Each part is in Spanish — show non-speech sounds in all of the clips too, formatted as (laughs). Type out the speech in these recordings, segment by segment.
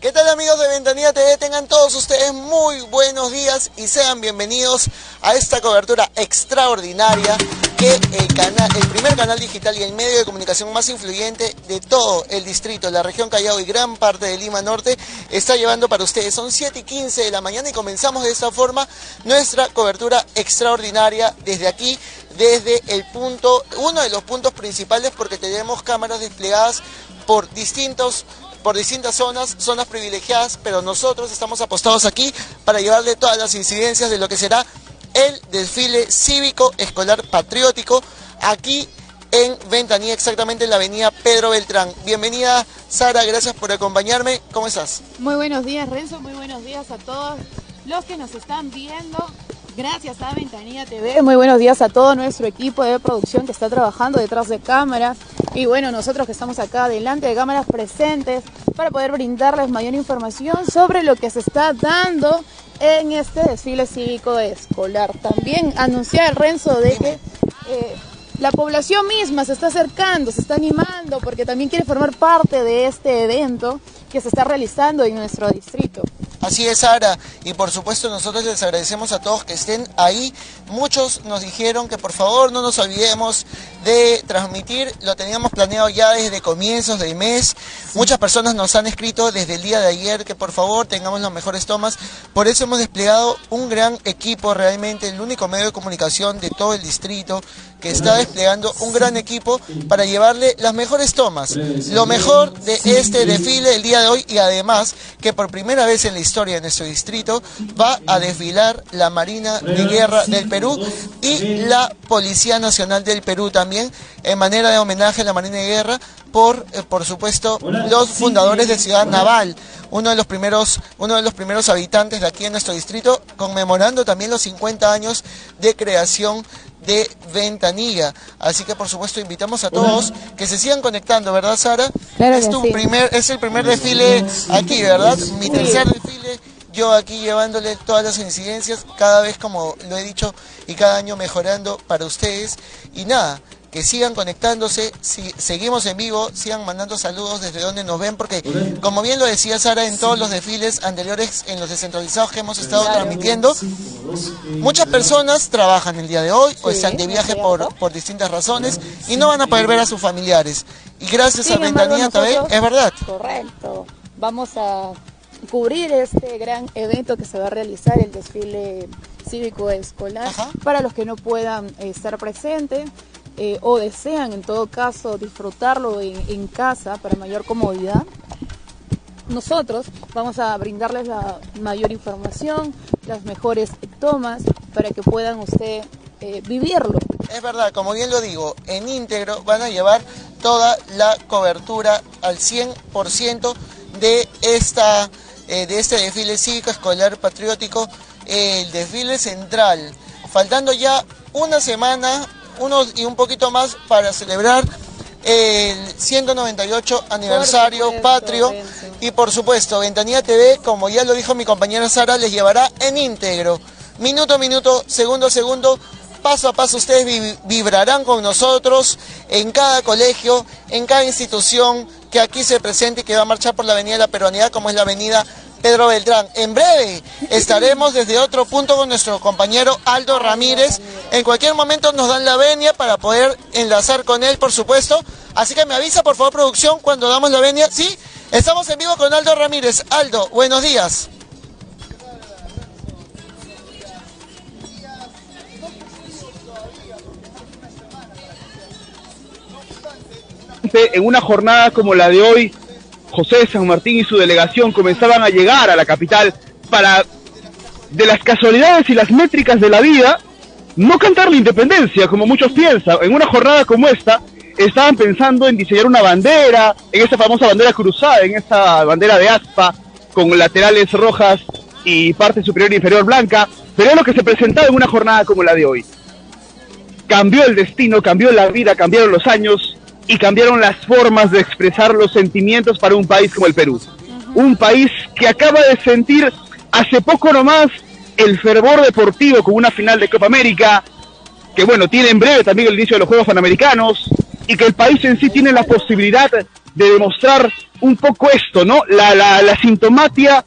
¿Qué tal amigos de Ventanilla TV? Tengan todos ustedes muy buenos días y sean bienvenidos a esta cobertura extraordinaria que el, el primer canal digital y el medio de comunicación más influyente de todo el distrito, la región Callao y gran parte de Lima Norte está llevando para ustedes. Son 7 y 15 de la mañana y comenzamos de esta forma nuestra cobertura extraordinaria desde aquí, desde el punto, uno de los puntos principales porque tenemos cámaras desplegadas por distintos por distintas zonas, zonas privilegiadas, pero nosotros estamos apostados aquí para llevarle todas las incidencias de lo que será el desfile cívico escolar patriótico aquí en Ventanilla, exactamente en la avenida Pedro Beltrán. Bienvenida Sara, gracias por acompañarme. ¿Cómo estás? Muy buenos días Renzo, muy buenos días a todos los que nos están viendo. Gracias a Ventanilla TV. Muy buenos días a todo nuestro equipo de producción que está trabajando detrás de cámaras. Y bueno, nosotros que estamos acá delante de cámaras presentes para poder brindarles mayor información sobre lo que se está dando en este desfile cívico escolar. También anunciar, Renzo, de que eh, la población misma se está acercando, se está animando, porque también quiere formar parte de este evento que se está realizando en nuestro distrito. Así es, Sara. Y por supuesto nosotros les agradecemos a todos que estén ahí. Muchos nos dijeron que por favor no nos olvidemos de transmitir. Lo teníamos planeado ya desde comienzos del mes. Muchas personas nos han escrito desde el día de ayer que por favor tengamos las mejores tomas. Por eso hemos desplegado un gran equipo, realmente el único medio de comunicación de todo el distrito que está desplegando un gran equipo para llevarle las mejores tomas. Lo mejor de este desfile el día de hoy y además que por primera vez en la historia de nuestro distrito va a desfilar la Marina de Guerra del Perú y la Policía Nacional del Perú también en manera de homenaje a la Marina de Guerra por, eh, por supuesto, los fundadores de Ciudad Naval, uno de los primeros, uno de los primeros habitantes de aquí en nuestro distrito, conmemorando también los 50 años de creación de Ventanilla. Así que por supuesto invitamos a todos que se sigan conectando, ¿verdad Sara? es tu primer, es el primer desfile aquí, ¿verdad? Mi tercer desfile, yo aquí llevándole todas las incidencias, cada vez como lo he dicho y cada año mejorando para ustedes. Y nada, que sigan conectándose, si, seguimos en vivo, sigan mandando saludos desde donde nos ven, porque como bien lo decía Sara en todos los desfiles anteriores, en los descentralizados que hemos estado transmitiendo, muchas personas trabajan el día de hoy o están de viaje por, por distintas razones y no van a poder ver a sus familiares. Y gracias a Ventanilla también, es verdad. Correcto. Vamos a cubrir este gran evento que se va a realizar, el desfile cívico escolar, para los que no puedan estar presentes. Eh, o desean en todo caso disfrutarlo en, casa para mayor comodidad, nosotros vamos a brindarles la mayor información, las mejores tomas para que puedan usted eh, vivirlo. Es verdad, como bien lo digo, en íntegro van a llevar toda la cobertura al 100% de, esta, eh, de este desfile cívico escolar patriótico, el desfile central. Faltando ya una semana unos y un poquito más para celebrar el 198 aniversario patrio. Y por supuesto Ventanilla TV, como ya lo dijo mi compañera Sara, les llevará en íntegro, minuto a minuto, segundo a segundo, paso a paso ustedes vibrarán con nosotros en cada colegio, en cada institución que aquí se presente y que va a marchar por la Avenida de la Peruanidad, como es la Avenida Pedro Beltrán. En breve estaremos desde otro punto con nuestro compañero Aldo Ramírez. En cualquier momento nos dan la venia para poder enlazar con él, por supuesto. Así que me avisa, por favor, producción, cuando damos la venia. Sí, estamos en vivo con Aldo Ramírez. Aldo, buenos días. En una jornada como la de hoy, José San Martín y su delegación comenzaban a llegar a la capital para, de las casualidades y las métricas de la vida, no cantar la independencia, como muchos piensan. En una jornada como esta, estaban pensando en diseñar una bandera, en esa famosa bandera cruzada, en esa bandera de aspa, con laterales rojas y parte superior e inferior blanca, pero es lo que se presentaba en una jornada como la de hoy. Cambió el destino, cambió la vida, cambiaron los años, y cambiaron las formas de expresar los sentimientos para un país como el Perú. Un país que acaba de sentir hace poco nomás el fervor deportivo con una final de Copa América, que bueno, tiene en breve también el inicio de los Juegos Panamericanos, y que el país en sí tiene la posibilidad de demostrar un poco esto, ¿no? La, la, la sintomatia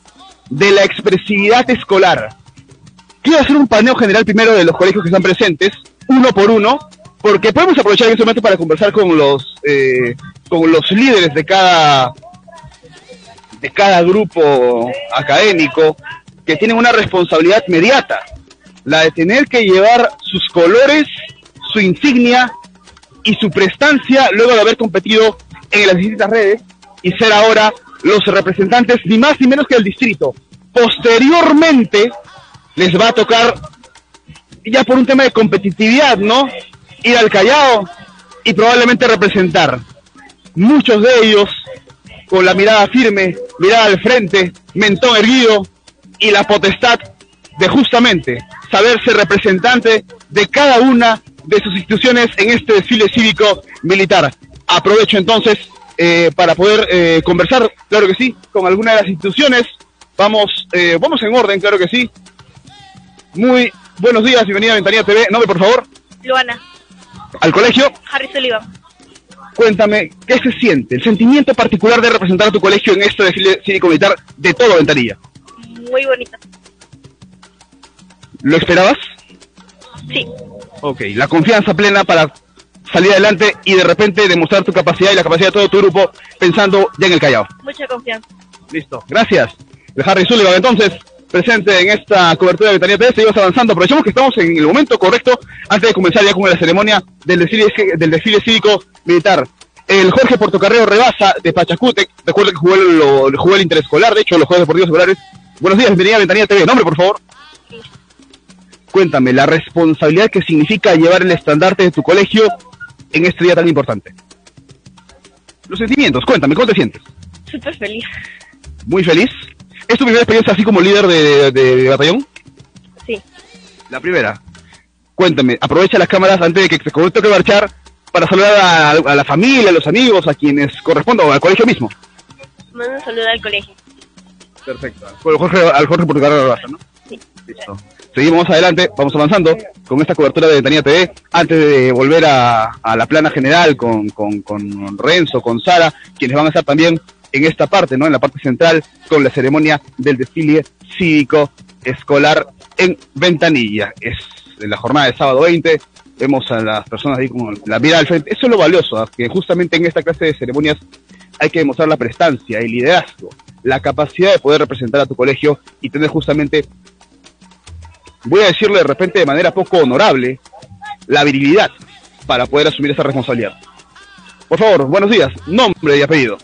de la expresividad escolar. Quiero hacer un paneo general primero de los colegios que están presentes, uno por uno, porque podemos aprovechar este momento para conversar con los eh, con los líderes de cada de cada grupo académico que tienen una responsabilidad inmediata, la de tener que llevar sus colores, su insignia y su prestancia luego de haber competido en las distintas redes y ser ahora los representantes ni más ni menos que del distrito. Posteriormente les va a tocar ya por un tema de competitividad, ¿no? Ir al Callao y probablemente representar. Muchos de ellos con la mirada firme, mirada al frente, mentón erguido y la potestad de justamente saberse representante de cada una de sus instituciones en este desfile cívico militar. Aprovecho entonces eh, para poder eh, conversar, claro que sí, con alguna de las instituciones. Vamos, eh, vamos en orden, claro que sí. Muy buenos días, bienvenida a Ventanilla TV. Nombre, por favor. Luana. Al colegio. Harry Sullivan. Cuéntame, ¿qué se siente? El sentimiento particular de representar a tu colegio en este desfile cívico militar de todo Ventanilla. Muy bonito. ¿Lo esperabas? Sí. Ok, la confianza plena para salir adelante y de repente demostrar tu capacidad y la capacidad de todo tu grupo pensando ya en el Callao. Mucha confianza. Listo, gracias. De Harry Sullivan, entonces, presente en esta cobertura de Ventanilla TV, seguimos avanzando. Aprovechamos que estamos en el momento correcto antes de comenzar ya con la ceremonia del desfile, del desfile cívico militar. El Jorge Portocarrero Rebasa de Pachacútec, recuerdo que jugó el, lo- jugó el interescolar, de hecho, los Juegos Deportivos Escolares. Buenos días, bienvenida a Ventanilla TV. Nombre, por favor. Cuéntame, la responsabilidad que significa llevar el estandarte de tu colegio en este día tan importante. Los sentimientos, cuéntame, ¿cómo te sientes? Súper feliz. Muy feliz. ¿Es tu primera experiencia así como líder de, de- de batallón? Sí. La primera. Cuéntame, aprovecha las cámaras antes de que te toque marchar para saludar a, a la familia, a los amigos, a quienes correspondan, o al colegio mismo. Mando un saludo al colegio. Perfecto. Al Jorge, al Jorge Portugal Raza, ¿no? Sí. Listo. Seguimos adelante, vamos avanzando con esta cobertura de Ventanilla TV. Antes de volver a, a la plana general con, con, con Renzo, con Sara, quienes van a estar también en esta parte, ¿no? En la parte central, con la ceremonia del desfile cívico escolar en Ventanilla. Es en la jornada de sábado 20. Vemos a las personas ahí con la mirada al frente. Eso es lo valioso, ¿ah? que justamente en esta clase de ceremonias hay que demostrar la prestancia, el liderazgo, la capacidad de poder representar a tu colegio y tener justamente voy a decirlo de repente de manera poco honorable, la virilidad para poder asumir esa responsabilidad. Por favor, buenos días. Nombre y apellido.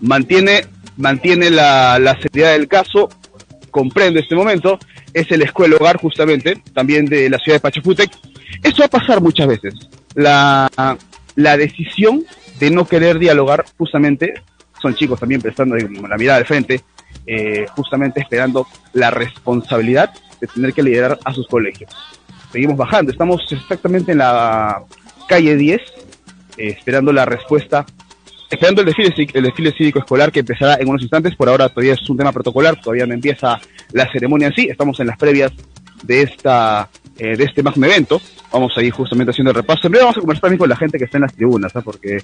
Mantiene, mantiene la, la seriedad del caso, comprende este momento, es el escuela hogar justamente, también de la ciudad de Pachacútec. Esto va a pasar muchas veces. La, la decisión de no querer dialogar justamente, son chicos también prestando la mirada de frente, eh, justamente esperando la responsabilidad de tener que liderar a sus colegios. Seguimos bajando, estamos exactamente en la calle 10, eh, esperando la respuesta, esperando el desfile, el desfile cívico escolar que empezará en unos instantes, por ahora todavía es un tema protocolar, todavía no empieza la ceremonia en sí, estamos en las previas de esta eh, de este magno evento, vamos a ir justamente haciendo el repaso, en breve vamos a conversar también con la gente que está en las tribunas, porque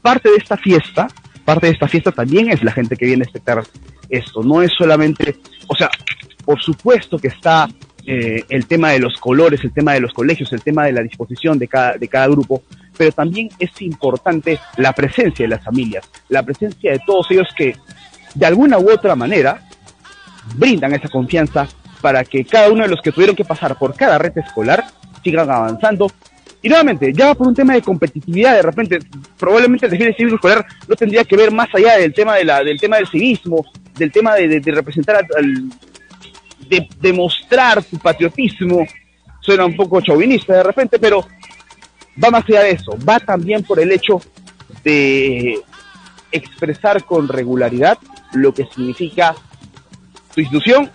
parte de esta fiesta, parte de esta fiesta también es la gente que viene a espectar esto, no es solamente, o sea, por supuesto que está eh, el tema de los colores, el tema de los colegios, el tema de la disposición de cada, de cada grupo, pero también es importante la presencia de las familias, la presencia de todos ellos que de alguna u otra manera brindan esa confianza para que cada uno de los que tuvieron que pasar por cada red escolar sigan avanzando. Y nuevamente, ya por un tema de competitividad, de repente, probablemente el desfile cívico escolar no tendría que ver más allá del tema de la, del tema del civismo, del tema de, representar al- de demostrar tu patriotismo. Suena un poco chauvinista de repente, pero va más allá de eso. Va también por el hecho de expresar con regularidad lo que significa tu institución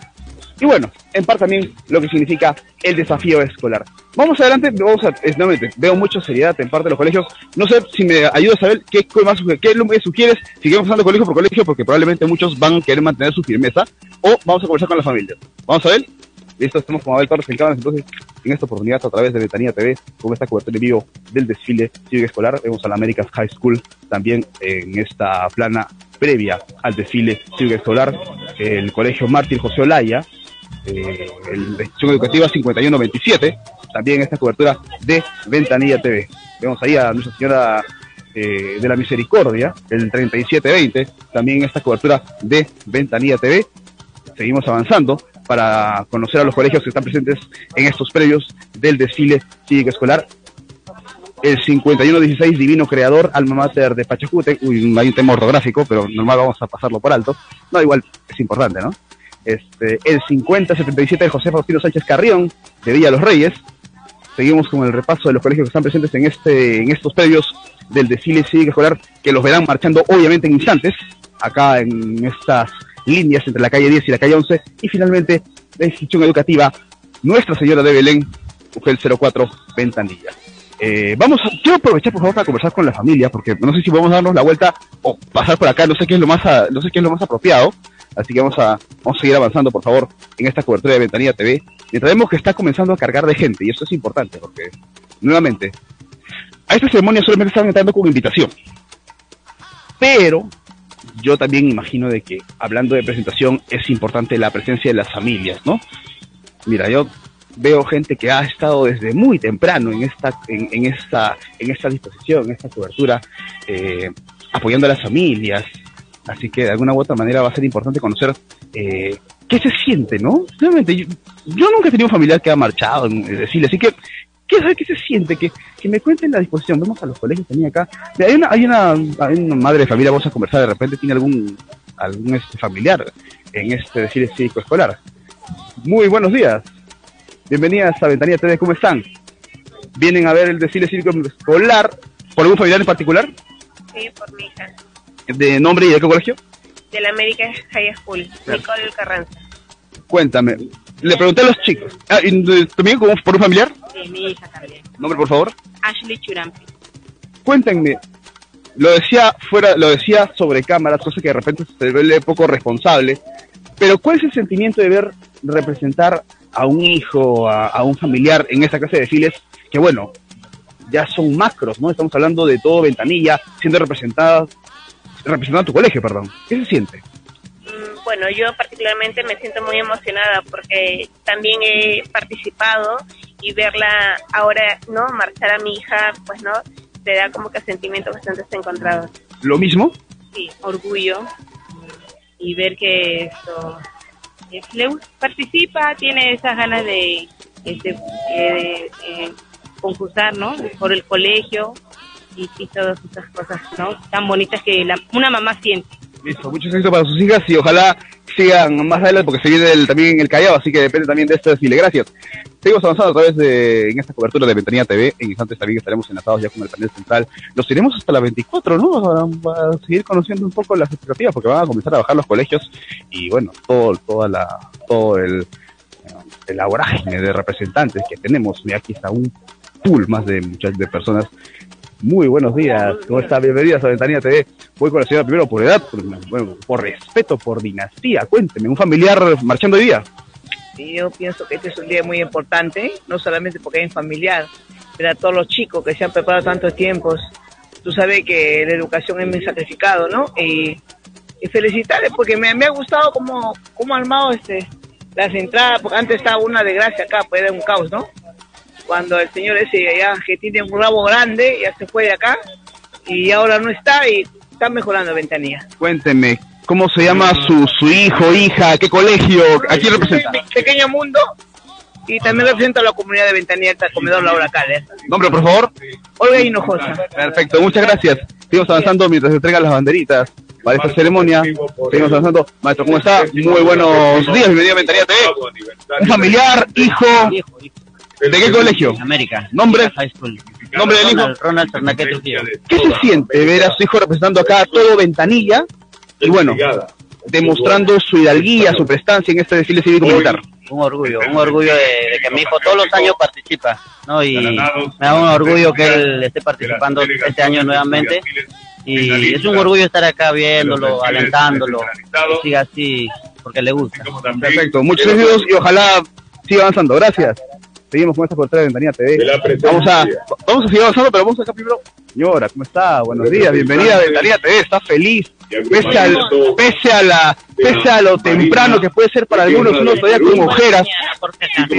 y bueno, en parte también lo que significa el desafío escolar. Vamos adelante, vamos a, veo mucha seriedad en parte de los colegios. No sé si me ayudas a ver qué, más qué que sugieres, seguimos pasando colegio por colegio, porque probablemente muchos van a querer mantener su firmeza, o vamos a conversar con la familia. Vamos a ver. Listo, estamos con Abel Torres en cámaras, entonces en esta oportunidad a través de Ventanilla TV con esta cobertura en vivo del desfile cívico escolar. Vemos a la American High School también en esta plana previa al desfile cívico escolar. El colegio Mártir José Olaya, eh, la institución educativa 5127, también esta cobertura de Ventanilla TV. Vemos ahí a Nuestra Señora eh, de la Misericordia, el 3720, también esta cobertura de Ventanilla TV. Seguimos avanzando para conocer a los colegios que están presentes en estos previos del desfile cívico escolar. El 5116 Divino Creador, Alma Mater de Pachacute. Uy, hay un tema ortográfico, pero normal vamos a pasarlo por alto. No, igual es importante, ¿no? Este, el 5077 de José Faustino Sánchez Carrión, de Villa Los Reyes. Seguimos con el repaso de los colegios que están presentes en, este, en estos previos del desfile cívico escolar, que los verán marchando obviamente en instantes, acá en estas líneas entre la calle 10 y la calle 11, y finalmente la institución educativa Nuestra Señora de Belén, UGEL 04 Ventanilla. Eh, vamos quiero aprovechar por favor para conversar con la familia, porque no sé si a darnos la vuelta o pasar por acá, no sé qué es lo más, a- no sé qué es lo más apropiado, así que vamos a, vamos a seguir avanzando por favor en esta cobertura de Ventanilla TV, mientras vemos que está comenzando a cargar de gente, y eso es importante, porque nuevamente, a esta ceremonia solamente están entrando con invitación, pero yo también imagino de que hablando de presentación es importante la presencia de las familias, ¿no? Mira, yo veo gente que ha estado desde muy temprano en esta, en, en esta, en esta disposición, en esta cobertura, eh, apoyando a las familias. Así que de alguna u otra manera va a ser importante conocer eh, qué se siente, ¿no? Realmente, yo, nunca he tenido un familiar que ha marchado en desfile, así que quiero saber qué se siente, que, que me cuenten la disposición. Vamos a los colegios también acá. Mira, Hay una, hay una, hay una madre de familia, vamos a conversar, de repente tiene algún, algún este, familiar en este desfile cívico escolar. Muy buenos días. Bienvenidas a Ventanilla TV, ¿cómo están? ¿Vienen a ver el desfile cívico escolar por algún familiar en particular? Sí, por mi hija. ¿De nombre y de qué colegio? De la American High School, Nicole Carranza. Cuéntame. Le pregunté a los chicos. Ah, ¿y, ¿También como por un familiar? Sí, mi hija también. Nombre, por favor. Ashley Churampi. Cuéntenme. Lo decía fuera, lo decía sobre cámaras, cosa que de repente se ve poco responsable. Pero ¿cuál es el sentimiento de ver representar a un hijo, a, a un familiar en esta clase de desfiles? Que bueno, ya son macros, ¿no? Estamos hablando de todo ventanilla, siendo representada, representando a tu colegio, perdón. ¿Qué se siente? Bueno, yo particularmente me siento muy emocionada porque también he participado y verla ahora, ¿no? Marchar a mi hija, pues, ¿no? Te da como que sentimientos bastante encontrados. ¿Lo mismo? Sí, orgullo y ver que esto le participa, tiene esas ganas de, este, eh, eh, concursar, ¿no? Por el colegio y, y todas esas cosas, ¿no? Tan bonitas que la- una mamá siente. Listo, mucho éxito para sus hijas y ojalá sigan más adelante porque se viene el- también el Callao, así que depende también de este desfile. Gracias. Seguimos avanzando a través de en esta cobertura de Ventanilla TV. En instantes también estaremos enlazados ya con el panel central. Los tenemos hasta la 24, ¿no? Para, seguir conociendo un poco las expectativas porque van a comenzar a bajar los colegios y bueno, todo, toda la, todo el, eh, el vorágine de representantes que tenemos. Mira, aquí está un pool más de muchas de personas muy buenos días, ¿cómo está? Bienvenidas a Ventanilla TV. Voy con la señora primero por edad, por, bueno, por respeto, por dinastía. Cuénteme, ¿un familiar marchando hoy día? Y yo pienso que este es un día muy importante, no solamente porque es familiar, pero a todos los chicos que se han preparado tantos tiempos. Tú sabes que la educación es muy sacrificado, ¿no? Y, y felicitarles porque me, me ha gustado cómo, cómo ha armado este, las entradas, porque antes estaba una desgracia acá, pues era un caos, ¿no? Cuando el señor ese allá, que tiene un rabo grande, ya se fue de acá y ahora no está y está mejorando Ventanilla. Cuénteme, ¿cómo se llama su, su hijo, hija, qué colegio, a quién representa? Mi pequeño mundo y también representa a la comunidad de Ventanilla, el comedor Laura Caller. Nombre, por favor. Olga Hinojosa. Perfecto, muchas gracias. Seguimos avanzando mientras se entregan las banderitas para esta ceremonia. Seguimos avanzando. Maestro, ¿cómo está? Muy buenos días, bienvenido a Ventanilla TV. Un familiar, hijo, ¿de qué colegio? América. Nombre. High School. Nombre del hijo. Ronald, Fernández Trujillo. ¿Qué se siente ver a su hijo representando acá todo ventanilla? Y bueno, demostrando su hidalguía, su prestancia en este desfile cívico militar. Un orgullo, un orgullo de, de que mi hijo todos los años participa, ¿no? Y me da un orgullo que él esté participando este año nuevamente. Y es un orgullo estar acá viéndolo, alentándolo, que siga así, porque le gusta. Perfecto, muchos y ojalá siga avanzando. Gracias. Seguimos con esta cobertura de Ventanilla TV. Vamos a, vamos a seguir avanzando, pero vamos acá primero. Señora, ¿cómo está? Buenos días, bienvenida a Ventanilla TV. Está feliz. Pese, al, pese, a la, pese a lo temprano que puede ser para algunos, uno todavía con ojeras.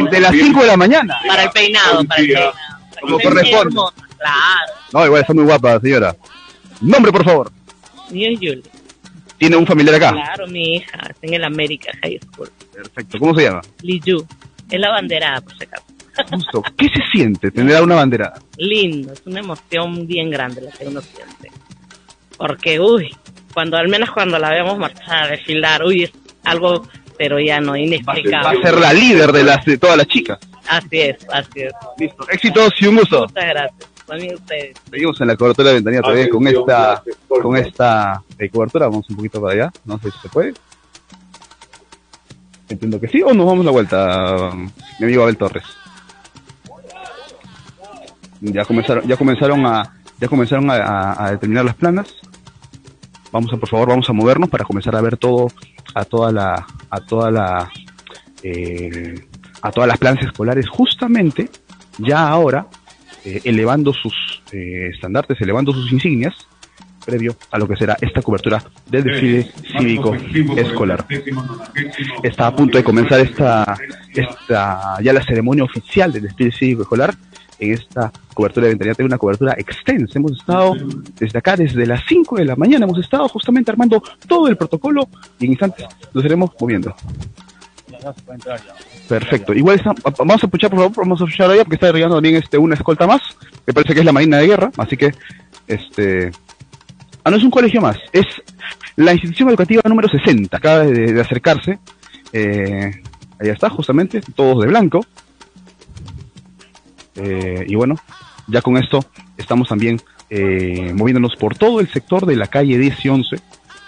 De las 5 de la mañana. Para el peinado, para el peinado. Como corresponde. Claro. No, igual está muy guapa, señora. Nombre, por favor. Yo es Julie. ¿Tiene un familiar acá? Claro, mi hija, está en el América High School. Perfecto. ¿Cómo se llama? Liyu. Es la banderada, por si acaso. Justo. ¿Qué se siente tener a una bandera? Lindo, es una emoción bien grande la que uno siente. Porque, uy, cuando al menos cuando la vemos marchar, desfilar, uy, es algo, pero ya no, Va inexplicable. a ser la líder de, las, de todas las chicas. Así es, así es. Listo. Éxitos y un gusto. Muchas gracias. También ustedes. Seguimos en la cobertura de Ventanilla TV con esta, con esta eh, cobertura. Vamos un poquito para allá. No sé si se puede. Entiendo que sí. O nos vamos la vuelta, mi amigo Abel Torres. Ya comenzaron, ya comenzaron a, ya comenzaron a, a- a determinar las planas. Vamos a, por favor, vamos a movernos para comenzar a ver todo, a toda la, a toda la, eh, a todas las planas escolares justamente ya ahora eh, elevando sus eh, estandartes, elevando sus insignias, previo a lo que será esta cobertura del desfile cívico escolar. Está a punto de comenzar esta, esta ya la ceremonia oficial del desfile cívico escolar esta cobertura de ventanilla TV, una cobertura extensa. Hemos estado desde acá, desde las 5 de la mañana, hemos estado justamente armando todo el protocolo y en instantes nos iremos moviendo. Perfecto. Igual está, vamos a escuchar, por favor, vamos a escuchar allá porque está llegando también este, una escolta más. Me parece que es la Marina de Guerra, así que este Ah, no es un colegio más, es la institución educativa número 60, acaba de, de acercarse. Eh, ahí está, justamente, todos de blanco. Eh, y bueno, ya con esto estamos también eh, moviéndonos por todo el sector de la calle 10 y 11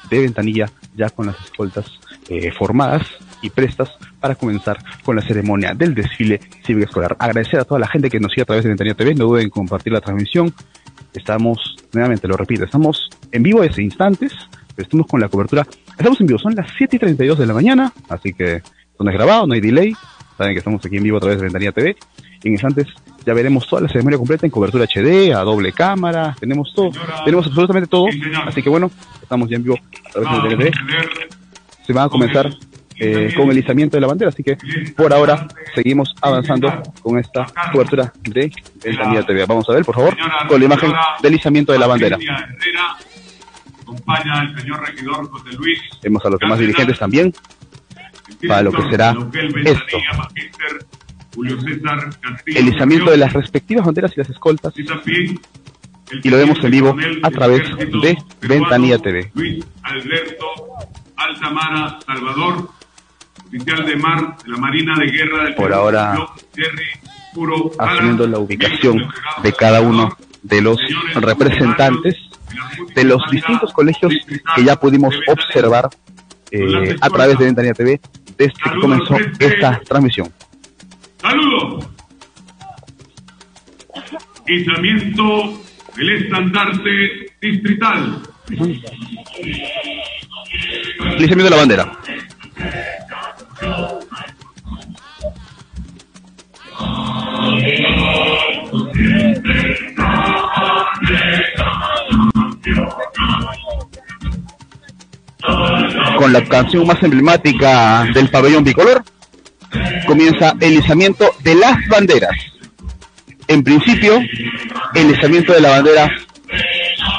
de Ventanilla, ya con las escoltas eh, formadas y prestas para comenzar con la ceremonia del desfile cívico escolar. Agradecer a toda la gente que nos sigue a través de Ventanilla TV, no duden en compartir la transmisión. Estamos, nuevamente lo repito, estamos en vivo desde instantes, pero estamos con la cobertura. Estamos en vivo, son las 7 y 32 de la mañana, así que no es grabado, no hay delay. Saben que estamos aquí en vivo a través de Ventanilla TV. En instantes ya veremos toda la ceremonia completa en cobertura HD, a doble cámara, tenemos todo, tenemos absolutamente todo. Así que bueno, estamos ya en vivo a través de Ventanilla TV. Se va a comenzar eh, con el izamiento de la bandera, así que por ahora seguimos avanzando con esta cobertura de Ventanilla TV. Vamos a ver, por favor, con la imagen del izamiento de la bandera. Acompaña al señor regidor José Luis. Vemos a los demás dirigentes también para lo que será esto. Julio César Castillo El izamiento de las respectivas banderas y las escoltas. Y también el y lo vemos en vivo a través de Ventanilla TV. Luis Alberto Altamara Salvador, oficial de mar de la Marina de Guerra del Por ahora, asumiendo la ubicación de cada uno de los representantes de los distintos colegios que ya pudimos observar eh, a través de Ventanilla TV desde que comenzó esta transmisión. Saludos. Izamiento del estandarte distrital. El izamiento de la bandera. Con la canción más emblemática del pabellón bicolor, comienza el izamiento de las banderas. En principio, el izamiento de la bandera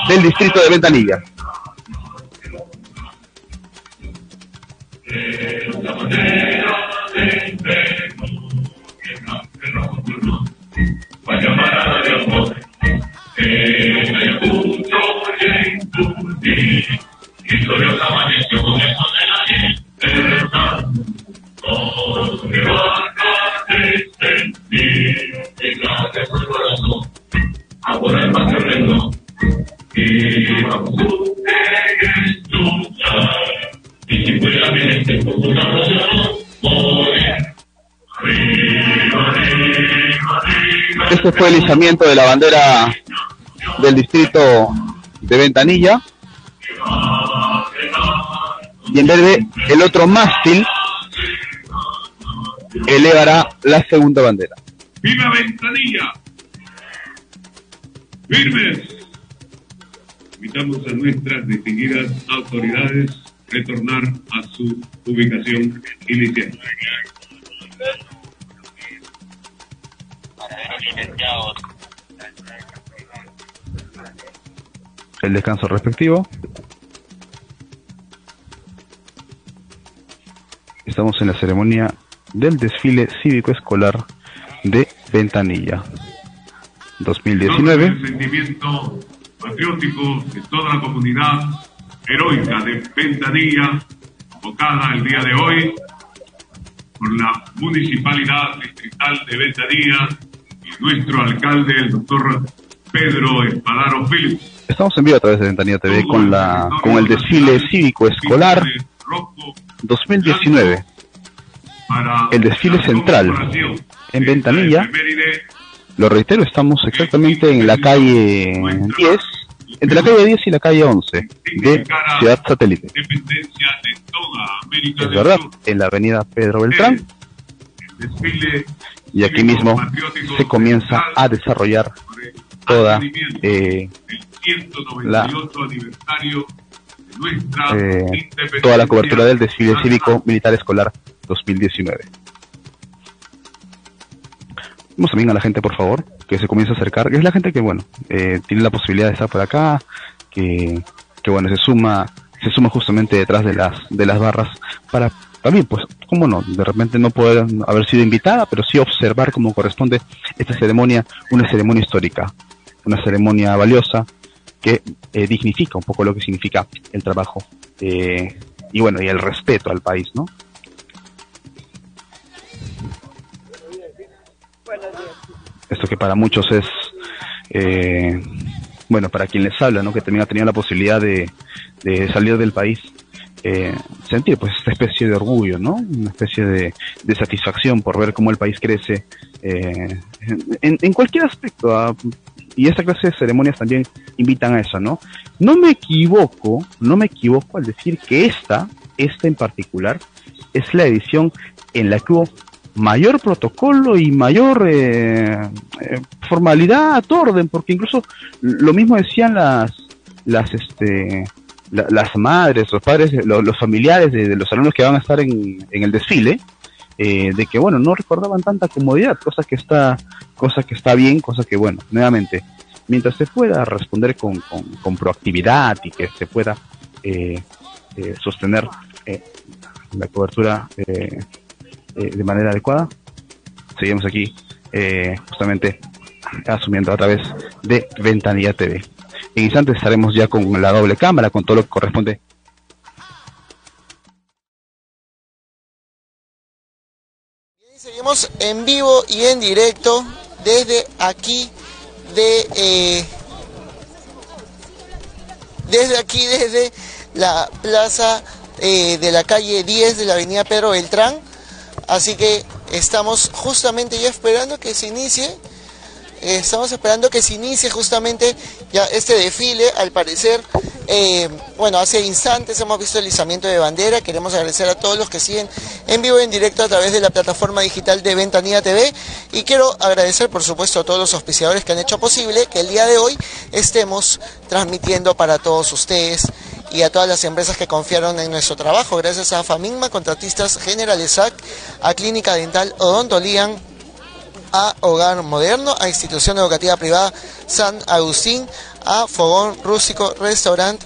del distrito de Ventanilla. Este fue el izamiento de la bandera del distrito de Ventanilla. Y en verde, el otro mástil elevará la segunda bandera. ¡Viva Ventanilla! ¡Firmes! Invitamos a nuestras distinguidas autoridades a retornar a su ubicación inicial. El descanso respectivo. Estamos en la ceremonia del desfile cívico escolar de Ventanilla 2019. El sentimiento patriótico de toda la comunidad heroica de Ventanilla, convocada el día de hoy por la Municipalidad Distrital de Ventanilla y nuestro alcalde, el doctor Pedro Espadaro Phillips. Estamos en vivo a través de Ventanilla TV con, la, con el desfile cívico escolar 2019. El desfile central en Ventanilla. Lo reitero, estamos exactamente en la calle 10, entre la calle 10 y la calle 11 de Ciudad Satélite. Es verdad, en la avenida Pedro Beltrán. Y aquí mismo se comienza a desarrollar toda eh, la eh, toda la cobertura del desfile cívico militar escolar 2019. Vamos también a la gente, por favor, que se comience a acercar, es la gente que, bueno, eh, tiene la posibilidad de estar por acá, que, que, bueno, se suma, se suma justamente detrás de las, de las barras para también, pues, cómo no, de repente no poder haber sido invitada, pero sí observar cómo corresponde esta ceremonia, una ceremonia histórica, una ceremonia valiosa que eh, dignifica un poco lo que significa el trabajo eh, y bueno, y el respeto al país, ¿no? Esto que para muchos es, eh, bueno, para quien les habla, ¿no? Que también ha tenido la posibilidad de, salir del país, eh, sentir pues esta especie de orgullo, ¿no? Una especie de, satisfacción por ver cómo el país crece eh, en, en, cualquier aspecto. ¿ah? Y esta clase de ceremonias también invitan a eso, ¿no? No me equivoco, no me equivoco al decir que esta, esta en particular, es la edición en la que hubo mayor protocolo y mayor eh, eh, formalidad, orden, porque incluso lo mismo decían las, las, este, las madres, los padres, los, familiares de, los alumnos que van a estar en, en el desfile, eh, de que bueno, no recordaban tanta comodidad, cosa que está, cosa que está bien, cosa que bueno, nuevamente, mientras se pueda responder con, con, proactividad y que se pueda sostener la cobertura eh, de manera adecuada. Seguimos aquí eh, justamente asumiendo a través de Ventanilla TV. En instantes estaremos ya con la doble cámara, con todo lo que corresponde. seguimos en vivo y en directo desde aquí de eh, desde aquí desde la plaza de la calle 10 de la avenida Pedro Beltrán Así que estamos justamente ya esperando que se inicie. Eh, estamos esperando que se inicie justamente ya este desfile. Al parecer, eh, bueno, hace instantes hemos visto el izamiento de bandera. Queremos agradecer a todos los que siguen en vivo y en directo a través de la plataforma digital de Ventanilla TV. Y quiero agradecer, por supuesto, a todos los auspiciadores que han hecho posible que el día de hoy estemos transmitiendo para todos ustedes y a todas las empresas que confiaron en nuestro trabajo. Gracias a Faminma, contratistas General a Clínica Dental Odontolian, a Hogar Moderno, a Institución Educativa Privada San Agustín, a Fogón Rústico Restaurant,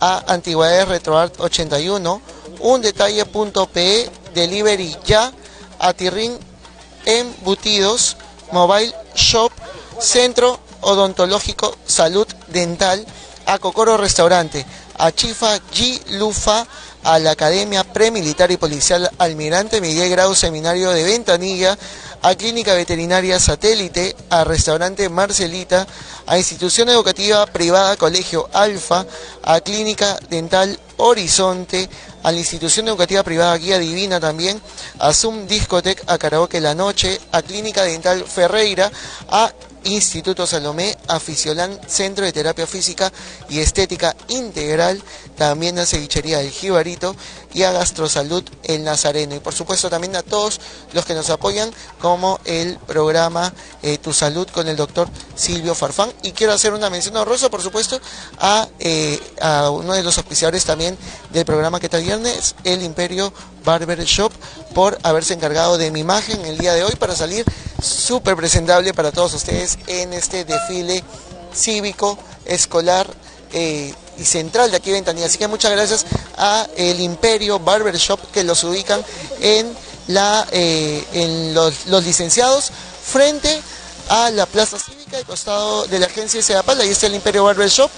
a Antigüedades Retroart 81, un detalle.pe, Delivery Ya, a Tirrín Embutidos, Mobile Shop, Centro Odontológico Salud Dental, a Cocoro Restaurante, a Chifa G. Lufa, a la Academia Premilitar y Policial Almirante Miguel Grau Seminario de Ventanilla, a Clínica Veterinaria Satélite, a Restaurante Marcelita, a Institución Educativa Privada Colegio Alfa, a Clínica Dental Horizonte, a la Institución Educativa Privada Guía Divina también, a Zoom Discotec, a Karaoke La Noche, a Clínica Dental Ferreira, a Instituto Salomé, Aficionán, Centro de Terapia Física y Estética Integral, también a Cevichería del Jibarito y a Gastrosalud El Nazareno. Y por supuesto también a todos los que nos apoyan, como el programa eh, Tu Salud con el doctor Silvio Farfán. Y quiero hacer una mención honrosa, por supuesto, a, eh, a uno de los auspiciadores también del programa que tal viernes, el Imperio Barber Shop, por haberse encargado de mi imagen el día de hoy para salir súper presentable para todos ustedes en este desfile cívico, escolar eh, y central de aquí de Ventanilla. Así que muchas gracias a el Imperio Barber Shop que los ubican en, la, eh, en los, los, licenciados frente a la Plaza Cívica, al costado de la agencia SEAPAL, ahí está el Imperio Barber Shop.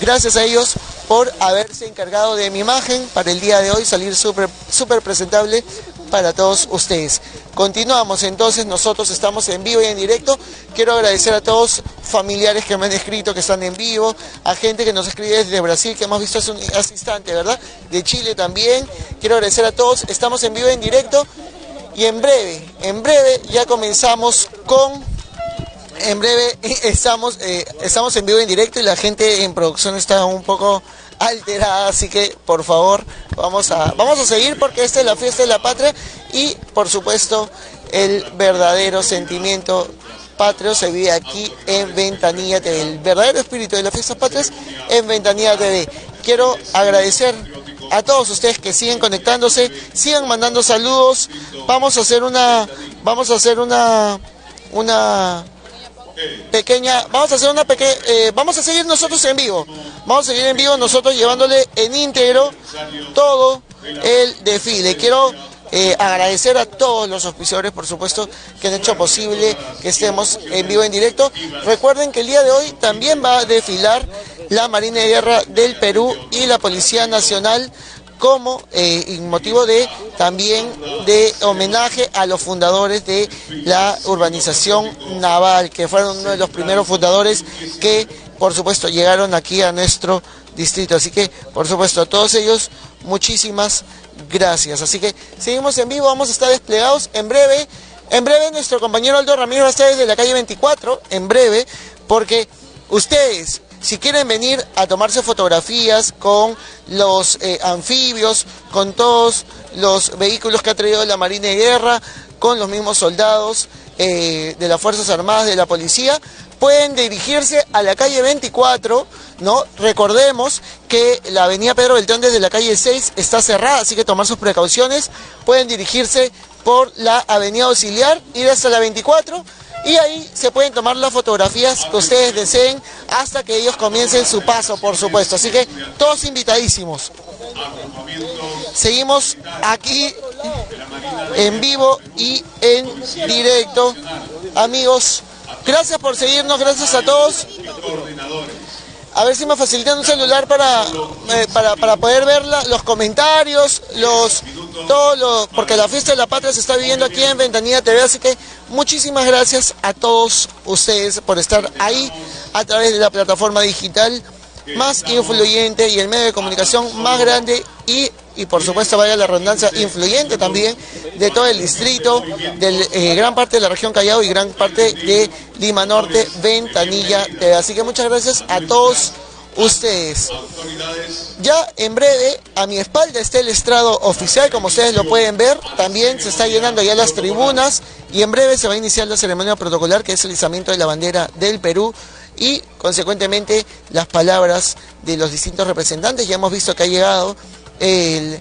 Gracias a ellos por haberse encargado de mi imagen para el día de hoy salir súper super presentable para todos ustedes. Continuamos entonces, nosotros estamos en vivo y en directo. Quiero agradecer a todos familiares que me han escrito, que están en vivo, a gente que nos escribe desde Brasil, que hemos visto hace un instante, ¿verdad? De Chile también. Quiero agradecer a todos, estamos en vivo y en directo. Y en breve, en breve ya comenzamos con en breve estamos, eh, estamos en vivo en directo y la gente en producción está un poco alterada, así que por favor vamos a, vamos a seguir porque esta es la fiesta de la patria y por supuesto el verdadero sentimiento patrio se vive aquí en Ventanilla TV, el verdadero espíritu de las fiestas patrias en Ventanilla TV. Quiero agradecer a todos ustedes que siguen conectándose, sigan mandando saludos. Vamos a hacer una, vamos a hacer una, una pequeña, vamos a hacer una pequeña, eh, vamos a seguir nosotros en vivo, vamos a seguir en vivo nosotros llevándole en íntegro todo el desfile. Quiero eh, agradecer a todos los auspiciadores, por supuesto, que han hecho posible que estemos en vivo en directo. Recuerden que el día de hoy también va a desfilar la Marina de Guerra del Perú y la Policía Nacional como eh, motivo de también de homenaje a los fundadores de la urbanización naval, que fueron uno de los primeros fundadores que, por supuesto, llegaron aquí a nuestro distrito. Así que, por supuesto, a todos ellos, muchísimas gracias. Así que seguimos en vivo, vamos a estar desplegados en breve. En breve nuestro compañero Aldo Ramírez va desde la calle 24, en breve, porque ustedes si quieren venir a tomarse fotografías con los eh, anfibios, con todos los vehículos que ha traído la Marina de Guerra, con los mismos soldados eh, de las Fuerzas Armadas, de la Policía, pueden dirigirse a la calle 24, ¿no? Recordemos que la avenida Pedro Beltrán desde la calle 6 está cerrada, así que tomar sus precauciones. Pueden dirigirse por la avenida Auxiliar, ir hasta la 24 y ahí se pueden tomar las fotografías que ustedes deseen hasta que ellos comiencen su paso, por supuesto. Así que todos invitadísimos. Seguimos aquí en vivo y en directo. Amigos, gracias por seguirnos, gracias a todos. A ver si me facilitan un celular para, eh, para, para, poder ver los comentarios, los todo porque la fiesta de la patria se está viviendo aquí en Ventanilla TV, así que muchísimas gracias a todos ustedes por estar ahí a través de la plataforma digital más influyente y el medio de comunicación más grande y, y por supuesto vaya la redundancia influyente también de todo el distrito, de eh, gran parte de la región Callao y gran parte de Lima Norte, Ventanilla TV. Así que muchas gracias a todos ustedes. Ya en breve, a mi espalda está el estrado oficial, como ustedes lo pueden ver. También se está llenando ya las tribunas y en breve se va a iniciar la ceremonia protocolar, que es el izamiento de la bandera del Perú y consecuentemente las palabras de los distintos representantes. Ya hemos visto que ha llegado el,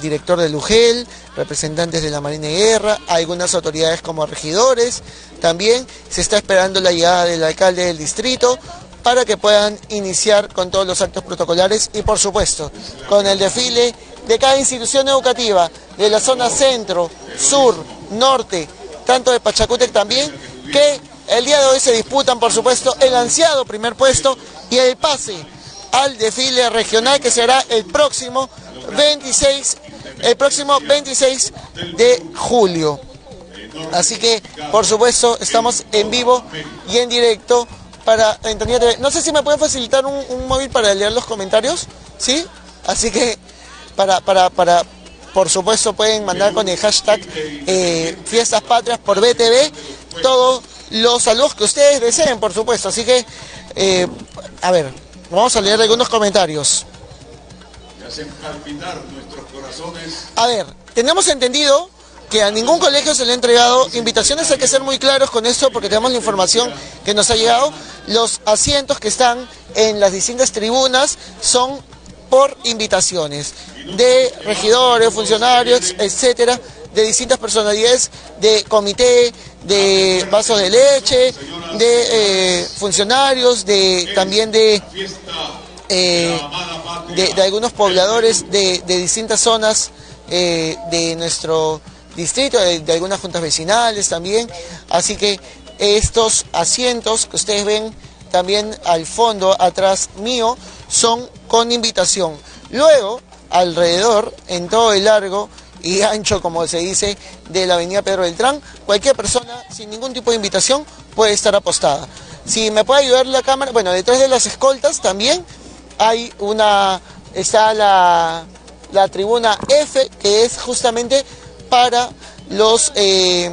director del UGEL, representantes de la Marina de Guerra, algunas autoridades como regidores. También se está esperando la llegada del alcalde del distrito para que puedan iniciar con todos los actos protocolares y por supuesto con el desfile de cada institución educativa de la zona centro, sur, norte, tanto de Pachacútec también, que el día de hoy se disputan por supuesto el ansiado primer puesto y el pase al desfile regional que será el próximo 26, el próximo 26 de julio. Así que, por supuesto, estamos en vivo y en directo para TV. No sé si me pueden facilitar un, móvil para leer los comentarios, ¿sí? Así que para, para, para, por supuesto pueden mandar con el hashtag eh, Fiestas Patrias por BTV todo los saludos que ustedes deseen, por supuesto. Así que, eh, a ver, vamos a leer algunos comentarios. A ver, tenemos entendido que a ningún colegio se le ha entregado invitaciones, hay que ser muy claros con esto porque tenemos la información que nos ha llegado. Los asientos que están en las distintas tribunas son por invitaciones de regidores, funcionarios, etcétera, de distintas personalidades, de comité, de vasos de leche, de eh, funcionarios, de también de, eh, de, algunos pobladores de, distintas zonas eh, de nuestro distrito, de, algunas juntas vecinales también. Así que estos asientos que ustedes ven también al fondo, atrás mío, son con invitación. Luego, alrededor, en todo el largo y ancho, como se dice, de la avenida Pedro Beltrán, cualquier persona sin ningún tipo de invitación puede estar apostada. Si me puede ayudar la cámara, bueno, detrás de las escoltas también hay una, está la, la tribuna F, que es justamente para los, eh,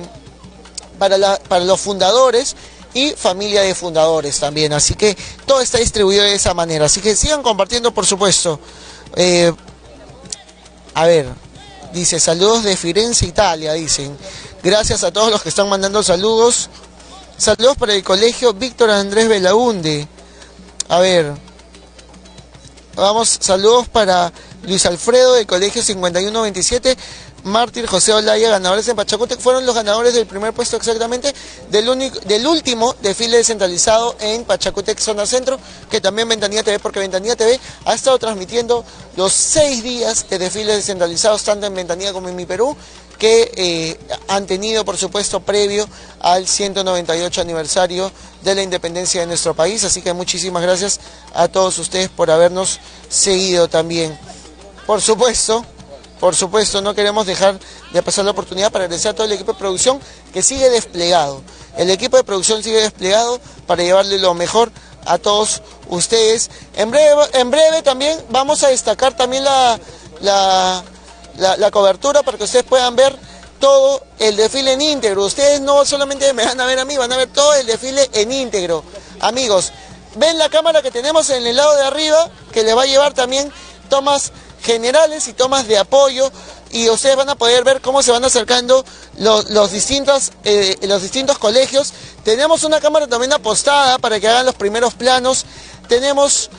para, para los fundadores y familia de fundadores también. Así que todo está distribuido de esa manera. Así que sigan compartiendo, por supuesto. Eh, a ver, dice, saludos de Firenze, Italia, dicen. Gracias a todos los que están mandando saludos. Saludos para el colegio Víctor Andrés Belaunde. A ver. Vamos, saludos para Luis Alfredo del colegio 5127. Mártir, José Olaya, ganadores en Pachacútec, fueron los ganadores del primer puesto exactamente del, único, del último desfile descentralizado en Pachacútec Zona Centro, que también Ventanilla TV, porque Ventanilla TV ha estado transmitiendo los seis días de desfiles descentralizados, tanto en Ventanilla como en Mi Perú, que eh, han tenido, por supuesto, previo al 198 aniversario de la independencia de nuestro país. Así que muchísimas gracias a todos ustedes por habernos seguido también. Por supuesto, por supuesto, no queremos dejar de pasar la oportunidad para agradecer a todo el equipo de producción que sigue desplegado. El equipo de producción sigue desplegado para llevarle lo mejor a todos ustedes. En breve, en breve también vamos a destacar también la, la, cobertura para que ustedes puedan ver todo el desfile en íntegro. Ustedes no solamente me van a ver a mí, van a ver todo el desfile en íntegro. Amigos, ven la cámara que tenemos en el lado de arriba que le va a llevar también tomas generales y tomas de apoyo y ustedes van a poder ver cómo se van acercando los, distintos, eh, los distintos colegios. Tenemos una cámara también apostada para que hagan los primeros planos. Tenemos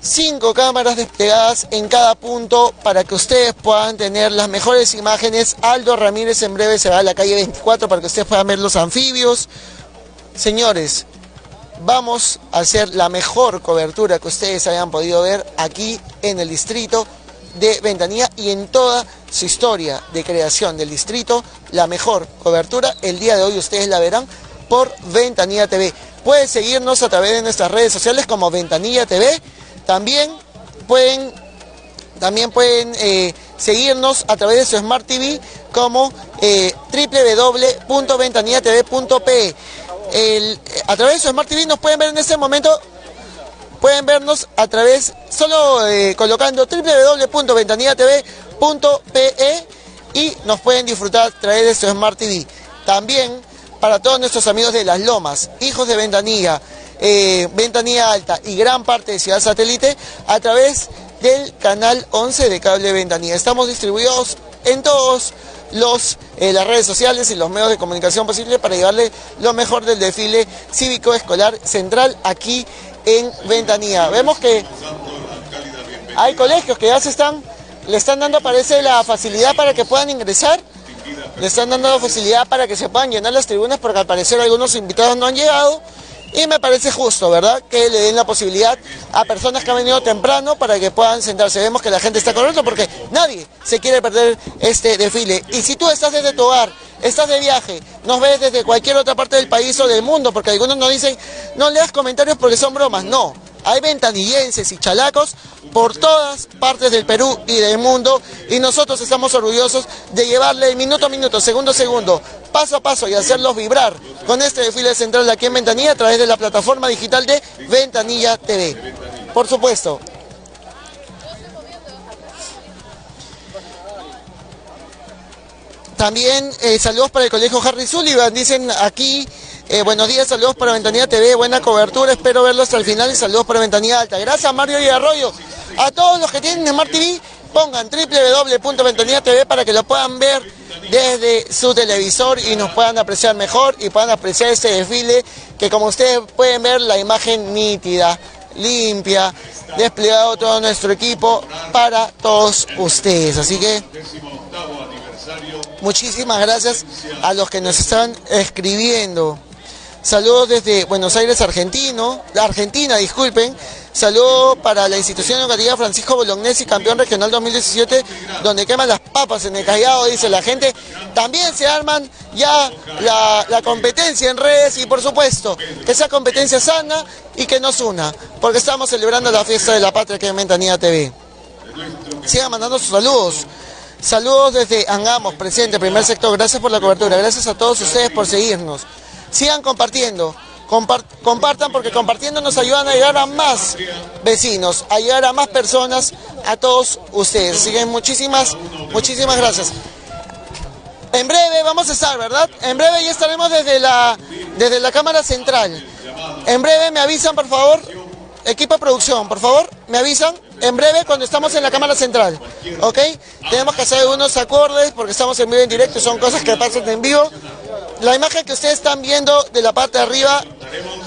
cinco cámaras desplegadas en cada punto para que ustedes puedan tener las mejores imágenes. Aldo Ramírez en breve se va a la calle 24 para que ustedes puedan ver los anfibios. Señores, vamos a hacer la mejor cobertura que ustedes hayan podido ver aquí en el distrito de Ventanilla y en toda su historia de creación del distrito, la mejor cobertura. El día de hoy ustedes la verán por Ventanilla TV. Pueden seguirnos a través de nuestras redes sociales como Ventanilla TV. También pueden, también pueden eh, seguirnos a través de su Smart TV como eh, www.ventanillatv.pe. a través de su Smart TV nos pueden ver en este momento pueden vernos a través, solo eh, colocando www.ventanillatv.pe y nos pueden disfrutar a través de su Smart TV. También para todos nuestros amigos de Las Lomas, hijos de Ventanilla, eh, Ventanilla Alta y gran parte de Ciudad Satélite a través del canal 11 de Cable Ventanilla. Estamos distribuidos en todos los, eh, las redes sociales y los medios de comunicación posibles para llevarle lo mejor del desfile cívico escolar central aquí en Ventanilla. Vemos que hay colegios que ya se están, le están dando, parece, la facilidad para que puedan ingresar. Le están dando la facilidad para que se puedan llenar las tribunas porque al parecer algunos invitados no han llegado. Y me parece justo, ¿verdad? Que le den la posibilidad a personas que han venido temprano para que puedan sentarse. Vemos que la gente está corriendo porque nadie se quiere perder este desfile. Y si tú estás desde tu hogar estás de viaje, nos ves desde cualquier otra parte del país o del mundo, porque algunos nos dicen, no leas comentarios porque son bromas. No, hay ventanillenses y chalacos por todas partes del Perú y del mundo y nosotros estamos orgullosos de llevarle minuto a minuto, segundo a segundo, paso a paso y hacerlos vibrar con este desfile central aquí en Ventanilla a través de la plataforma digital de Ventanilla TV. Por supuesto, También eh, saludos para el colegio Harry Sullivan. Dicen aquí Eh, buenos días, saludos para Ventanilla TV, buena cobertura, espero verlo hasta el final y saludos para Ventanilla Alta. Gracias Mario y Arroyo. A todos los que tienen Smart TV, pongan www.ventanilla.tv para que lo puedan ver desde su televisor y nos puedan apreciar mejor y puedan apreciar este desfile que como ustedes pueden ver la imagen nítida, limpia, desplegado todo nuestro equipo para todos ustedes. Así que muchísimas gracias a los que nos están escribiendo. Saludos desde Buenos Aires, Argentino, Argentina, disculpen. Saludos para la institución educativa Francisco Bolognesi, campeón regional 2017, donde queman las papas en el Callao, dice la gente. También se arman ya la, competencia en redes y por supuesto que sea competencia sana y que nos una, porque estamos celebrando la fiesta de la patria que es Mentanía TV. Sigan mandando sus saludos. Saludos desde Angamos, presidente, primer sector. Gracias por la cobertura. Gracias a todos ustedes por seguirnos. Sigan compartiendo. Compar- compartan porque compartiendo nos ayudan a llegar a más vecinos, a llegar a más personas, a todos ustedes. Así que muchísimas, muchísimas gracias. En breve vamos a estar, ¿verdad? En breve ya estaremos desde la, desde la cámara central. En breve me avisan, por favor, equipo de producción, por favor, me avisan. En breve cuando estamos en la cámara central, ¿ok? Tenemos que hacer unos acordes porque estamos en vivo en directo, son cosas que pasan en vivo. La imagen que ustedes están viendo de la parte de arriba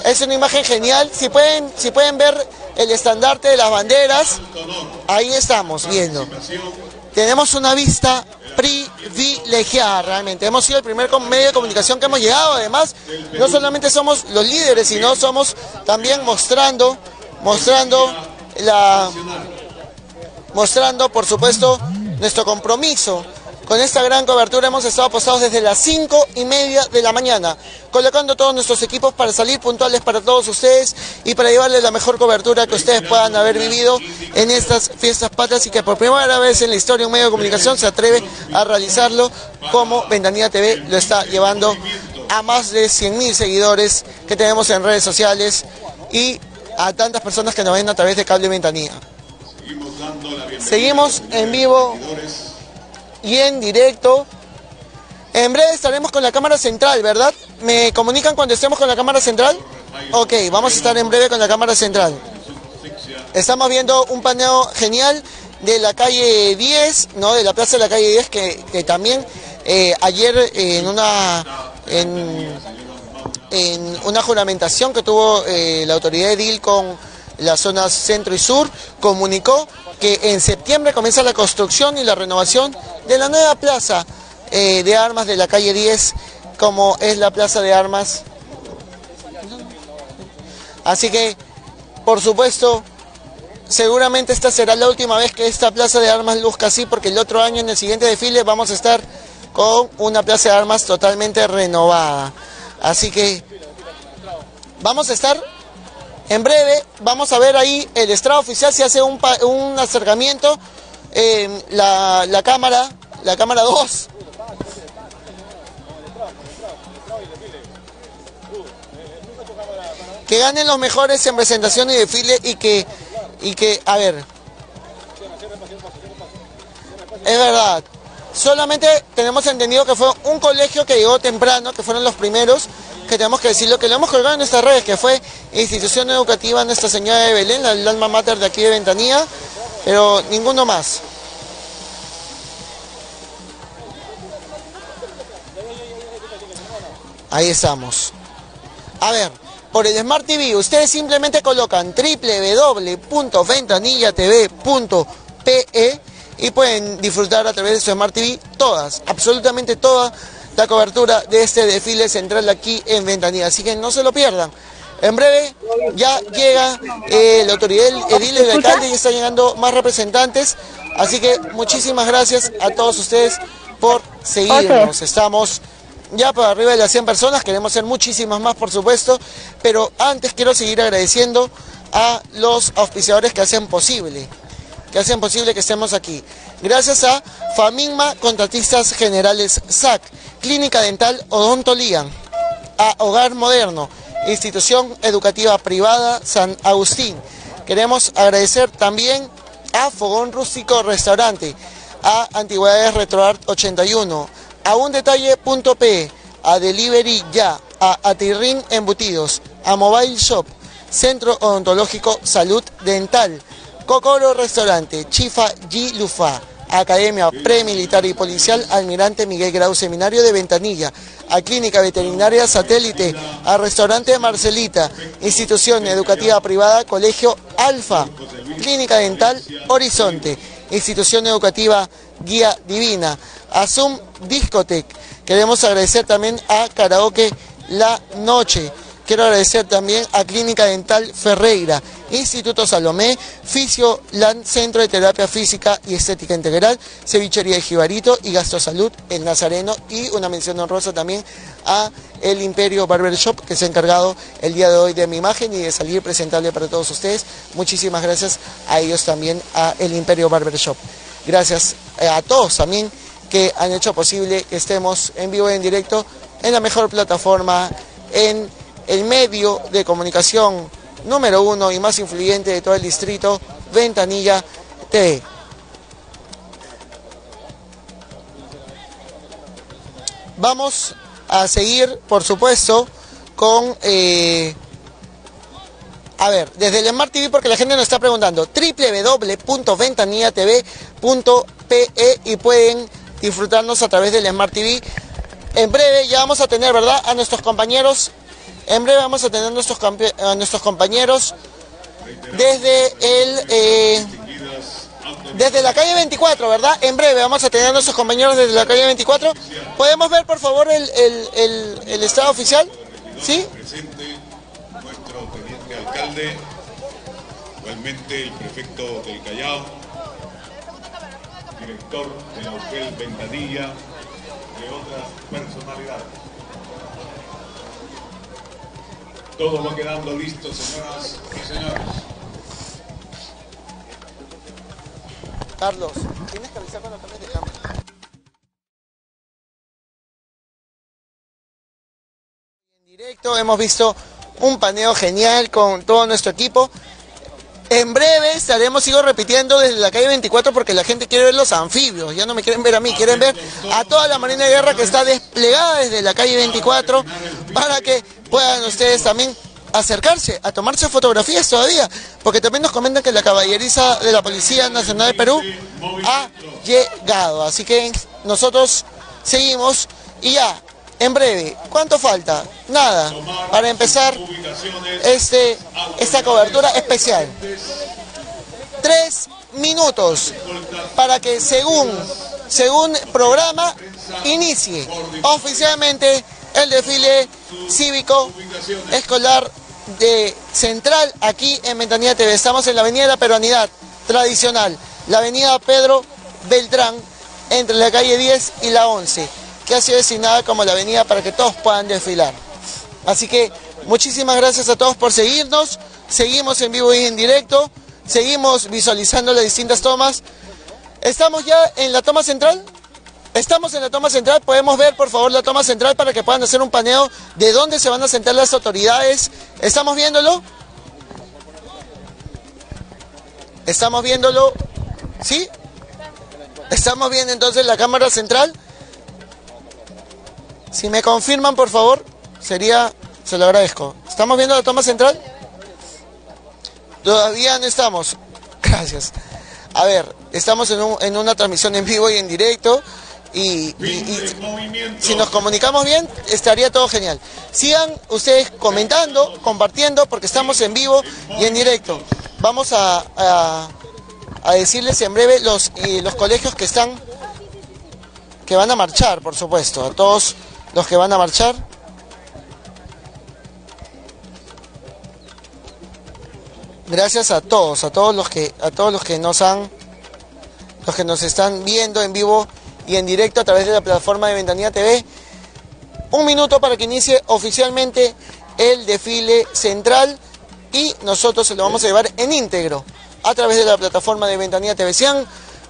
es una imagen genial. Si pueden, si pueden ver el estandarte de las banderas, ahí estamos viendo. Tenemos una vista privilegiada realmente. Hemos sido el primer medio de comunicación que hemos llegado. Además, no solamente somos los líderes, sino somos también mostrando, mostrando la, mostrando, por supuesto, nuestro compromiso. Con esta gran cobertura hemos estado postados desde las cinco y media de la mañana, colocando todos nuestros equipos para salir puntuales para todos ustedes y para llevarles la mejor cobertura que ustedes puedan haber vivido en estas fiestas patrias y que por primera vez en la historia un medio de comunicación se atreve a realizarlo como Ventanilla TV lo está llevando a más de 100.000 seguidores que tenemos en redes sociales y a tantas personas que nos ven a través de Cable Ventanilla. Seguimos en vivo y en directo. En breve estaremos con la cámara central, ¿verdad? ¿Me comunican cuando estemos con la cámara central? Ok, vamos a estar en breve con la cámara central. Estamos viendo un paneo genial de la calle 10, ¿no? De la plaza de la calle 10, que, que también eh, ayer en una en, en una juramentación que tuvo eh, la autoridad edil con las zonas centro y sur, comunicó que en septiembre comienza la construcción y la renovación de la nueva plaza eh, de armas de la calle 10, como es la plaza de armas. Así que, por supuesto, seguramente esta será la última vez que esta plaza de armas luzca así, porque el otro año en el siguiente desfile vamos a estar con una plaza de armas totalmente renovada. Así que vamos a estar en breve, vamos a ver ahí el estrado oficial si hace un, acercamiento, eh, la, la cámara, la cámara 2. Que ganen los mejores en presentación y desfile y que, y que, a ver, es verdad. Solamente tenemos entendido que fue un colegio que llegó temprano, que fueron los primeros, que tenemos que decirlo, que lo hemos colgado en nuestras redes, que fue Institución Educativa Nuestra Señora de Belén, la, alma mater de aquí de Ventanilla, pero ninguno más. Ahí estamos. A ver, por el Smart TV, ustedes simplemente colocan www.ventanillatv.pe y pueden disfrutar a través de su Smart TV todas, absolutamente toda la cobertura de este desfile central aquí en Ventanilla. Así que no se lo pierdan. En breve ya llega eh, la autoridad edil, el alcalde y están llegando más representantes. Así que muchísimas gracias a todos ustedes por seguirnos. Estamos ya por arriba de las 100 personas, queremos ser muchísimas más por supuesto, pero antes quiero seguir agradeciendo a los auspiciadores que hacen posible, que hacen posible que estemos aquí. Gracias a Faminma Contratistas Generales SAC, Clínica Dental Odontolían, a Hogar Moderno, Institución Educativa Privada San Agustín. Queremos agradecer también a Fogón Rústico Restaurante, a Antigüedades RetroArt 81, a un detalle.p, a Delivery Ya, a Atirrin Embutidos, a Mobile Shop, Centro Odontológico Salud Dental, Cocoro Restaurante, Chifa G. Lufa, Academia Premilitar y Policial Almirante Miguel Grau Seminario de Ventanilla, a Clínica Veterinaria Satélite, a Restaurante Marcelita, Institución Educativa Privada Colegio Alfa, Clínica Dental Horizonte, Institución Educativa Guía Divina, a Zoom Discotec. Queremos agradecer también a Karaoke La Noche. Quiero agradecer también a Clínica Dental Ferreira, Instituto Salomé, Fisio Land Centro de Terapia Física y Estética Integral, Cevichería de Jibarito y Gastosalud en Nazareno y una mención honrosa también a el Imperio Barber Shop que se ha encargado el día de hoy de mi imagen y de salir presentable para todos ustedes. Muchísimas gracias a ellos también, a el Imperio Barber Shop. Gracias eh, a todos también que han hecho posible que estemos en vivo y en directo en la mejor plataforma, en el medio de comunicación número uno y más influyente de todo el distrito, Ventanilla TV. Vamos a seguir, por supuesto, con... eh, a ver, desde el Smart TV, porque la gente nos está preguntando, www.ventanillatv.pe y pueden disfrutarnos a través del Smart TV. En breve ya vamos a tener, ¿verdad?, a nuestros compañeros en breve vamos a tener a nuestros compañeros desde el eh, desde la calle 24, ¿verdad? En breve vamos a tener a nuestros compañeros desde la calle 24. ¿Podemos ver, por favor, el, el, el, estado oficial? ¿Sí? Presente nuestro teniente alcalde, igualmente el prefecto del Callao, director de la Hotel Ventanilla, de otras personalidades. Todo va quedando listo, señoras y señores. Carlos, tienes que avisar cuando cambies de cámara. En directo hemos visto un paneo genial con todo nuestro equipo. En breve estaremos, sigo repitiendo, desde la calle 24 porque la gente quiere ver los anfibios. Ya no me quieren ver a mí, quieren ver a toda la Marina de Guerra que está desplegada desde la calle 24 para que puedan ustedes también acercarse a tomarse fotografías todavía. Porque también nos comentan que la caballeriza de la Policía Nacional de Perú ha llegado. Así que nosotros seguimos y ya, en breve, ¿cuánto falta? Nada, para empezar este, esta cobertura especial. Tres minutos para que según, según programa inicie oficialmente el desfile cívico escolar de Central aquí en Ventanilla TV. Estamos en la avenida de la Peruanidad tradicional, la avenida Pedro Beltrán, entre la calle 10 y la 11, que ha sido designada como la avenida para que todos puedan desfilar. Así que muchísimas gracias a todos por seguirnos, seguimos en vivo y en directo, seguimos visualizando las distintas tomas. Estamos ya en la toma central. Estamos en la toma central, podemos ver por favor la toma central para que puedan hacer un paneo de dónde se van a sentar las autoridades. ¿Estamos viéndolo? ¿Estamos viéndolo? ¿Sí? ¿Estamos viendo entonces la cámara central? Si me confirman por favor, sería, se lo agradezco. ¿Estamos viendo la toma central? Todavía no estamos. (laughs) Gracias. A ver, estamos en, un- en una transmisión en vivo y en directo. Y, y- y si nos comunicamos bien, estaría todo genial. Sigan ustedes comentando, compartiendo, porque estamos en vivo y en directo. Vamos a, a- a decirles en breve los, eh, los colegios que están, que van a marchar, por supuesto, a todos los que van a marchar. Gracias a todos, a todos los que, a todos los que nos han, los que nos están viendo en vivo y en directo a través de la plataforma de Ventanilla TV. Un minuto para que inicie oficialmente el desfile central y nosotros se lo vamos a llevar en íntegro a través de la plataforma de Ventanilla TV. Sean,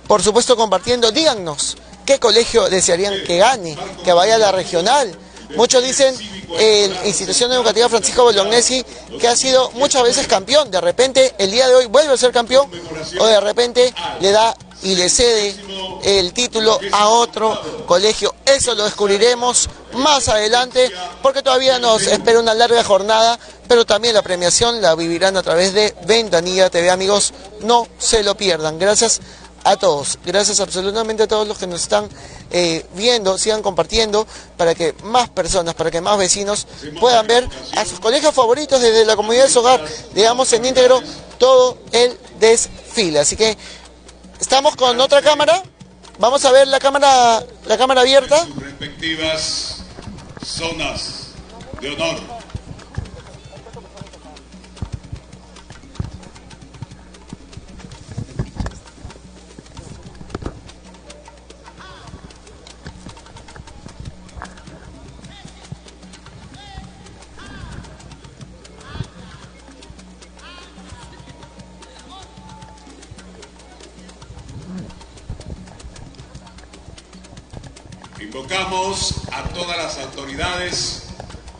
por supuesto, compartiendo. Díganos qué colegio desearían que gane, que vaya a la regional. Muchos dicen eh, Institución Educativa Francisco Bolognesi, que ha sido muchas veces campeón. De repente, el día de hoy vuelve a ser campeón o de repente le da y le cede el título a otro colegio. Eso lo descubriremos más adelante porque todavía nos espera una larga jornada, pero también la premiación la vivirán a través de Ventanilla TV, amigos. No se lo pierdan. Gracias a todos. Gracias absolutamente a todos los que nos están eh, viendo, sigan compartiendo para que más personas, para que más vecinos puedan ver a sus colegios favoritos desde la comunidad de su hogar, digamos en íntegro todo el desfile. Así que estamos con otra cámara. Vamos a ver la cámara, la cámara abierta. Sus respectivas zonas de honor. Invocamos a todas las autoridades,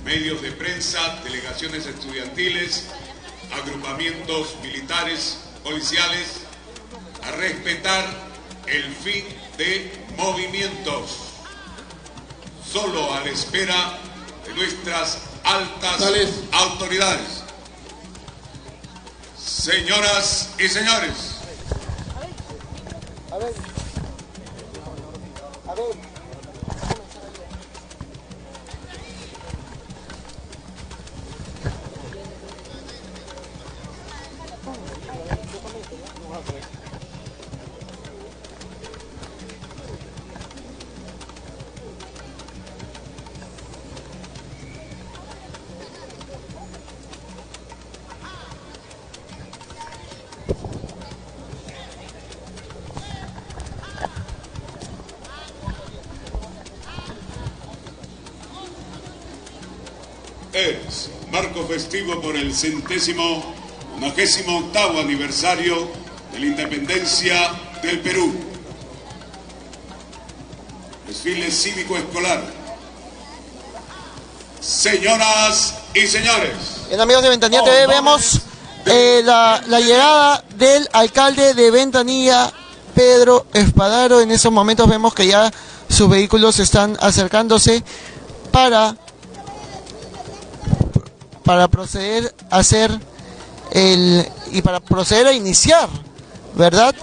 medios de prensa, delegaciones estudiantiles, agrupamientos militares, policiales, a respetar el fin de movimientos, solo a la espera de nuestras altas autoridades. Señoras y señores, A ver. A ver. Festivo por el centésimo, nogésimo octavo aniversario de la independencia del Perú. Desfile cívico escolar. Señoras y señores. Bien, amigos de Ventanilla TV, vemos eh, la, la llegada del alcalde de Ventanilla, Pedro Espadaro. En esos momentos vemos que ya sus vehículos están acercándose para, para proceder a hacer el y para proceder a iniciar, ¿verdad?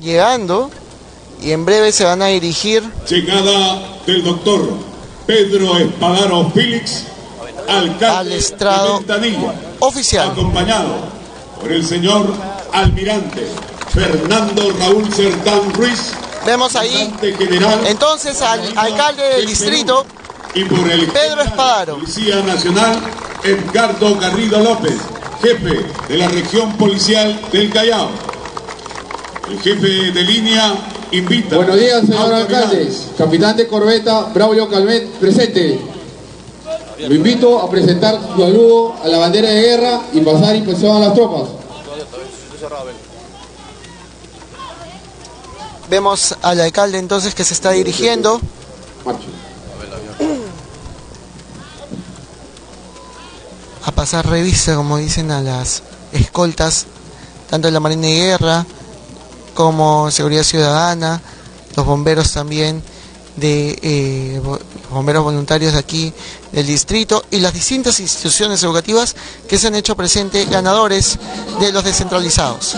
Llegando y en breve se van a dirigir Llegada del doctor Pedro Espadaro Félix, alcalde al estrado de oficial. acompañado por el señor almirante Fernando Raúl Cerdán Ruiz, Vemos ahí general entonces al alcalde del distrito, y por el Pedro Espadaro. Policía Nacional Edgardo Garrido López, jefe de la región policial del Callao. El jefe de línea invita. Buenos días, señor alcalde. Capitán de corbeta Braulio Calmet, presente. Lo invito a presentar su saludo a la bandera de guerra y pasar inspección a las tropas. Vemos al alcalde entonces que se está dirigiendo. A pasar revista, como dicen, a las escoltas, tanto de la Marina de Guerra como Seguridad Ciudadana, los bomberos también de eh, bomberos voluntarios de aquí del distrito y las distintas instituciones educativas que se han hecho presentes ganadores de los descentralizados.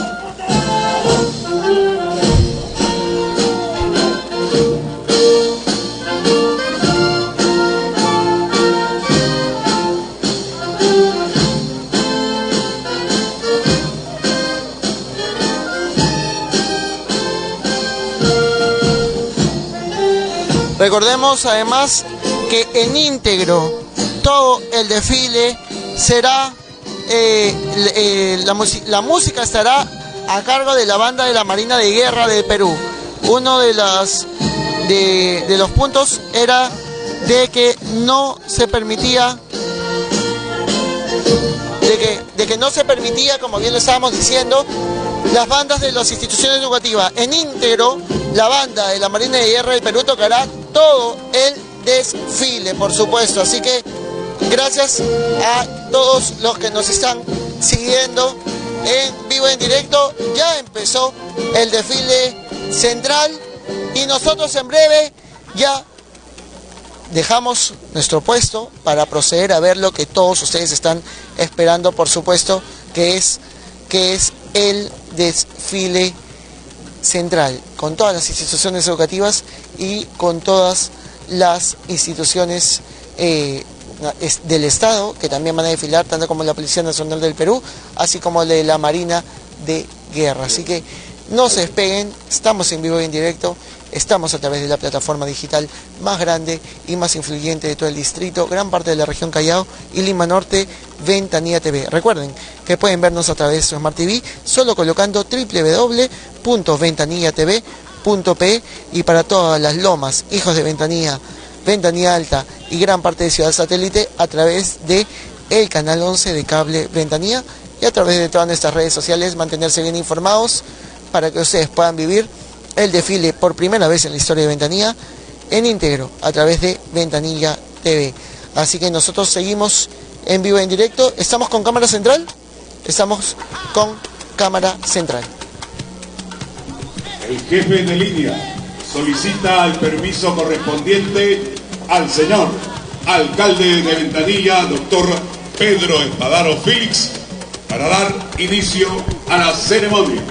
Recordemos además que en íntegro todo el desfile será, eh, eh, la, música estará a cargo de la banda de la Marina de Guerra de Perú. Uno de, las, de los puntos era de que no se permitía de que, de que no se permitía, como bien lo estábamos diciendo, las bandas de las instituciones educativas. En íntegro, la banda de la Marina de Guerra del Perú tocará todo el desfile, por supuesto. Así que gracias a todos los que nos están siguiendo en vivo en directo. Ya empezó el desfile central y nosotros en breve ya dejamos nuestro puesto para proceder a ver lo que todos ustedes están esperando, por supuesto, que es, que es el desfile central, con todas las instituciones educativas y con todas las instituciones eh, del Estado, que también van a desfilar, tanto como la Policía Nacional del Perú, así como de la Marina de Guerra. Así que no se despeguen, estamos en vivo y en directo Estamos a través de la plataforma digital más grande y más influyente de todo el distrito, gran parte de la región Callao y Lima Norte, Ventanilla TV. Recuerden que pueden vernos a través de su Smart TV solo colocando www.ventanillatv.p y para todas las lomas, hijos de Ventanilla, Ventanilla Alta y gran parte de Ciudad Satélite a través de el canal 11 de cable Ventanilla y a través de todas nuestras redes sociales mantenerse bien informados para que ustedes puedan vivir el desfile por primera vez en la historia de Ventanilla en íntegro a través de Ventanilla TV. Así que nosotros seguimos en vivo en directo. ¿Estamos con cámara central? Estamos con cámara central. El jefe de línea solicita el permiso correspondiente al señor alcalde de Ventanilla, doctor Pedro Espadaro Félix, para dar inicio a la ceremonia.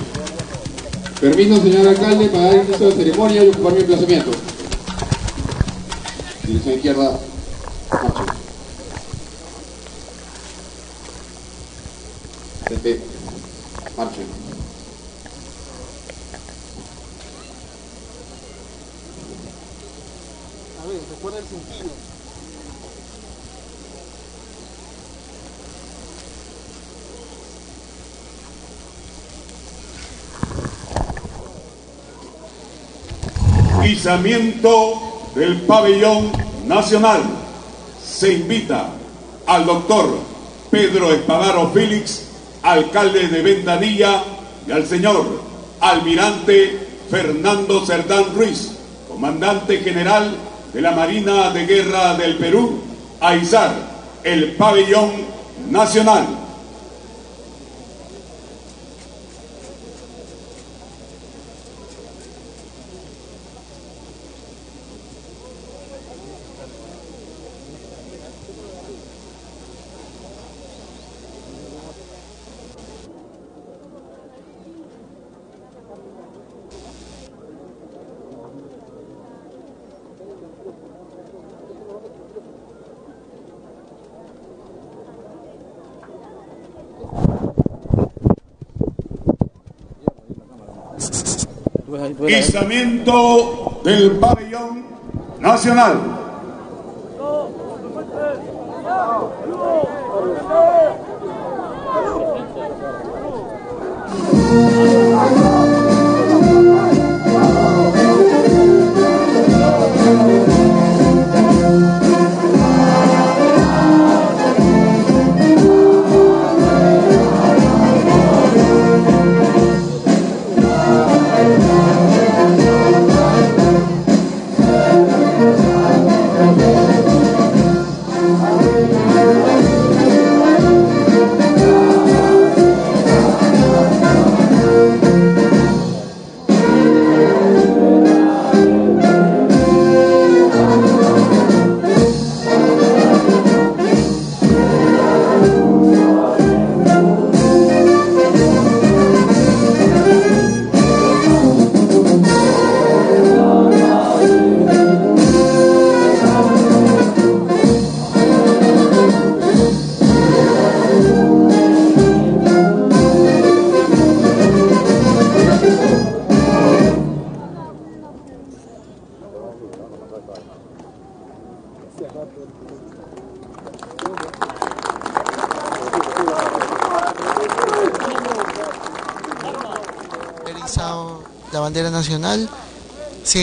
Permiso, señor alcalde, para dar inicio a la ceremonia y ocupar mi emplazamiento. Dirección izquierda, marcha. Frente, marcha. A ver, recuerda el sentido. Izamiento del pabellón nacional. Se invita al doctor Pedro Espadaro Félix, alcalde de Ventanilla, y al señor almirante Fernando Cerdán Ruiz, comandante general de la Marina de Guerra del Perú, a izar el pabellón nacional. Izamiento del pabellón nacional.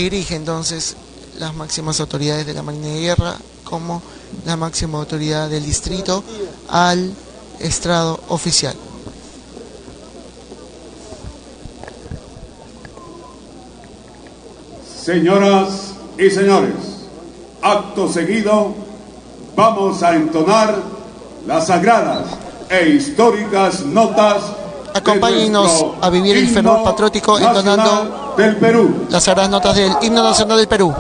Dirige entonces las máximas autoridades de la Marina de Guerra como la máxima autoridad del distrito al estrado oficial. Señoras y señores, acto seguido vamos a entonar las sagradas e históricas notas Acompáñenos a vivir el fervor patriótico entonando del Perú. las sagradas notas del himno nacional del Perú.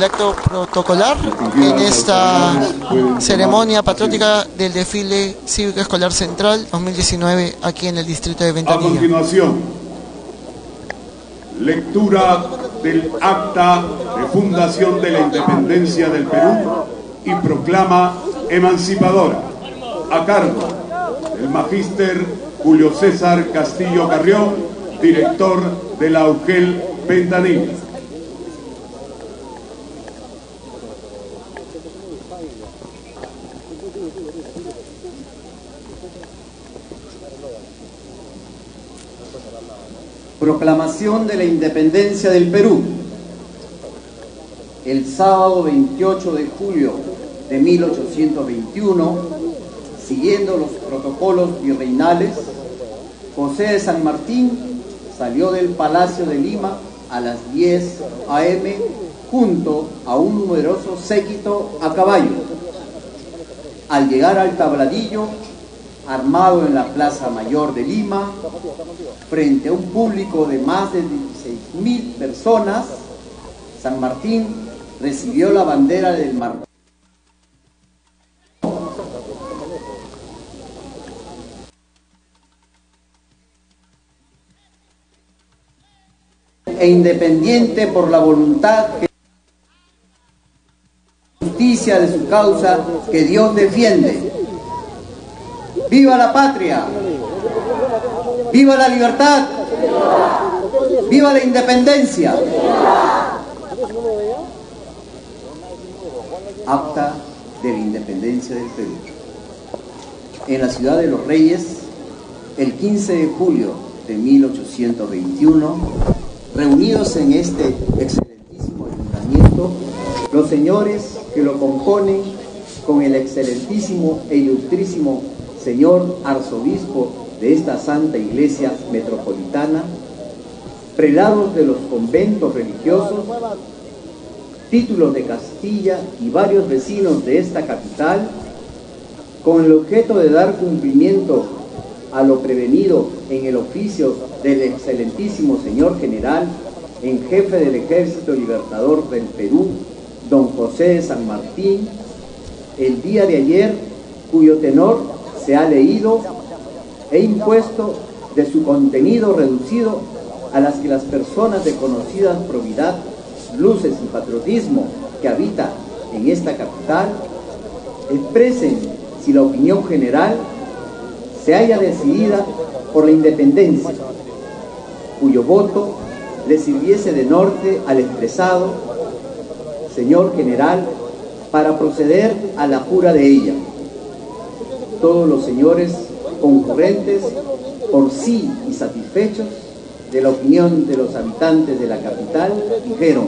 El acto protocolar en esta ceremonia patriótica del desfile cívico escolar central 2019 aquí en el distrito de A Ventanilla. continuación, lectura del acta de fundación de la independencia del Perú y proclama emancipadora a cargo del magíster Julio César Castillo Carrión, director de la UGEL Ventanilla. Proclamación de la Independencia del Perú. El sábado 28 de julio de 1821, siguiendo los protocolos virreinales, José de San Martín salió del Palacio de Lima a las 10 a.m. junto a un numeroso séquito a caballo. Al llegar al tabladillo, armado en la Plaza Mayor de Lima, frente a un público de más de 16.000 personas, San Martín recibió la bandera del Mar. e independiente por la voluntad que justicia de su causa que Dios defiende. ¡Viva la patria! ¡Viva la libertad! ¡Viva la independencia! Acta de la independencia del Perú. En la ciudad de Los Reyes, el 15 de julio de 1821, reunidos en este excelentísimo ayuntamiento, los señores que lo componen con el excelentísimo e ilustrísimo señor arzobispo de esta santa iglesia metropolitana, prelados de los conventos religiosos, títulos de Castilla y varios vecinos de esta capital, con el objeto de dar cumplimiento a lo prevenido en el oficio del excelentísimo señor general en jefe del Ejército Libertador del Perú, don José de San Martín, el día de ayer, cuyo tenor se ha leído e impuesto de su contenido reducido a las que las personas de conocida probidad, luces y patriotismo que habita en esta capital expresen si la opinión general se haya decidida por la independencia, cuyo voto le sirviese de norte al expresado señor general para proceder a la jura de ella. Todos los señores concurrentes, por sí y satisfechos de la opinión de los habitantes de la capital, dijeron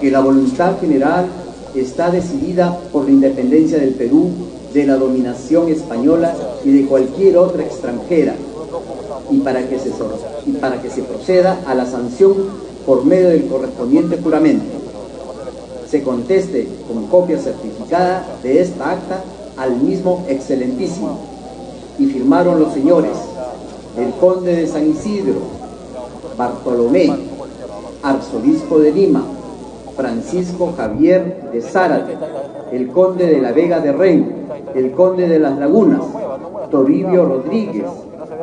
que la voluntad general está decidida por la independencia del Perú de la dominación española y de cualquier otra extranjera y para que se, y para que se proceda a la sanción por medio del correspondiente juramento. Se conteste con copia certificada de esta acta al mismo excelentísimo y firmaron los señores el conde de San Isidro, Bartolomé, arzobispo de Lima, Francisco Javier de Zárate, el conde de la Vega de Rey, el conde de las Lagunas, Toribio Rodríguez,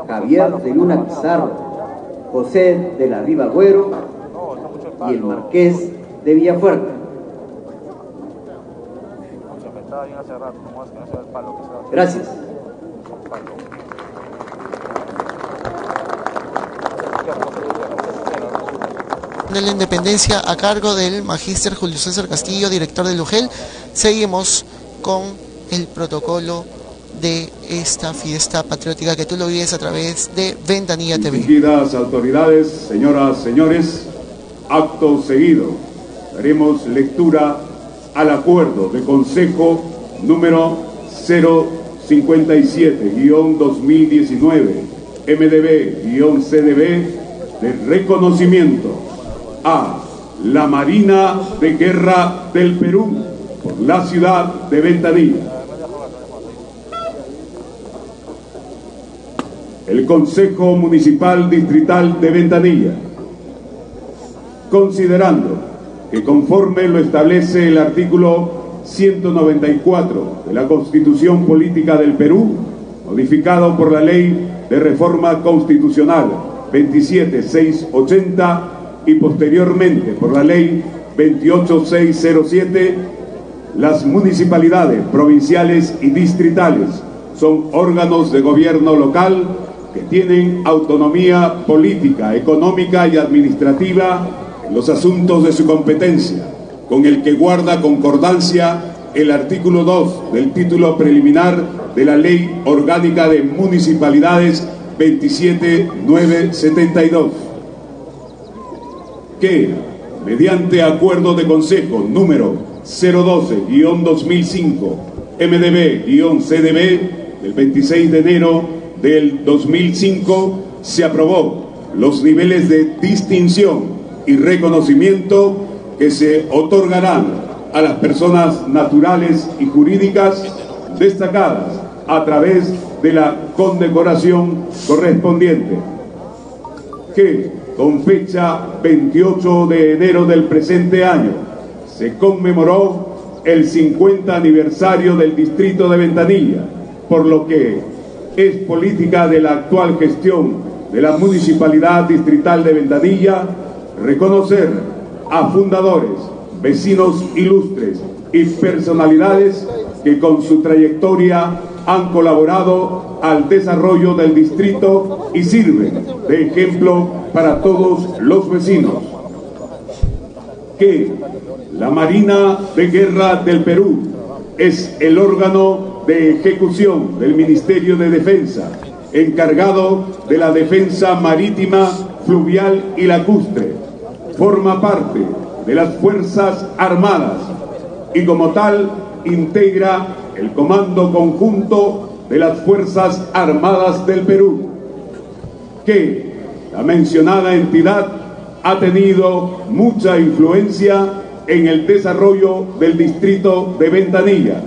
Javier de Luna Pizarro, José de la Riva Güero y el marqués de Villafuerte. Gracias. de la Independencia a cargo del magíster Julio César Castillo, director del UGEL. Seguimos con el protocolo de esta fiesta patriótica que tú lo vives a través de Ventanilla TV. Distinguidas autoridades, señoras, señores, acto seguido, daremos lectura al acuerdo de Consejo número 057-2019 MDB-CDB de reconocimiento a la Marina de Guerra del Perú por la ciudad de Ventanilla. El Consejo Municipal Distrital de Ventanilla, considerando que conforme lo establece el artículo 194 de la Constitución Política del Perú, modificado por la Ley de Reforma Constitucional 27680 y posteriormente por la Ley 28607, las municipalidades provinciales y distritales son órganos de gobierno local que tienen autonomía política, económica y administrativa en los asuntos de su competencia, con el que guarda concordancia el artículo 2 del título preliminar de la Ley Orgánica de Municipalidades 27972, que, mediante acuerdo de consejo número 012-2005 MDB-CDB del 26 de enero del 2005, se aprobó los niveles de distinción y reconocimiento que se otorgarán a las personas naturales y jurídicas destacadas a través de la condecoración correspondiente, que con fecha 28 de enero del presente año se conmemoró el 50 aniversario del distrito de Ventanilla, por lo que es política de la actual gestión de la Municipalidad Distrital de Ventanilla reconocer a fundadores, vecinos ilustres y personalidades que con su trayectoria han colaborado al desarrollo del distrito y sirven de ejemplo para todos los vecinos. Que la Marina de Guerra del Perú es el órgano de ejecución del Ministerio de Defensa, encargado de la defensa marítima, fluvial y lacustre. Forma parte de las Fuerzas Armadas y como tal integra el Comando Conjunto de las Fuerzas Armadas del Perú, que la mencionada entidad ha tenido mucha influencia en el desarrollo del distrito de Ventanilla.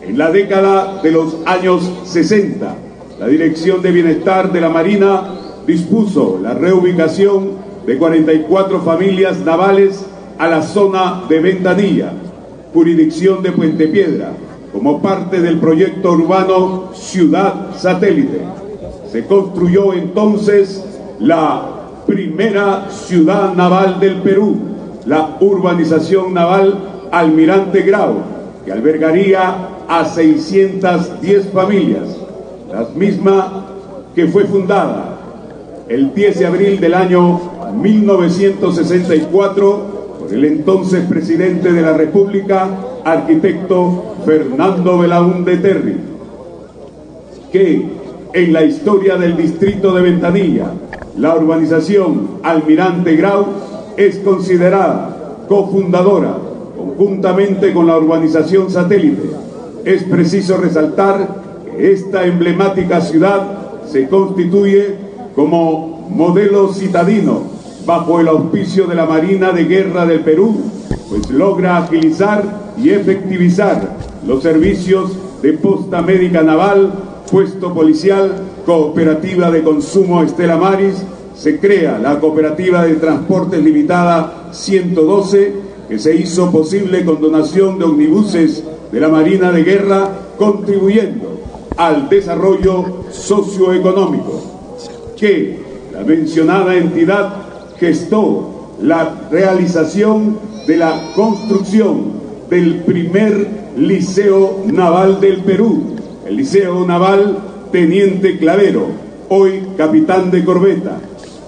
En la década de los años 60, la Dirección de Bienestar de la Marina dispuso la reubicación de 44 familias navales a la zona de Ventanilla, jurisdicción de Puente Piedra, como parte del proyecto urbano Ciudad Satélite. Se construyó entonces la primera ciudad naval del Perú, la urbanización naval Almirante Grau, que albergaría a 610 familias, la misma que fue fundada el 10 de abril del año 1964 el entonces presidente de la República, arquitecto Fernando Belaúnde Terry, que en la historia del distrito de Ventanilla, la urbanización Almirante Grau es considerada cofundadora conjuntamente con la urbanización satélite. Es preciso resaltar que esta emblemática ciudad se constituye como modelo citadino bajo el auspicio de la Marina de Guerra del Perú, pues logra agilizar y efectivizar los servicios de posta médica naval, puesto policial, cooperativa de consumo Estela Maris, se crea la cooperativa de transportes limitada 112, que se hizo posible con donación de omnibuses de la Marina de Guerra, contribuyendo al desarrollo socioeconómico, que la mencionada entidad gestó la realización de la construcción del primer Liceo Naval del Perú, el Liceo Naval Teniente Clavero, hoy capitán de corbeta,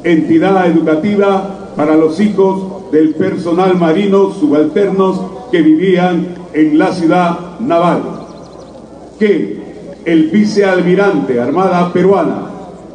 entidad educativa para los hijos del personal marino subalternos que vivían en la ciudad naval. Que el vicealmirante Armada Peruana,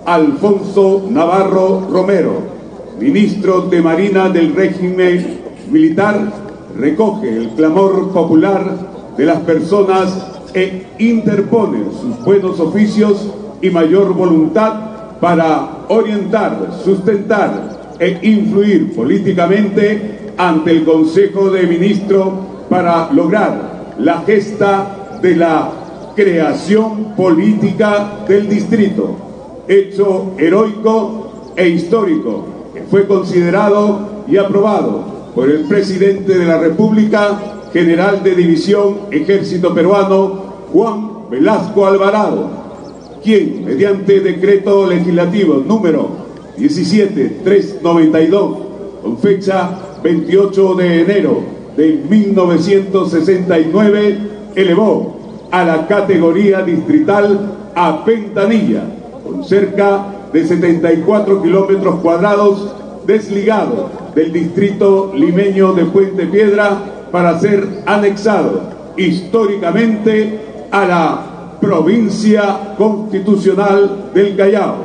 Alfonso Navarro Romero, ministro de Marina del régimen militar, recoge el clamor popular de las personas e interpone sus buenos oficios y mayor voluntad para orientar, sustentar e influir políticamente ante el Consejo de Ministros para lograr la gesta de la creación política del distrito, hecho heroico e histórico fue considerado y aprobado por el presidente de la República, general de división Ejército Peruano, Juan Velasco Alvarado, quien, mediante decreto legislativo número 17392, con fecha 28 de enero de 1969, elevó a la categoría distrital a Pentanilla, con cerca de 74 kilómetros cuadrados desligado del distrito limeño de Puente Piedra para ser anexado históricamente a la provincia constitucional del Callao,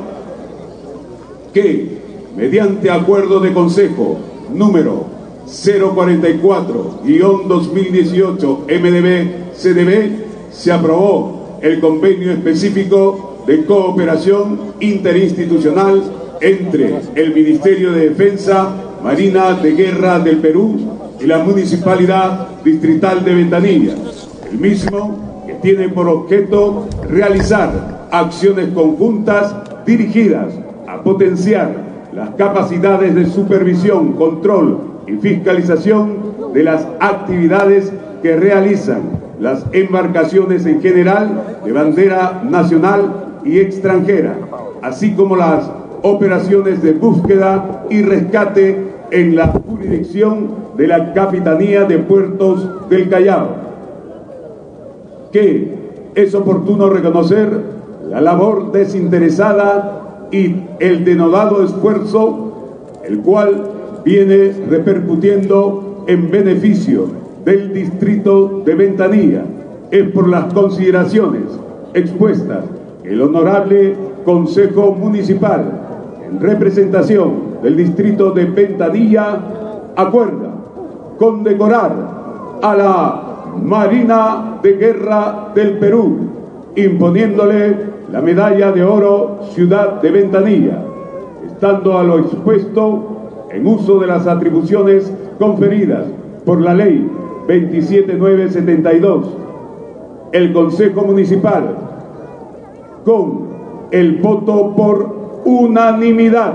que mediante acuerdo de consejo número 044-2018 MDB-CDB se aprobó el convenio específico de cooperación interinstitucional entre el Ministerio de Defensa, Marina de Guerra del Perú y la Municipalidad Distrital de Ventanilla. El mismo que tiene por objeto realizar acciones conjuntas dirigidas a potenciar las capacidades de supervisión, control y fiscalización de las actividades que realizan las embarcaciones en general de bandera nacional y extranjera, así como las operaciones de búsqueda y rescate en la jurisdicción de la Capitanía de Puertos del Callao, que es oportuno reconocer la labor desinteresada y el denodado esfuerzo, el cual viene repercutiendo en beneficio del distrito de Ventanilla. Es por las consideraciones expuestas el honorable Consejo Municipal, en representación del distrito de Ventanilla, acuerda condecorar a la Marina de Guerra del Perú, imponiéndole la medalla de oro Ciudad de Ventanilla, estando a lo expuesto en uso de las atribuciones conferidas por la ley 27972. El Consejo Municipal, con el voto por unanimidad,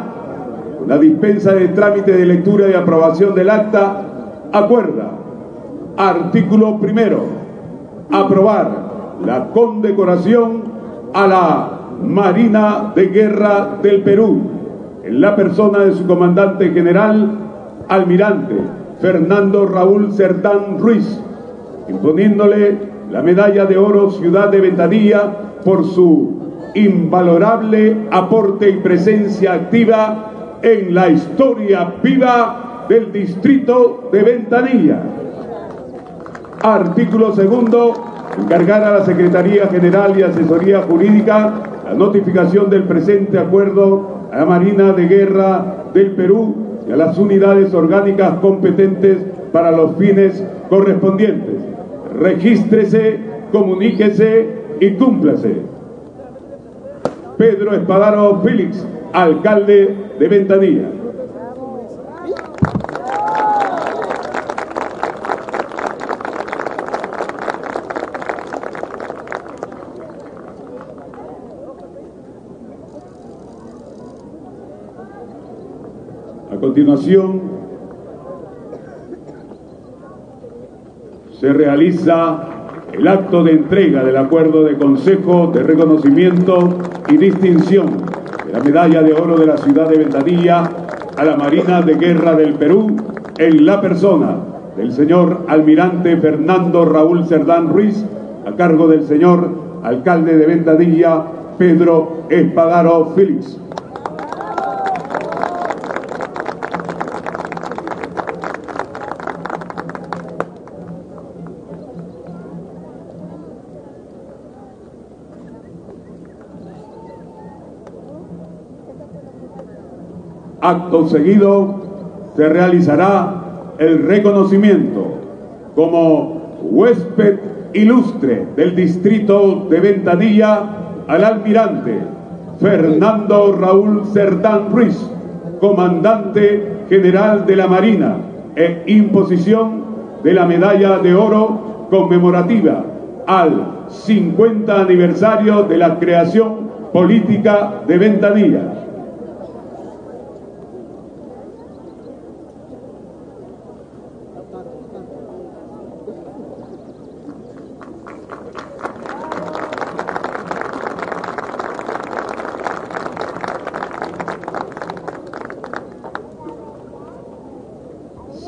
la dispensa de trámite de lectura y aprobación del acta, acuerda Artículo primero. Aprobar la condecoración a la Marina de Guerra del Perú en la persona de su comandante general, almirante Fernando Raúl Cerdán Ruiz, imponiéndole la medalla de oro Ciudad de Ventanilla por su invalorable aporte y presencia activa en la historia viva del distrito de Ventanilla. Artículo segundo, encargar a la Secretaría General y Asesoría Jurídica la notificación del presente acuerdo a la Marina de Guerra del Perú y a las unidades orgánicas competentes para los fines correspondientes. Regístrese, comuníquese y cúmplase. Pedro Espadaro Félix, alcalde de Ventanilla. A continuación, se realiza el acto de entrega del acuerdo de consejo de reconocimiento y distinción de la medalla de oro de la ciudad de Ventanilla a la Marina de Guerra del Perú en la persona del señor almirante Fernando Raúl Cerdán Ruiz a cargo del señor alcalde de Ventanilla Pedro Espadaro Félix. Acto seguido se realizará el reconocimiento como huésped ilustre del distrito de Ventanilla al almirante Fernando Raúl Cerdán Ruiz, comandante general de la Marina, e imposición de la medalla de oro conmemorativa al 50 aniversario de la creación política de Ventanilla.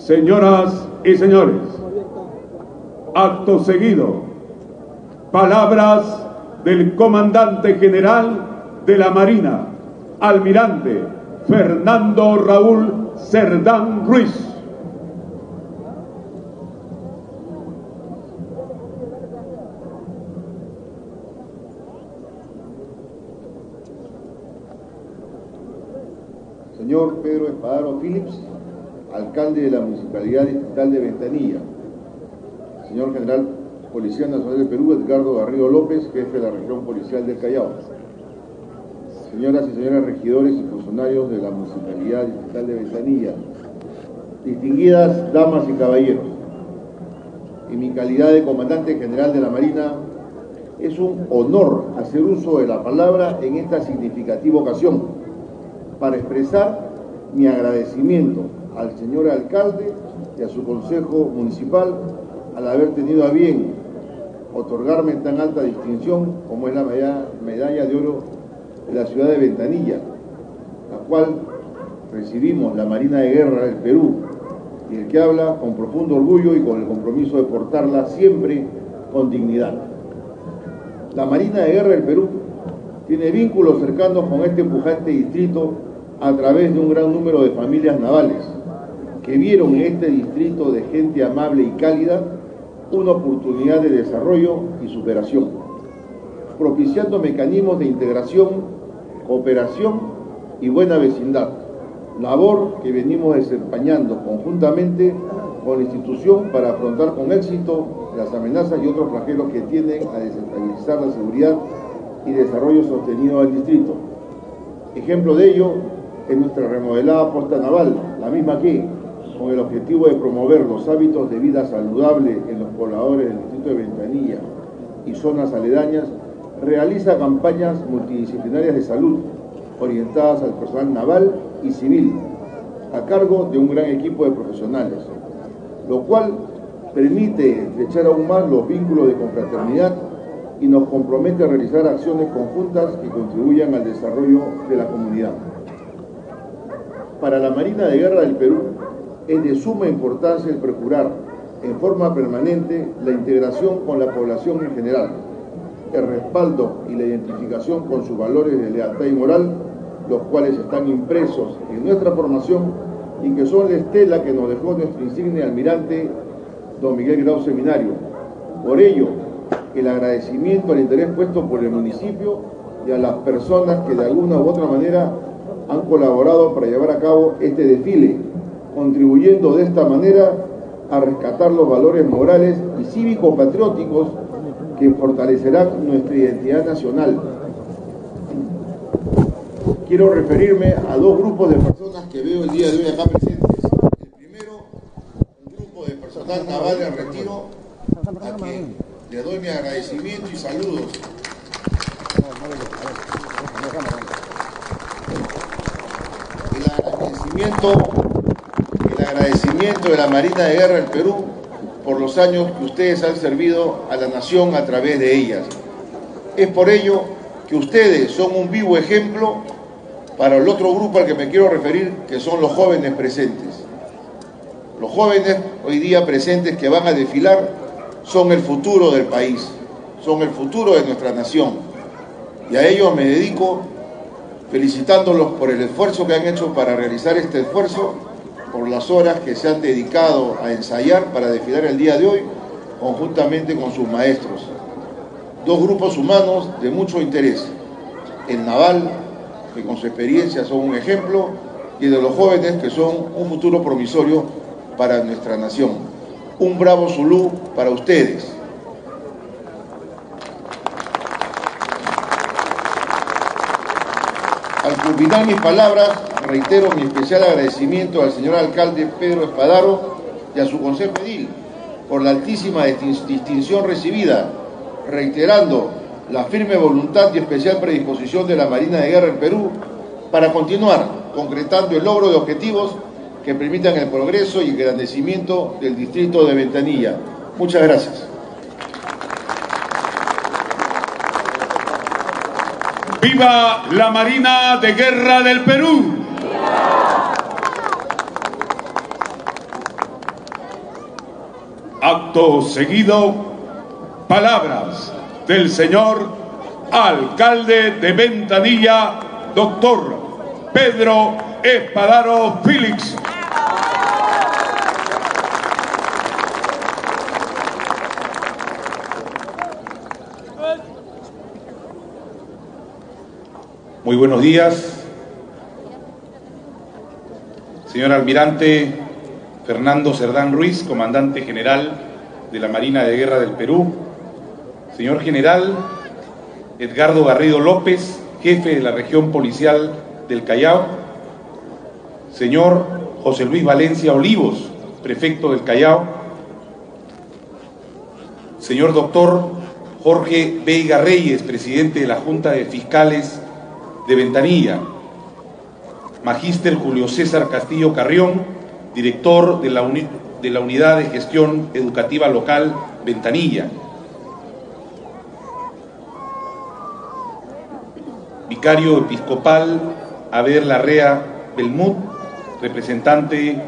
Señoras y señores, acto seguido, palabras del comandante general de la Marina, almirante Fernando Raúl Cerdán Ruiz. Señor Pedro Espadaro Phillips, alcalde de la Municipalidad Distrital de Ventanilla, señor General Policía Nacional de Perú, Edgardo Garrido López, jefe de la región policial del Callao, señoras y señores regidores y funcionarios de la Municipalidad Distrital de Ventanilla, distinguidas damas y caballeros, en mi calidad de comandante general de la Marina, es un honor hacer uso de la palabra en esta significativa ocasión para expresar mi agradecimiento al señor alcalde y a su consejo municipal al haber tenido a bien otorgarme tan alta distinción como es la medalla, de oro de la ciudad de Ventanilla, la cual recibimos la Marina de Guerra del Perú y el que habla con profundo orgullo y con el compromiso de portarla siempre con dignidad. La Marina de Guerra del Perú tiene vínculos cercanos con este pujante distrito a través de un gran número de familias navales que vieron en este distrito de gente amable y cálida una oportunidad de desarrollo y superación, propiciando mecanismos de integración, cooperación y buena vecindad, labor que venimos desempeñando conjuntamente con la institución para afrontar con éxito las amenazas y otros flagelos que tienden a desestabilizar la seguridad y desarrollo sostenido del distrito. Ejemplo de ello es nuestra remodelada posta naval, la misma que, con el objetivo de promover los hábitos de vida saludable en los pobladores del distrito de Ventanilla y zonas aledañas, realiza campañas multidisciplinarias de salud orientadas al personal naval y civil, a cargo de un gran equipo de profesionales, lo cual permite estrechar aún más los vínculos de confraternidad y nos compromete a realizar acciones conjuntas que contribuyan al desarrollo de la comunidad. Para la Marina de Guerra del Perú es de suma importancia el procurar en forma permanente la integración con la población en general, el respaldo y la identificación con sus valores de lealtad y moral, los cuales están impresos en nuestra formación y que son la estela que nos dejó nuestro insigne almirante don Miguel Grau Seminario. Por ello, el agradecimiento al interés puesto por el municipio y a las personas que de alguna u otra manera han colaborado para llevar a cabo este desfile, contribuyendo de esta manera a rescatar los valores morales y cívicos patrióticos que fortalecerán nuestra identidad nacional. Quiero referirme a dos grupos de personas que veo el día de hoy acá presentes. El primero, un grupo de personal naval en retiro, a quien le doy mi agradecimiento y saludos. El agradecimiento, agradecimiento de la Marina de Guerra del Perú por los años que ustedes han servido a la nación a través de ellas. Es por ello que ustedes son un vivo ejemplo para el otro grupo al que me quiero referir, que son los jóvenes presentes. Los jóvenes hoy día presentes que van a desfilar son el futuro del país, son el futuro de nuestra nación. Y a ellos me dedico felicitándolos por el esfuerzo que han hecho para realizar este esfuerzo, por las horas que se han dedicado a ensayar para desfilar el día de hoy, conjuntamente con sus maestros. Dos grupos humanos de mucho interés, el naval, que con su experiencia son un ejemplo, y de los jóvenes que son un futuro promisorio para nuestra nación. Un bravo Zulú para ustedes. Al culminar mis palabras, reitero mi especial agradecimiento al señor alcalde Pedro Espadaro y a su consejo edil por la altísima distinción recibida, reiterando la firme voluntad y especial predisposición de la Marina de Guerra en Perú para continuar concretando el logro de objetivos que permitan el progreso y engrandecimiento del distrito de Ventanilla. Muchas gracias. ¡Viva la Marina de Guerra del Perú! Acto seguido, palabras del señor alcalde de Ventanilla, doctor Pedro Espadaro Félix. Muy buenos días, señor almirante Fernando Cerdán Ruiz, comandante general de la Marina de Guerra del Perú, señor general Edgardo Garrido López, jefe de la región policial del Callao, señor José Luis Valencia Olivos, prefecto del Callao, señor doctor Jorge Veiga Reyes, presidente de la Junta de Fiscales de Ventanilla, magíster Julio César Castillo Carrión, director de la, de la Unidad de Gestión Educativa Local Ventanilla, vicario episcopal Aver Larrea Belmut, representante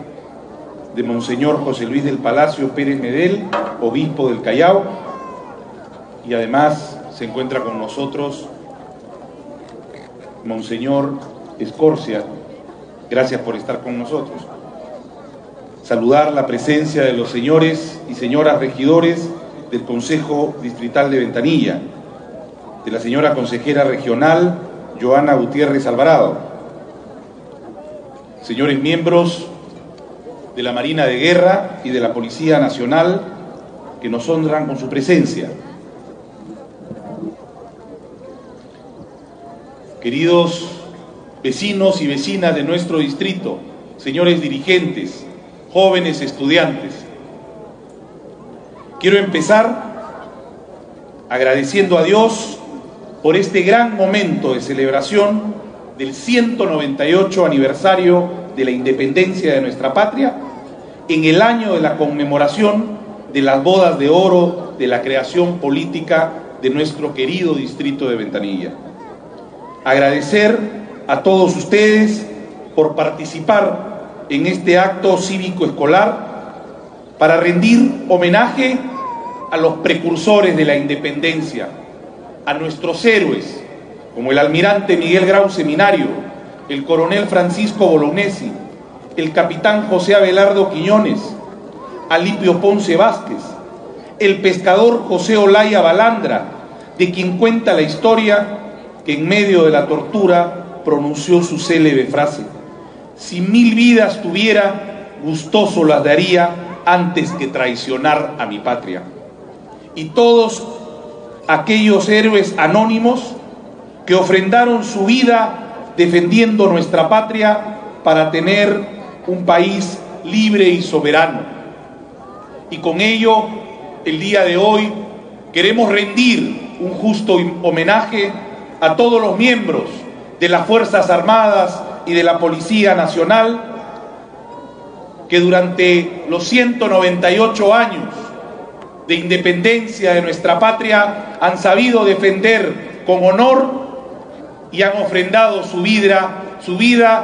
de Monseñor José Luis del Palacio Pérez Medel, obispo del Callao, y además se encuentra con nosotros Monseñor Escorcia. Gracias por estar con nosotros. Saludar la presencia de los señores y señoras regidores del Consejo Distrital de Ventanilla, de la señora consejera regional Joana Gutiérrez Alvarado, señores miembros de la Marina de Guerra y de la Policía Nacional que nos honran con su presencia. Queridos vecinos y vecinas de nuestro distrito, señores dirigentes, jóvenes estudiantes, quiero empezar agradeciendo a Dios por este gran momento de celebración del 198 aniversario de la independencia de nuestra patria, en el año de la conmemoración de las bodas de oro de la creación política de nuestro querido distrito de Ventanilla. Agradecer a todos ustedes por participar en este acto cívico escolar para rendir homenaje a los precursores de la independencia, a nuestros héroes, como el almirante Miguel Grau Seminario, el coronel Francisco Bolognesi, el capitán José Abelardo Quiñones, Alipio Ponce Vázquez, el pescador José Olaya Balandra, de quien cuenta la historia que en medio de la tortura pronunció su célebre frase, si mil vidas tuviera, gustoso las daría antes que traicionar a mi patria. Y todos aquellos héroes anónimos que ofrendaron su vida defendiendo nuestra patria para tener un país libre y soberano. Y con ello, el día de hoy, queremos rendir un justo homenaje a todos los miembros de las Fuerzas Armadas y de la Policía Nacional que durante los 198 años de independencia de nuestra patria han sabido defender con honor y han ofrendado su vida, su vida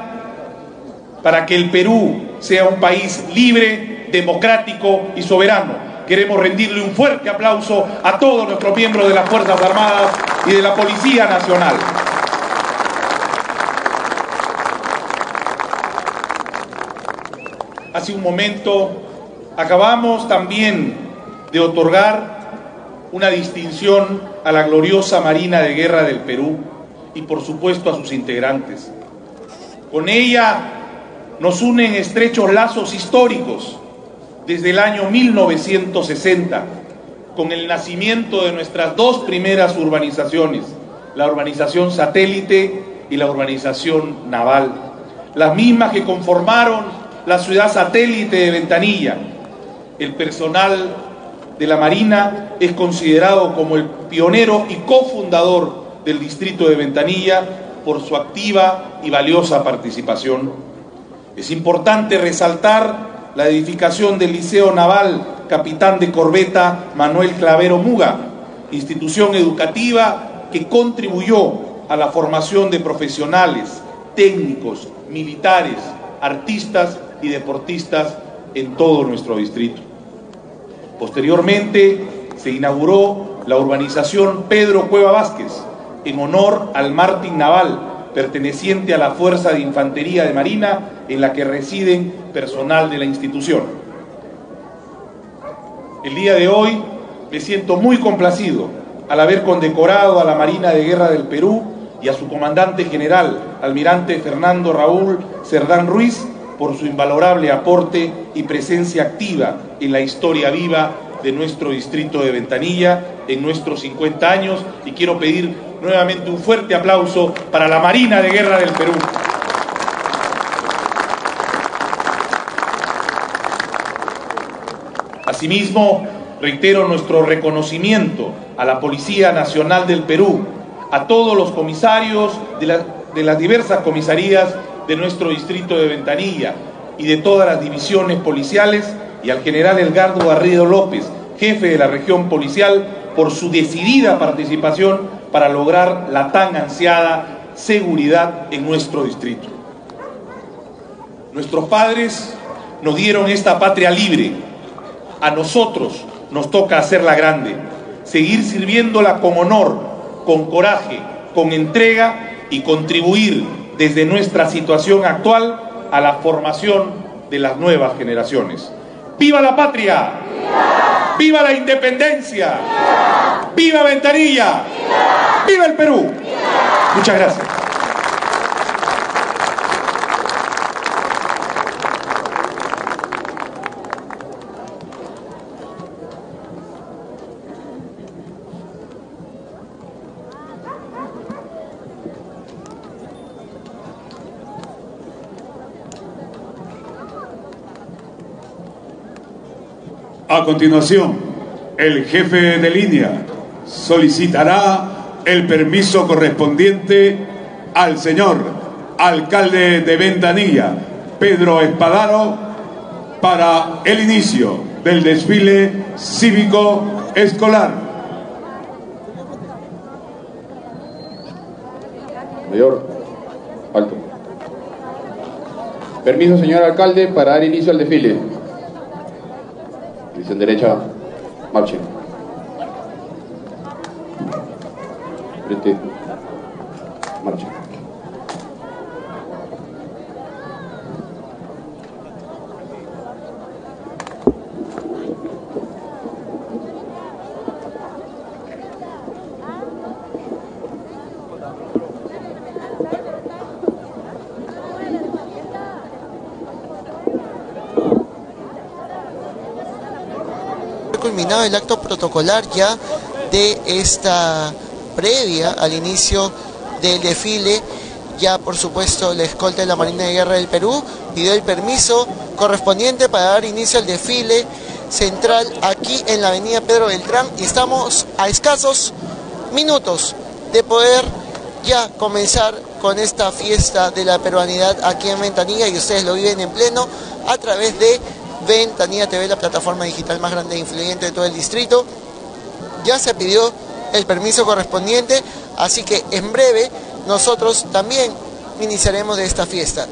para que el Perú sea un país libre, democrático y soberano. Queremos rendirle un fuerte aplauso a todos nuestros miembros de las Fuerzas Armadas y de la Policía Nacional. Hace un momento acabamos también de otorgar una distinción a la gloriosa Marina de Guerra del Perú y por supuesto a sus integrantes. Con ella nos unen estrechos lazos históricos desde el año 1960, con el nacimiento de nuestras dos primeras urbanizaciones, la urbanización satélite y la urbanización naval, las mismas que conformaron la ciudad satélite de Ventanilla. El personal de la Marina es considerado como el pionero y cofundador del distrito de Ventanilla por su activa y valiosa participación. Es importante resaltar la edificación del Liceo Naval Capitán de Corbeta Manuel Clavero Muga, institución educativa que contribuyó a la formación de profesionales, técnicos, militares, artistas y deportistas en todo nuestro distrito. Posteriormente se inauguró la urbanización Pedro Cueva Vázquez en honor al Martín Naval, perteneciente a la Fuerza de Infantería de Marina en la que residen personal de la institución. El día de hoy me siento muy complacido al haber condecorado a la Marina de Guerra del Perú y a su comandante general, almirante Fernando Raúl Cerdán Ruiz, por su invalorable aporte y presencia activa en la historia viva de nuestro distrito de Ventanilla en nuestros 50 años y quiero pedir nuevamente un fuerte aplauso para la Marina de Guerra del Perú. Asimismo, reitero nuestro reconocimiento a la Policía Nacional del Perú, a todos los comisarios de, de las diversas comisarías de nuestro distrito de Ventanilla y de todas las divisiones policiales y al general Edgardo Garrido López, jefe de la región policial, por su decidida participación para lograr la tan ansiada seguridad en nuestro distrito. Nuestros padres nos dieron esta patria libre, a nosotros nos toca hacerla grande, seguir sirviéndola con honor, con coraje, con entrega y contribuir desde nuestra situación actual a la formación de las nuevas generaciones. ¡Viva la patria! ¡Viva, la independencia! ¡Viva, Ventanilla! ¡Viva, el Perú! Muchas gracias. Continuación, el jefe de línea solicitará el permiso correspondiente al señor alcalde de Ventanilla, Pedro Espadaro, para el inicio del desfile cívico escolar. Mayor, alto. Permiso, señor alcalde, para dar inicio al desfile. Dirección derecha, marchen. Frente, marchen. El acto protocolar ya de esta previa al inicio del desfile. Ya por supuesto la escolta de la Marina de Guerra del Perú pidió el permiso correspondiente para dar inicio al desfile central aquí en la avenida Pedro Beltrán y estamos a escasos minutos de poder ya comenzar con esta fiesta de la peruanidad aquí en Ventanilla y ustedes lo viven en pleno a través de Ventanilla TV, la plataforma digital más grande e influyente de todo el distrito. Ya se pidió el permiso correspondiente, así que en breve nosotros también iniciaremos esta fiesta.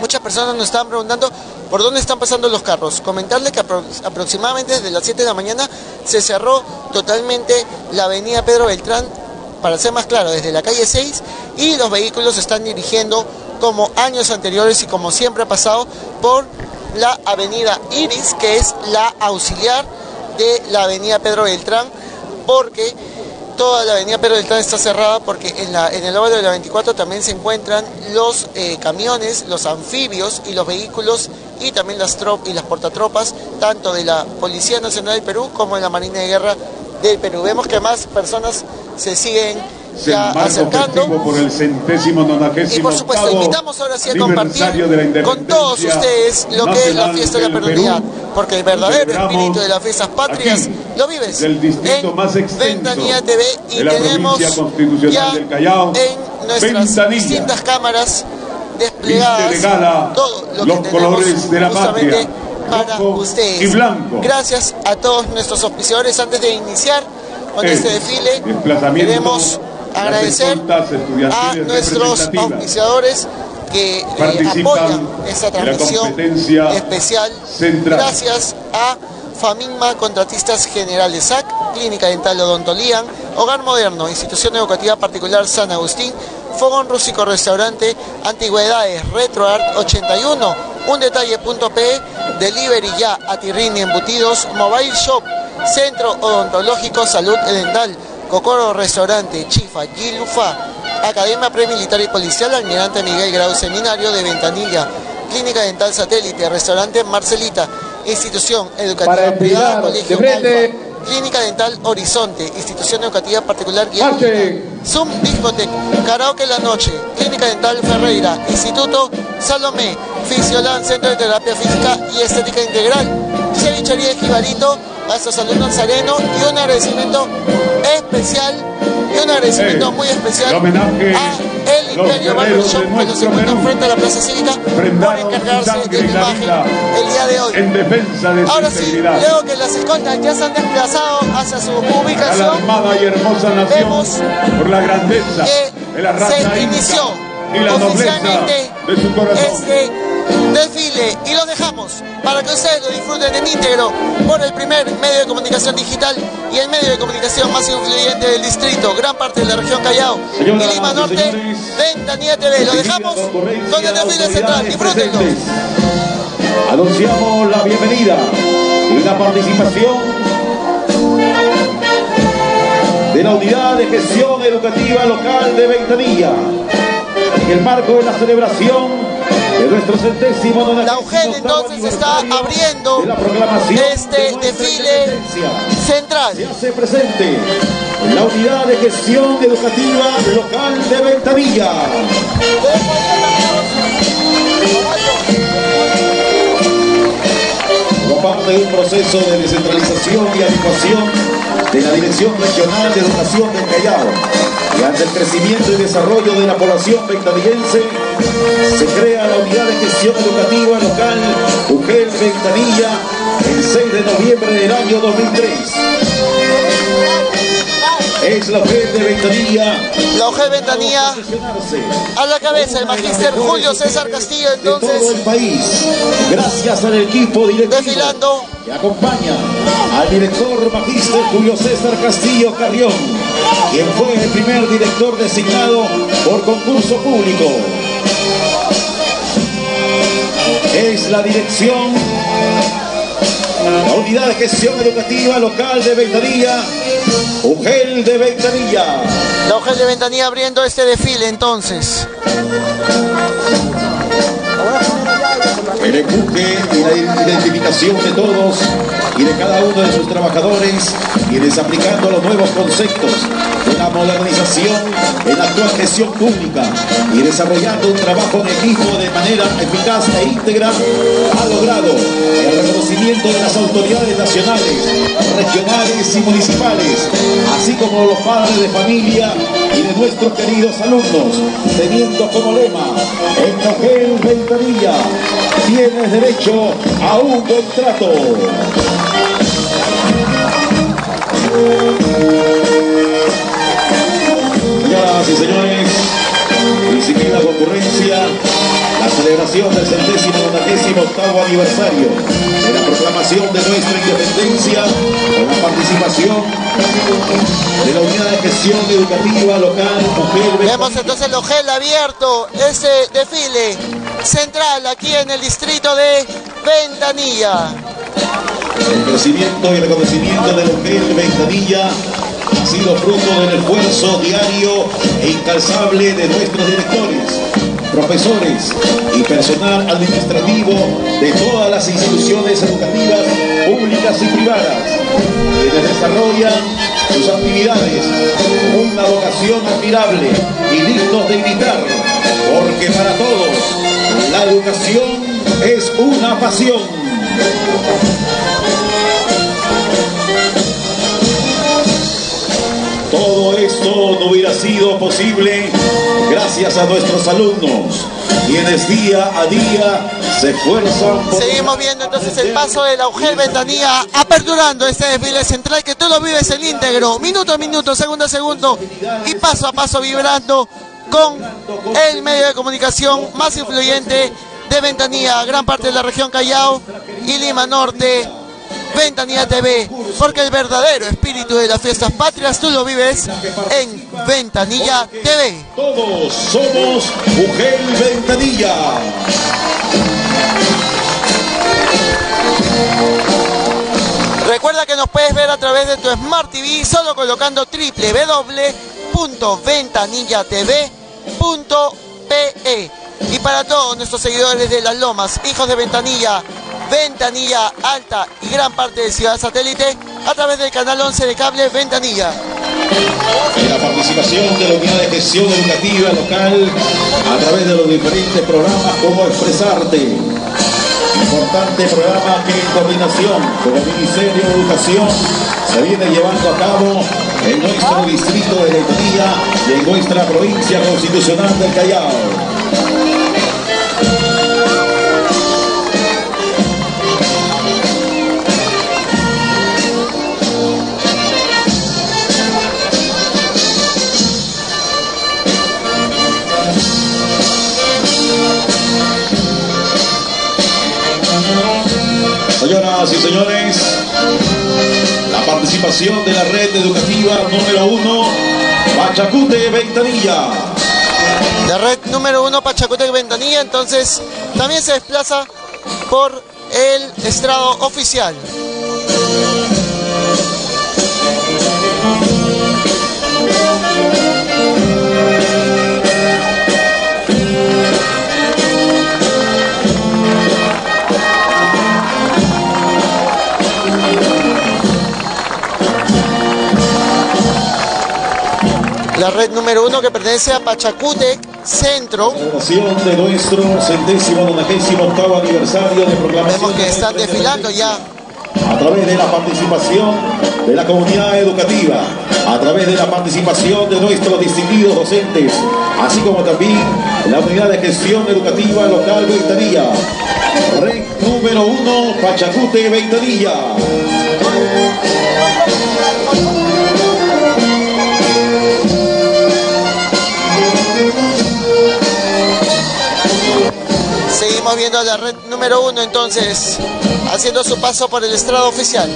Muchas personas nos están preguntando por dónde están pasando los carros. Comentarle que aproximadamente desde las 7 de la mañana se cerró totalmente la avenida Pedro Beltrán, para ser más claro, desde la calle 6 y los vehículos se están dirigiendo como años anteriores y como siempre ha pasado por la avenida Iris, que es la auxiliar de la avenida Pedro Beltrán, porque toda la avenida Pedro Beltrán está cerrada porque en, la, en el óvalo de la 24 también se encuentran los eh, camiones, los anfibios y los vehículos y también las, trop y las portatropas, tanto de la Policía Nacional del Perú como de la Marina de Guerra del Perú. Vemos que más personas se siguen ya acercando. Por el centésimo y por supuesto, invitamos ahora sí a compartir con todos ustedes lo que es la fiesta de la peronidad, porque el verdadero espíritu de las fiestas patrias lo vives del distrito en más Ventanilla TV y tenemos ya en nuestras distintas cámaras desplegadas todo lo los que colores de la patria para ustedes. y blanco. Gracias a todos nuestros auspiciadores antes de iniciar con este desfile. Queremos agradecer a nuestros auspiciadores que eh, apoyan esta transmisión especial. Gracias a Faminma, Contratistas Generales SAC, Clínica Dental Odontolían, Hogar Moderno, Institución Educativa Particular San Agustín, Fogón Rústico Restaurante, Antigüedades, RetroArt 81, Un Detalle.p, Delivery Ya, Atirrini Embutidos, Mobile Shop, Centro Odontológico Salud Dental, Cocoro Restaurante, Chifa, Gilufa, Academia Premilitar y Policial, Almirante Miguel Grau Seminario de Ventanilla, Clínica Dental Satélite, Restaurante Marcelita, Institución Educativa Privada, Colegio Alfa, Clínica Dental Horizonte, Institución Educativa Particular Guillermo, Zoom Discotec, Karaoke La Noche, Clínica Dental Ferreira, Instituto Salomé, Fisiolan, Centro de Terapia Física y Estética Integral, Cevichería de Estos alumnos Nazareno y un agradecimiento especial y un agradecimiento muy especial a el Imperio Barber Shop que nos encuentra frente a la Plaza Cívica por encargarse de la imagen el día de hoy. En defensa de Ahora sí, luego que las escoltas ya se han desplazado hacia su ubicación, la armada y hermosa nación vemos por la grandeza de la raza se inició y la oficialmente de su corazón. este desfile y lo dejamos para que ustedes lo disfruten en íntegro por el primer medio de comunicación digital y el medio de comunicación más influyente del distrito, gran parte de la región Callao y Lima Norte, Ventanilla TV. Lo dejamos con el desfile central. Disfrútenlo. Anunciamos la bienvenida y una participación de la Unidad de Gestión Educativa Local de Ventanilla en el marco de la celebración La UGEL entonces está abriendo este desfile central. Se hace presente la Unidad de Gestión Educativa Local de Ventanilla. Como parte de un proceso de descentralización y adecuación de la Dirección Regional de Educación del Callao y ante el crecimiento y desarrollo de la población ventanillense se crea la Unidad de Gestión Educativa Local UGEL Ventanilla el 6 de noviembre del año 2003 es la UGEL de Ventanilla. La UGEL Ventanilla a la cabeza el magíster Julio César Castillo entonces. todo el país. Gracias al equipo directivo. Desfilando. Que acompaña al director magíster Julio César Castillo Carrión, quien fue el primer director designado por concurso público. Es la dirección la Unidad de Gestión Educativa Local de Ventanilla, UGEL de Ventanilla. La UGEL de Ventanilla abriendo este desfile entonces. El empuje y la identificación de todos y de cada uno de sus trabajadores, quienes aplicando los nuevos conceptos de la modernización en la actual gestión pública y desarrollando un trabajo en equipo de manera eficaz e íntegra, ha logrado el reconocimiento de las autoridades nacionales, regionales y municipales, así como los padres de familia y de nuestros queridos alumnos, teniendo como lema en Cogel Ventanilla, tienes derecho a un contrato. Señoras señores, principio la concurrencia, la celebración del centésimo nonagésimo octavo aniversario de la proclamación de nuestra independencia con la participación de la Unidad de Gestión Educativa Local Mujer Vemos entonces el OGEL abierto, ese desfile central aquí en el distrito de Ventanilla. El crecimiento y reconocimiento del hotel Ventanilla sido fruto del esfuerzo diario e incalzable de nuestros directores, profesores y personal administrativo de todas las instituciones educativas públicas y privadas, quienes desarrollan sus actividades con una vocación admirable y dignos de imitar, porque para todos la educación es una pasión. Todo esto no hubiera sido posible gracias a nuestros alumnos, quienes día a día se esfuerzan por... Seguimos viendo entonces el paso de la UGEL Ventanilla aperturando este desfile central que tú lo vives en íntegro, minuto a minuto, segundo a segundo y paso a paso vibrando con el medio de comunicación más influyente de Ventanilla, gran parte de la región Callao y Lima Norte, Ventanilla TV, porque el verdadero espíritu de las fiestas patrias tú lo vives en Ventanilla TV. Todos somos Mujer Ventanilla. Recuerda que nos puedes ver a través de tu Smart TV solo colocando www.ventanillatv.pe. Y para todos nuestros seguidores de Las Lomas, hijos de Ventanilla, Ventanilla Alta y gran parte de Ciudad Satélite, a través del canal 11 de cable Ventanilla. Y la participación de la Unidad de Gestión Educativa Local a través de los diferentes programas como Expresarte. Importante programa que en coordinación con el Ministerio de Educación se viene llevando a cabo en nuestro distrito de Ventanilla y en nuestra provincia constitucional del Callao. Señoras y señores, la participación de la red educativa número uno, Pachacute Ventanilla. La red número uno, Pachacute Ventanilla, entonces también se desplaza por el estrado oficial. La red número uno que pertenece a Pachacute Centro. Celebración de nuestro centésimo nonagésimo octavo aniversario de proclamación. Vemos que están desfilando ya. A través de la participación de la comunidad educativa, a través de la participación de nuestros distinguidos docentes, así como también la unidad de gestión educativa local Ventanilla. Red número uno, Pachacute Ventanilla. Seguimos viendo a la red número uno entonces, haciendo su paso por el estrado oficial.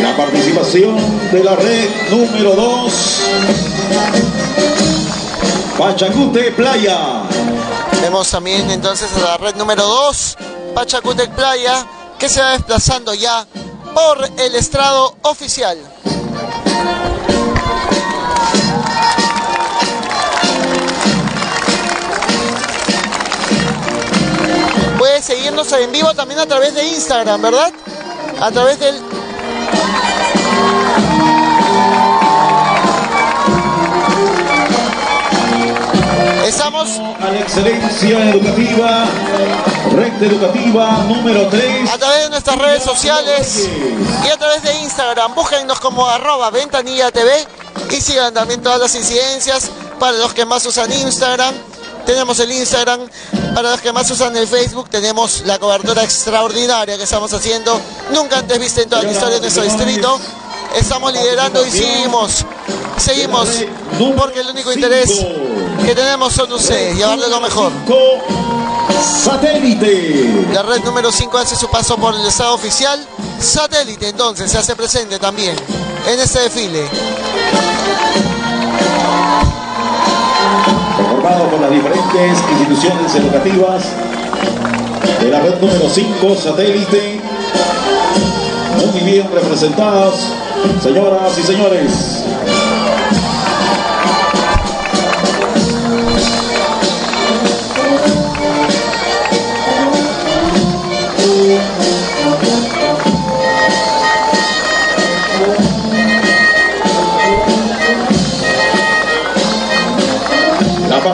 La participación de la red número 2, Pachacute Playa. Vemos también entonces a la red número 2, Pachacutec Playa, que se va desplazando ya por el estrado oficial. Puedes seguirnos en vivo también a través de Instagram, ¿verdad? A través del Estamos a la excelencia educativa, red educativa número 3. a través de nuestras redes sociales y a través de Instagram. Búsquennos como arroba ventanilla TV y sigan también todas las incidencias para los que más usan Instagram. Tenemos el Instagram, para los que más usan el Facebook tenemos la cobertura extraordinaria que estamos haciendo, nunca antes vista en toda la historia de nuestro distrito. Estamos liderando y seguimos, seguimos, porque el único interés que tenemos son ustedes, llevarles lo mejor. Satélite. La red número 5 hace su paso por el estado oficial. Satélite entonces se hace presente también en este desfile. Conformado por las diferentes instituciones educativas de la red número 5, satélite. Muy bien representados, señoras y señores.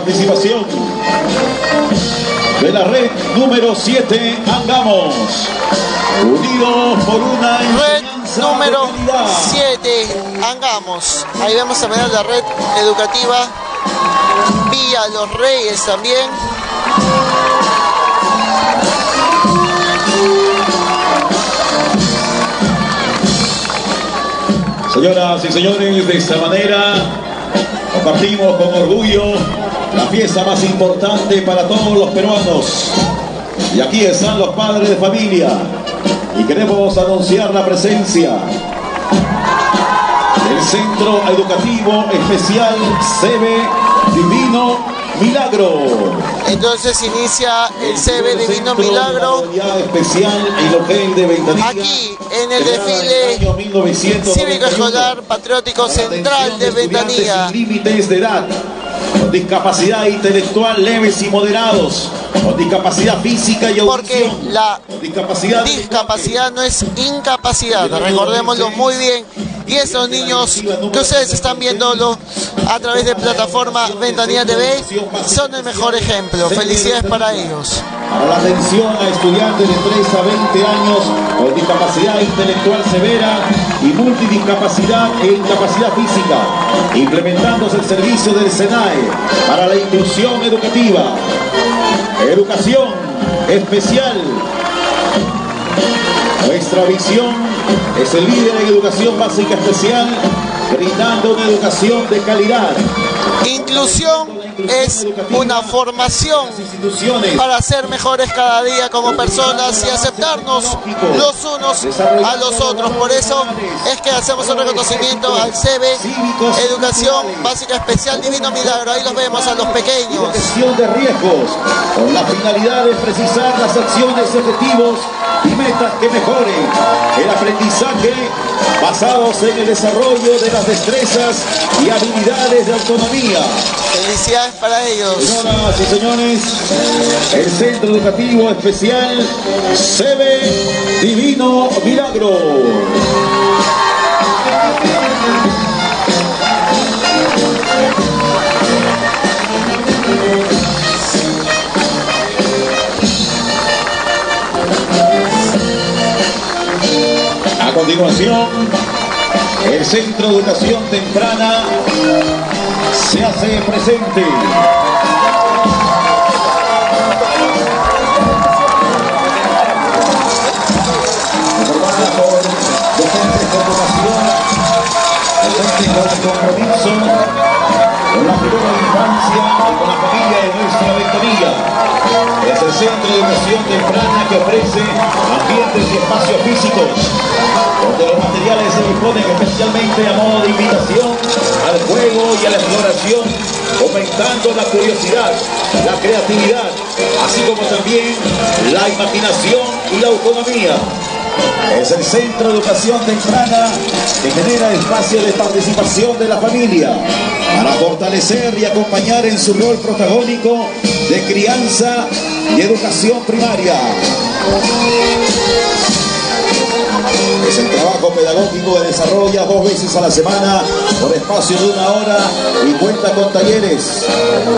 Participación de la red número 7, Angamos. Unidos por una Red número 7, Angamos. Ahí vemos también a la red educativa Villa Los Reyes también. Señoras y señores, de esta manera compartimos con orgullo la fiesta más importante para todos los peruanos. Y aquí están los padres de familia y queremos anunciar la presencia del Centro Educativo Especial CB Divino Milagro. Entonces inicia el CB Divino Milagro Especial de aquí en el desfile cívico escolar patriótico central de Ventanilla. sin límites de edad, discapacidad intelectual leves y moderados, con discapacidad física y Porque la discapacidad discapacidad no es incapacidad, recordémoslo muy bien. Y esos niños que ustedes están viéndolo a través de plataforma Ventanilla TV son el mejor ejemplo. Felicidades para ellos. para la atención a estudiantes de 3 a 20 años con discapacidad intelectual severa y multidiscapacidad e incapacidad física, implementándose el servicio del SENAE para la inclusión educativa, educación especial. Nuestra visión es el líder en educación básica especial, brindando una educación de calidad. Inclusión es una formación para ser mejores cada día como personas y aceptarnos los unos a los otros. Por eso es que hacemos un reconocimiento al CB Educación Básica Especial Divino Milagro. Ahí los vemos a los pequeños. La finalidad de precisar las acciones, objetivos y metas que mejoren el aprendizaje basados en el desarrollo de las destrezas y habilidades de autonomía. Felicidades para ellos. Señoras y señores, el Centro Educativo Especial CB Divino Milagro. Continuación, el Centro de Educación Temprana se hace presente. Con compromiso, con la primera infancia y con la familia de nuestra ventanilla. Es el Centro de Educación Temprana que ofrece ambientes y espacios físicos, donde los materiales se disponen especialmente a modo de invitación al juego y a la exploración, fomentando la curiosidad, la creatividad, así como también la imaginación y la autonomía. Es el Centro de Educación Temprana que genera espacio de participación de la familia para fortalecer y acompañar en su rol protagónico de crianza y educación primaria. Es el trabajo pedagógico que desarrolla dos veces a la semana por espacio de una hora y cuenta con talleres.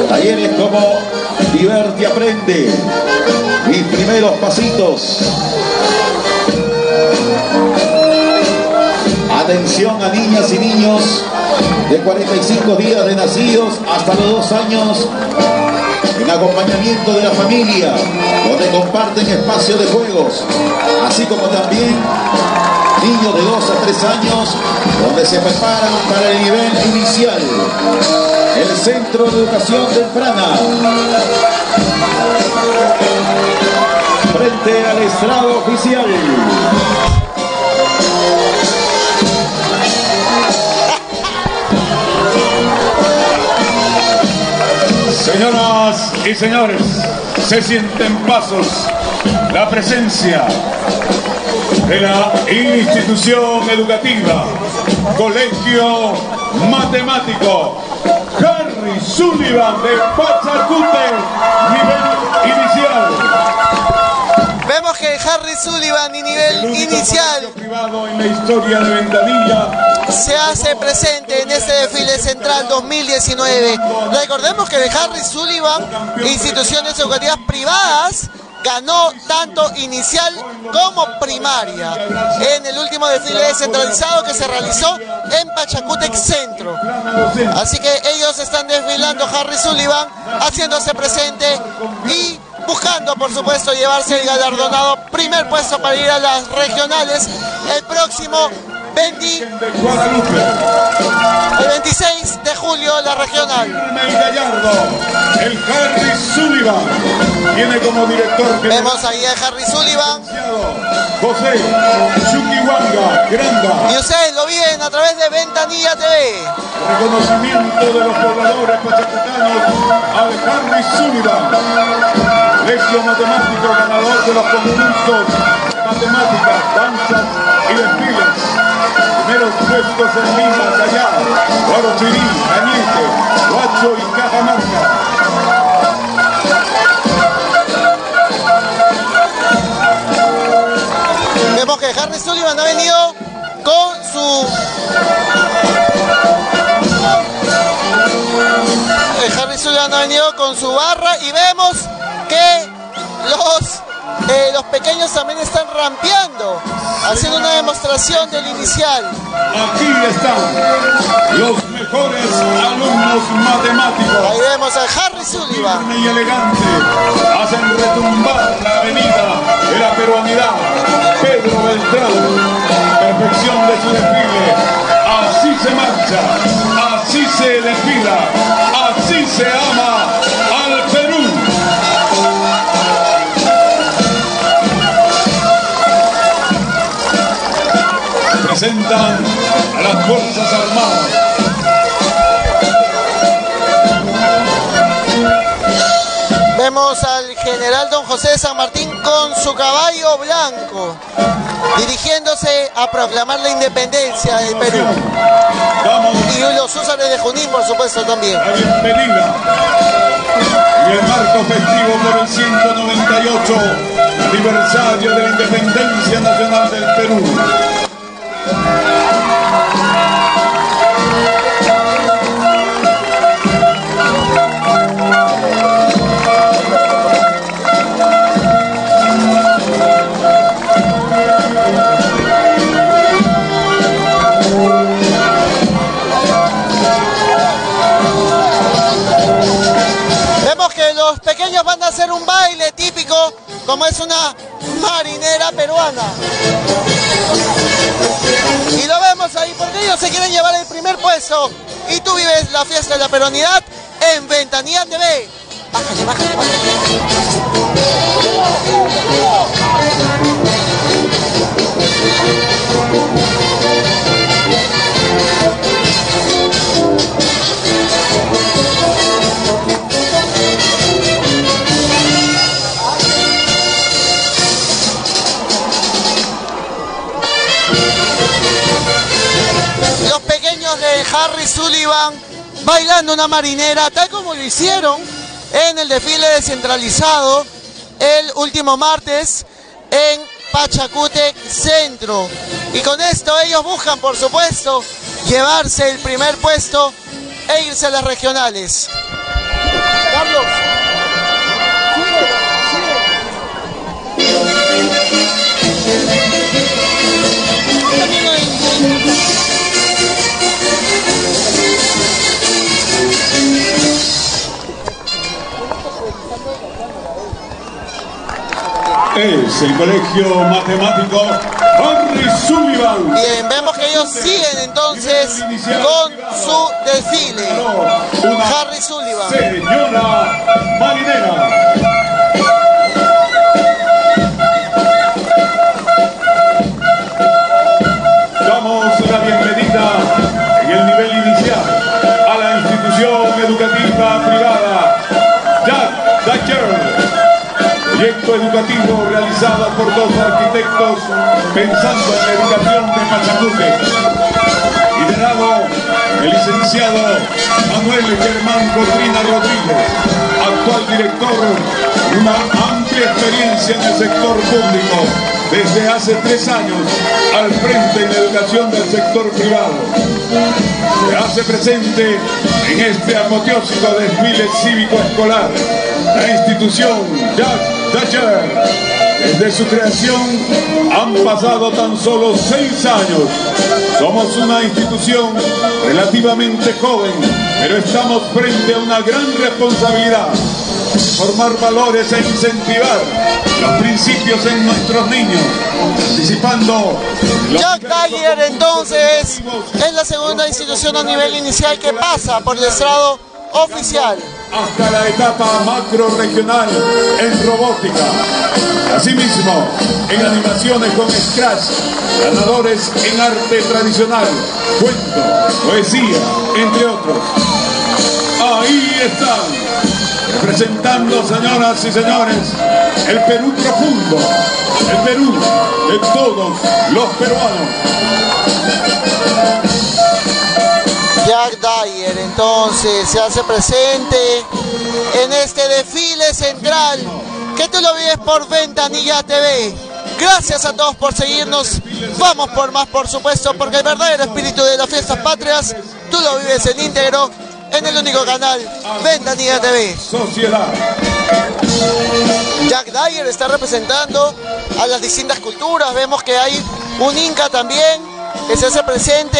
Talleres como Diverte Aprende, Mis primeros pasitos. Atención a niñas y niños de 45 días de nacidos hasta los dos años en acompañamiento de la familia, donde comparten espacio de juegos, así como también niños de 2 a 3 años, donde se preparan para el nivel inicial. El Centro de Educación Temprana. Frente al estrado oficial. Señoras y señores, se sienten pasos la presencia de la institución educativa, Colegio Matemático Harry Sullivan de Pachacute, nivel inicial. Vemos que Harry Sullivan, y nivel inicial, Privado en la historia de Ventanilla se hace presente en este desfile central 2019. Recordemos que de Harry Sullivan, instituciones educativas privadas, ganó tanto inicial como primaria en el último desfile descentralizado que se realizó en Pachacútec Centro. Así que ellos están desfilando Harry Sullivan, haciéndose presente y buscando, por supuesto, llevarse el galardonado primer puesto para ir a las regionales el próximo 20 el 26 de julio la regional. El Gallardo, el Harry Sullivan, tiene como director Vemos ahí a Harry Sullivan José Granda. y ustedes lo viven a través de Ventanilla TV. Reconocimiento de los pobladores pachacutanos al Harry Sullivan, legio matemático ganador de los concursos matemáticas, danzas y desfiles. Primeros puestos en Lima, Callao, Guarochirí, Cañete, Huacho y Cajamarca. Vemos que Harry Sullivan ha venido eh, los pequeños también están rampeando, haciendo una demostración del inicial. Aquí están los mejores alumnos matemáticos. Ahí vemos a Harry Sullivan. y elegante hacen retumbar la avenida de la peruanidad Pedro Beltrán perfección de su desfile. Así se marcha, así se desfila, así se ama A las Fuerzas Armadas. Vemos al general don José de San Martín con su caballo blanco, dirigiéndose a proclamar la independencia del Perú. Y los húsares de Junín, por supuesto, también. La bienvenida en el marco festivo por el 198 aniversario de la independencia nacional del Perú. Vemos que los pequeños van a hacer un baile típico, como es una marinera peruana. Y lo vemos ahí porque ellos se quieren llevar el primer puesto. Y tú vives la fiesta de la peruanidad en Ventanilla TV. Bájale, bájale, Los Harry Sullivan bailando una marinera, tal como lo hicieron en el desfile descentralizado el último martes en Pachacute Centro. Y con esto ellos buscan, por supuesto, llevarse el primer puesto e irse a las regionales. Carlos. Es el colegio matemático Harry Sullivan. Bien, vemos que ellos siguen entonces con su desfile. Harry Sullivan. Señora Marinera. Educativo realizado por dos arquitectos pensando en la educación de Pachacute. Liderado el licenciado Manuel Germán Cotrina Rodríguez, actual director de una amplia experiencia en el sector público desde hace tres años al frente en la educación del sector privado. Se hace presente en este apoteósico desfile cívico escolar la institución Jack Thatcher. Desde su creación han pasado tan solo seis años. Somos una institución relativamente joven, pero estamos frente a una gran responsabilidad. Formar valores e incentivar los principios en nuestros niños, anticipando los Jack Dyer entonces es la segunda institución a nivel inicial que pasa por el estrado oficial. hasta la etapa macro regional en robótica. Asimismo, en animaciones con Scratch, ganadores en arte tradicional, cuento, poesía, entre otros. Ahí están, representando, señoras y señores, el Perú profundo, el Perú de todos los peruanos. Entonces se hace presente en este desfile central que tú lo vives por Ventanilla TV. Gracias a todos por seguirnos. Vamos por más, por supuesto, porque el verdadero espíritu de las fiestas patrias tú lo vives en íntegro en el único canal Ventanilla TV. Sociedad. Jack Dyer está representando a las distintas culturas. Vemos que hay un Inca también que se hace presente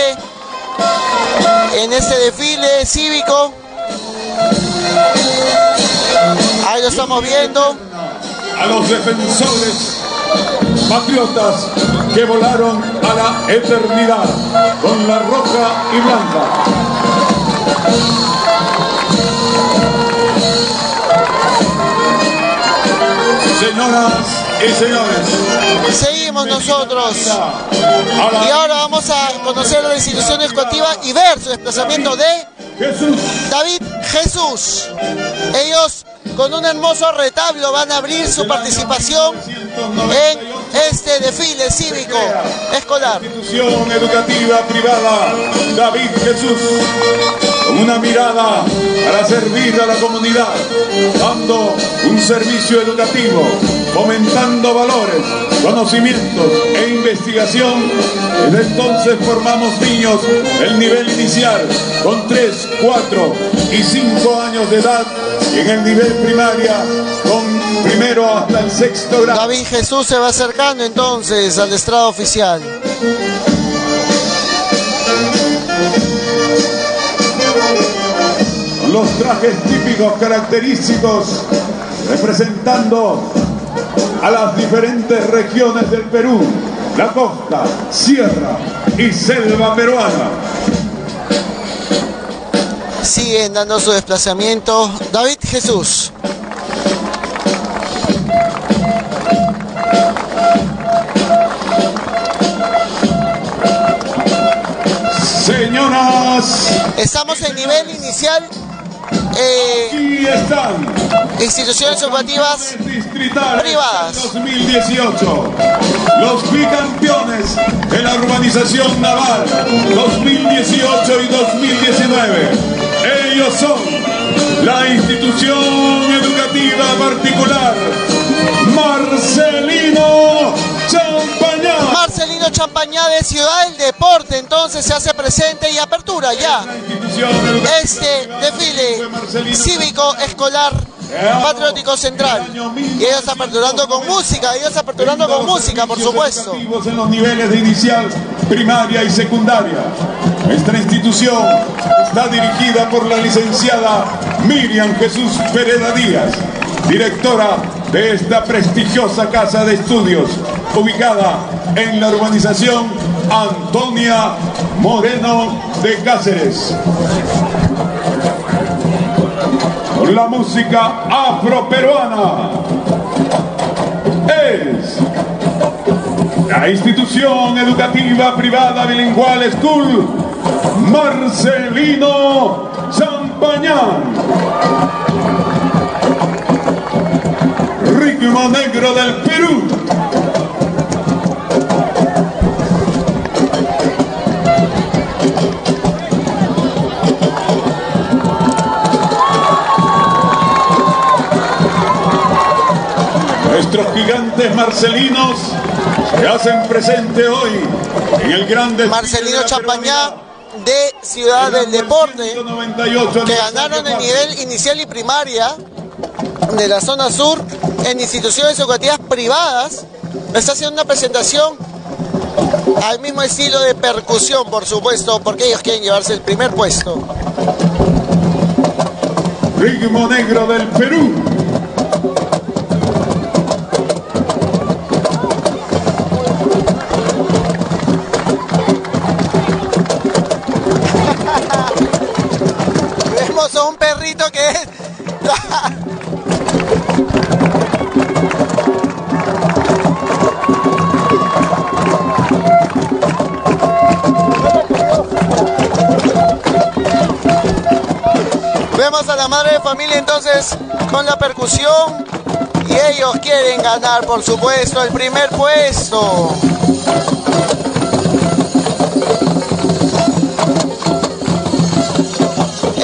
en este desfile cívico. Ahí lo estamos viendo. A los defensores patriotas que volaron a la eternidad con la roja y blanca. Señoras y señores. Seguimos nosotros. Y ahora vamos a conocer la institución educativa y ver su desplazamiento de David Jesús. Ellos con un hermoso retablo van a abrir su participación en este desfile cívico escolar. Institución educativa privada David Jesús, con una mirada para servir a la comunidad, dando un servicio educativo, fomentando valores, conocimientos e investigación. Desde entonces formamos niños el nivel inicial con 3, 4 y 5 años de edad y en el nivel primaria con primero hasta el sexto grado. David Jesús se va acercando entonces al estrado oficial. Los trajes típicos característicos representando a las diferentes regiones del Perú, la costa, sierra y selva peruana. Siguen dando su desplazamiento David Jesús. Señoras, Estamos en nivel inicial. Eh, aquí están instituciones educativas privadas. 2018. Los bicampeones de la urbanización naval 2018 y 2019. Ellos son la institución educativa particular Marcelino Champañá. Marcelino Champañá de Ciudad del Deporte entonces se hace presente y apertura ya este desfile cívico escolar patriótico central. Y ellos aperturando con música, ellos aperturando con música, por supuesto. en los niveles de inicial, primaria y secundaria. Nuestra institución está dirigida por la licenciada Miriam Jesús Pereda Díaz, directora de esta prestigiosa casa de estudios, ubicada en la urbanización Antonia Moreno de Cáceres. Con la música afroperuana es la institución educativa privada bilingüe School Marcelino Champañán. Ritmo negro del Perú. Nuestros gigantes marcelinos se hacen presente hoy en el grande Marcelino Champañá de Ciudad del Deporte, que ganaron el nivel inicial y primaria de la zona sur en instituciones educativas privadas. Está haciendo una presentación al mismo estilo de percusión, por supuesto, porque ellos quieren llevarse el primer puesto. Ritmo negro del Perú. Vemos a la madre de familia entonces con la percusión y ellos quieren ganar, por supuesto, el primer puesto.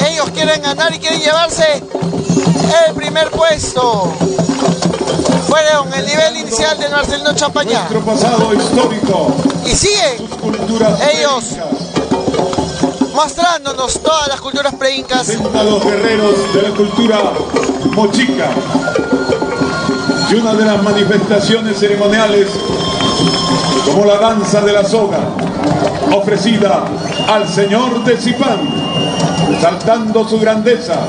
Ellos quieren ganar y quieren llevarse el primer puesto. Fueron el nivel inicial de Marcelino Champañá. Nuestro pasado histórico. Y siguen ellos mostrándonos todas las culturas preincas. a los guerreros de la cultura mochica. Y una de las manifestaciones ceremoniales como la danza de la soga, ofrecida al señor de Zipán, resaltando su grandeza.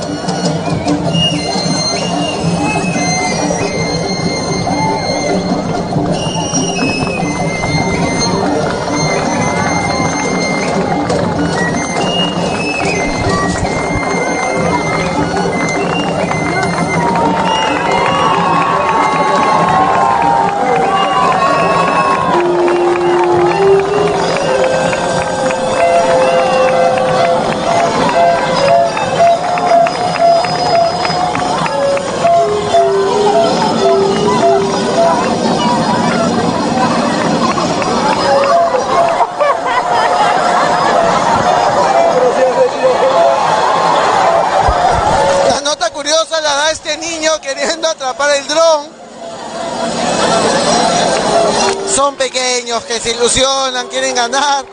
Que se ilusionan, quieren ganar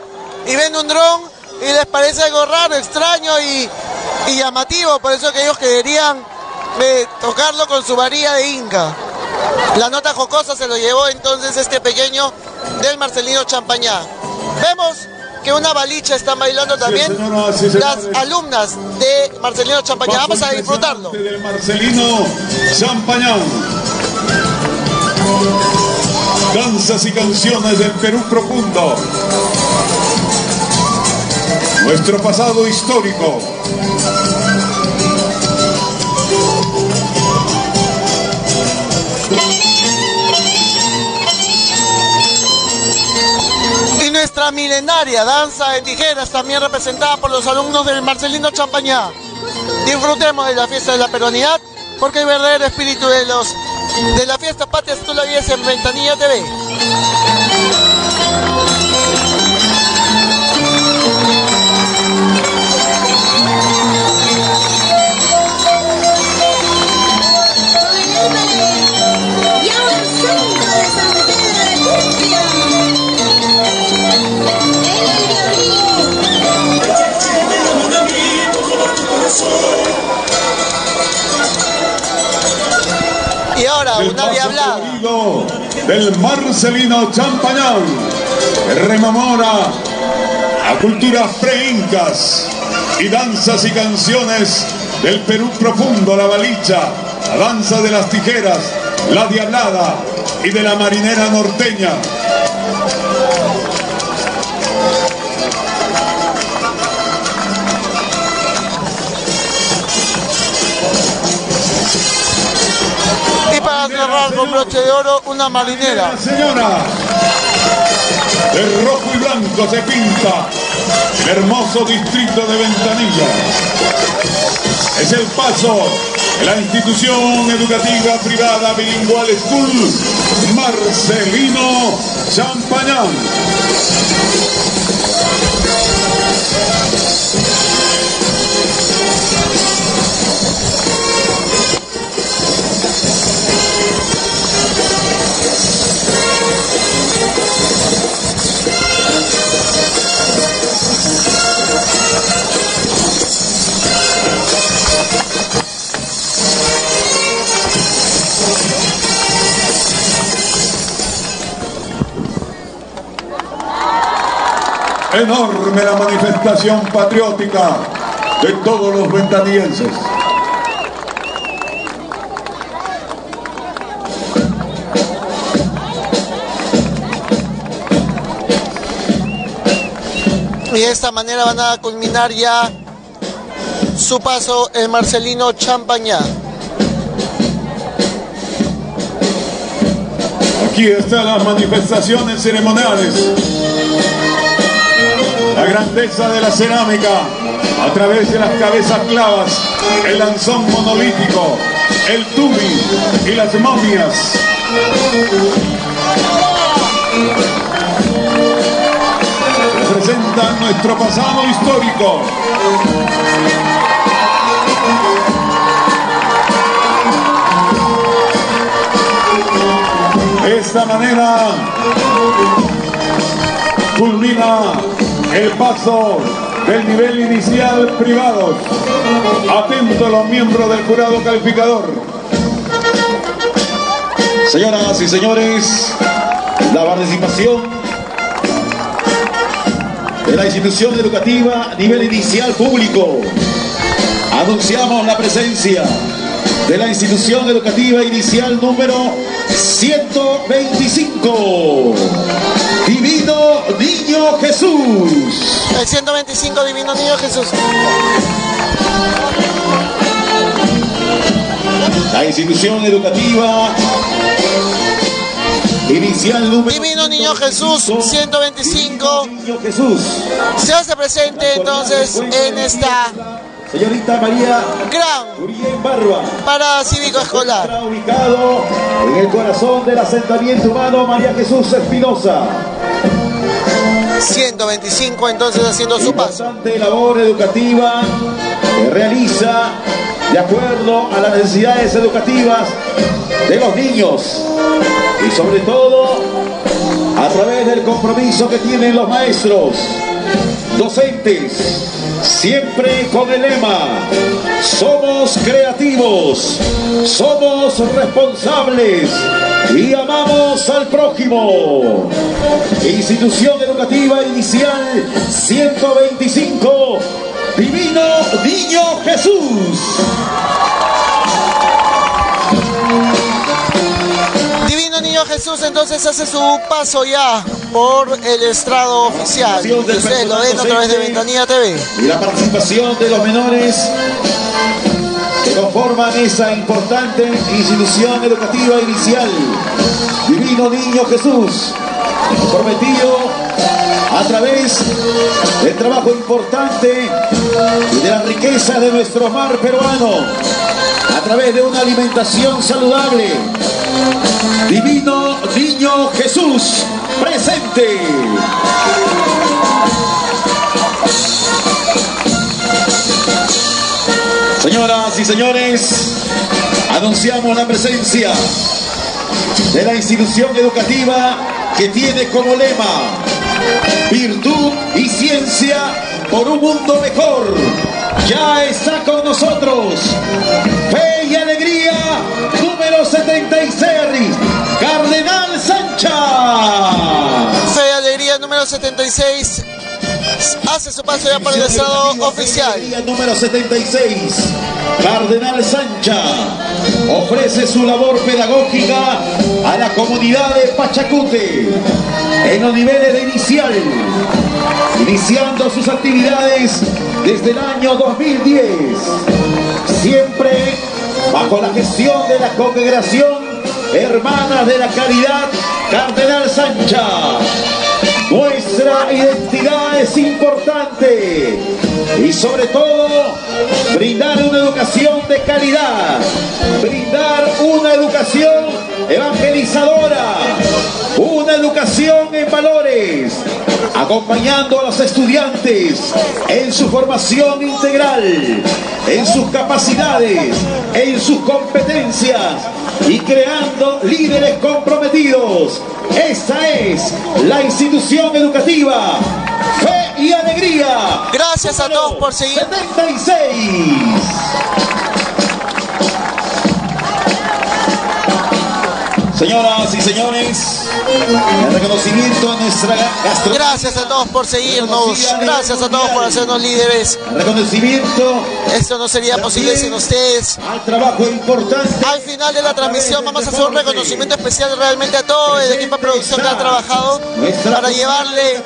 y ven un dron y les parece algo raro, extraño y, y llamativo. Por eso que ellos querían eh, tocarlo con su varilla de Inca. La nota jocosa se lo llevó entonces este pequeño del Marcelino Champañá. Vemos que una balicha están bailando también las alumnas de Marcelino Champañá. Vamos a disfrutarlo. Del Marcelino Champañán. Danzas y canciones del Perú profundo. Nuestro pasado histórico. Y nuestra milenaria danza de tijeras, también representada por los alumnos del Marcelino Champañá. Disfrutemos de la fiesta de la peruanidad, porque el verdadero espíritu de los de la tú la vives en Ventanilla TV. El del Marcelino Champañán que rememora a culturas pre-incas y danzas y canciones del Perú profundo, la balicha, la danza de las tijeras, la diablada y de la marinera norteña. Broche de oro, una marinera. Señora, de rojo y blanco se pinta el hermoso distrito de Ventanilla. Es el paso de la institución educativa privada bilingüe School Marcelino Champañán. Enorme la manifestación patriótica de todos los ventanillenses. Y de esta manera van a culminar ya su paso el Marcelino Champañá. Aquí están las manifestaciones ceremoniales. La grandeza de la cerámica a través de las cabezas clavas, el lanzón monolítico, el tubi y las momias. Representan nuestro pasado histórico. De esta manera culmina el paso del nivel inicial privados. Atento a los miembros del jurado calificador. Señoras y señores, la participación de la institución educativa nivel inicial público. Anunciamos la presencia de la institución educativa inicial número 125. Divino Niño Jesús. El 125 Divino Niño Jesús. La institución educativa inicial número Divino Niño Jesús 125 Niño Jesús. se hace presente entonces en esta Señorita María gran Barba. parada cívico escolar. Está ubicado en el corazón del asentamiento humano María Jesús Espinosa. 125 entonces haciendo su paso. Importante labor educativa que realiza de acuerdo a las necesidades educativas de los niños y sobre todo a través del compromiso que tienen los maestros, docentes, siempre con el lema, somos creativos, somos responsables y amamos al prójimo. Institución Educativa Inicial 125, Divino Niño Jesús. Jesús entonces hace su paso ya por el estrado oficial. Y ustedes lo ven a través de Ventanilla TV. Y la participación de los menores que conforman esa importante institución educativa inicial. Divino Niño Jesús, comprometido a través del trabajo importante y de la riqueza de nuestro mar peruano, a través de una alimentación saludable. Divino Niño Jesús, presente. Señoras y señores, anunciamos la presencia de la institución educativa que tiene como lema virtud y ciencia por un mundo mejor. Ya está con nosotros Fe y Alegría número 76, Cardenal Sancha. Fe y Alegría número 76 hace su paso ya por el estado oficial. Número 76, Cardenal Sancha, ofrece su labor pedagógica a la comunidad de Pachacute en los niveles de inicial, iniciando sus actividades desde el año 2010, siempre bajo la gestión de la congregación Hermanas de la Caridad Cardenal Sancha. Nuestra identidad es importante y sobre todo brindar una educación de calidad, brindar una educación evangelizadora, una educación en valores, acompañando a los estudiantes en su formación integral, en sus capacidades, en sus competencias y creando líderes comprometidos. Esta es la institución educativa. Fe y alegría. Gracias a todos por seguir. 76. Señoras y señores, el reconocimiento a nuestra gastronomía. Gracias a todos por seguirnos. Gracias a todos por hacernos líderes. Reconocimiento. Esto no sería posible sin ustedes. Al trabajo importante. Al final de la transmisión vamos a hacer un reconocimiento especial realmente a todo el equipo de producción que ha trabajado para llevarle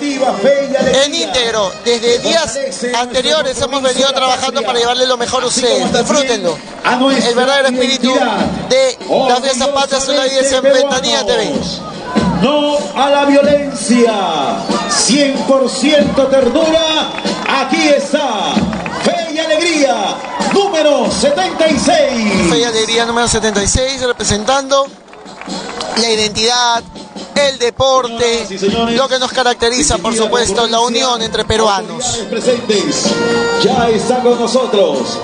en íntegro. Desde días anteriores hemos venido trabajando para llevarle lo mejor a ustedes. Disfrútenlo. El verdadero espíritu de la fiesta patria es una en Ventanilla TV. No a la violencia. 100% ternura. Aquí está. Fe y alegría. Número 76. Fe y alegría número 76 representando la identidad, el deporte, lo que nos caracteriza, por supuesto, la unión entre peruanos. Presentes, ya está con nosotros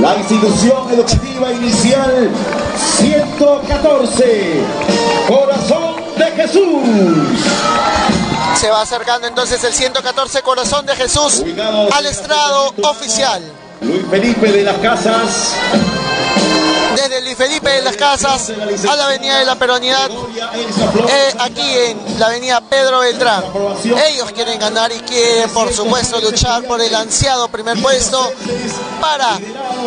la institución educativa inicial 114, Corazón de Jesús. Se va acercando entonces el 114 Corazón de Jesús al estrado oficial. Luis Felipe de las Casas. Desde Luis Felipe de las Casas a la Avenida de la Peronidad, eh, aquí en la Avenida Pedro Beltrán. Ellos quieren ganar y quieren, por supuesto, luchar por el ansiado primer puesto para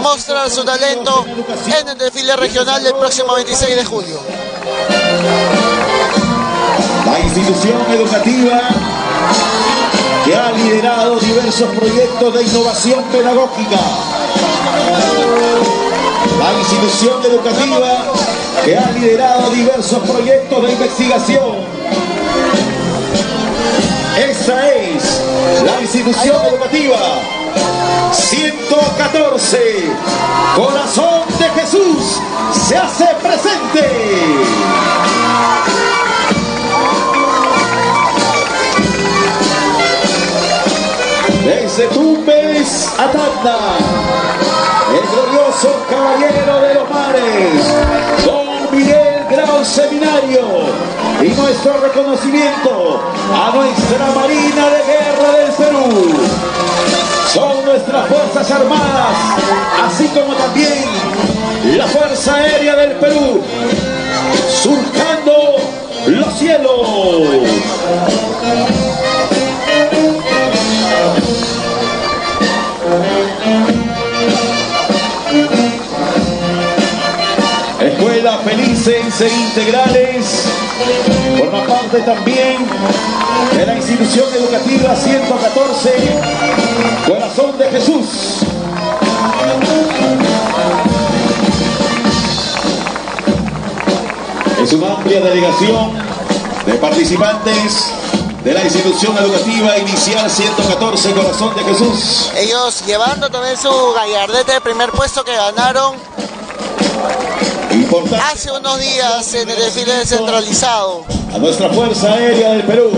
mostrar su talento en el desfile regional del próximo 26 de julio. La institución educativa que ha liderado diversos proyectos de innovación pedagógica. La institución educativa que ha liderado diversos proyectos de investigación. Esta es la institución educativa 114. Corazón de Jesús se hace presente. Desde Tumbes a Tacna, el glorioso caballero de los mares, don Miguel Grau Seminario, y nuestro reconocimiento a nuestra Marina de Guerra del Perú. Son nuestras Fuerzas Armadas, así como también la Fuerza Aérea del Perú, surcando los cielos. Felices e Integrales forma parte también de la institución educativa 114 Corazón de Jesús. Es una amplia delegación de participantes de la institución educativa inicial 114 Corazón de Jesús. Ellos llevando también su gallardete de primer puesto que ganaron hace unos días en el desfile descentralizado. A nuestra Fuerza Aérea del Perú,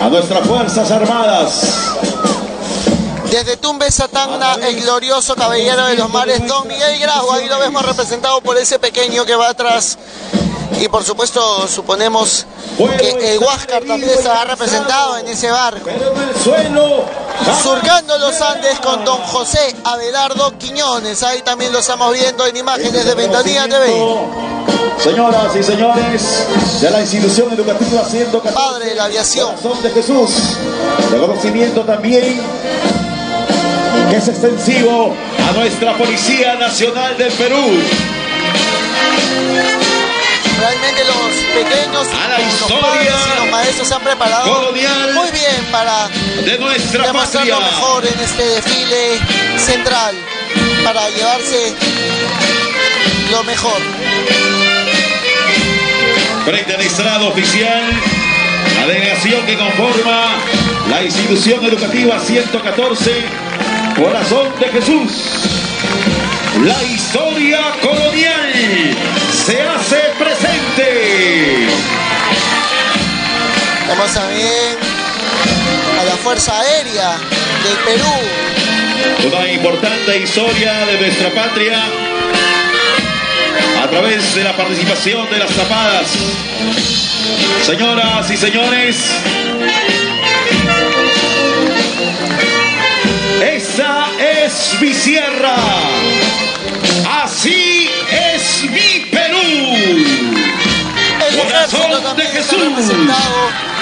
a nuestras Fuerzas Armadas, Desde Tumbes Satangna, el glorioso caballero de los mares, Don Miguel Grau, ahí lo vemos representado por ese pequeño que va atrás. Y por supuesto, suponemos que el Huáscar también estará representado en ese barco. Surcando los Andes con don José Abelardo Quiñones. Ahí también lo estamos viendo en imágenes de Ventanilla TV. Señoras y señores de la institución educativa 114 Padre de la aviación. Corazón de Jesús. Reconocimiento también que es extensivo a nuestra Policía Nacional del Perú. Pequeños, A la los historia padres y los maestros se han preparado colonial muy bien para de nuestra patria. lo mejor en este desfile central, para llevarse lo mejor. Frente al estrado oficial, la delegación que conforma la institución educativa 114, Corazón de Jesús. La historia colonial se hace presente. Tenemos también a la Fuerza Aérea del Perú. Una importante historia de nuestra patria a través de la participación de las tapadas. Señoras y señores, esa es mi sierra. Así es mi Perú. Corazón de Jesús.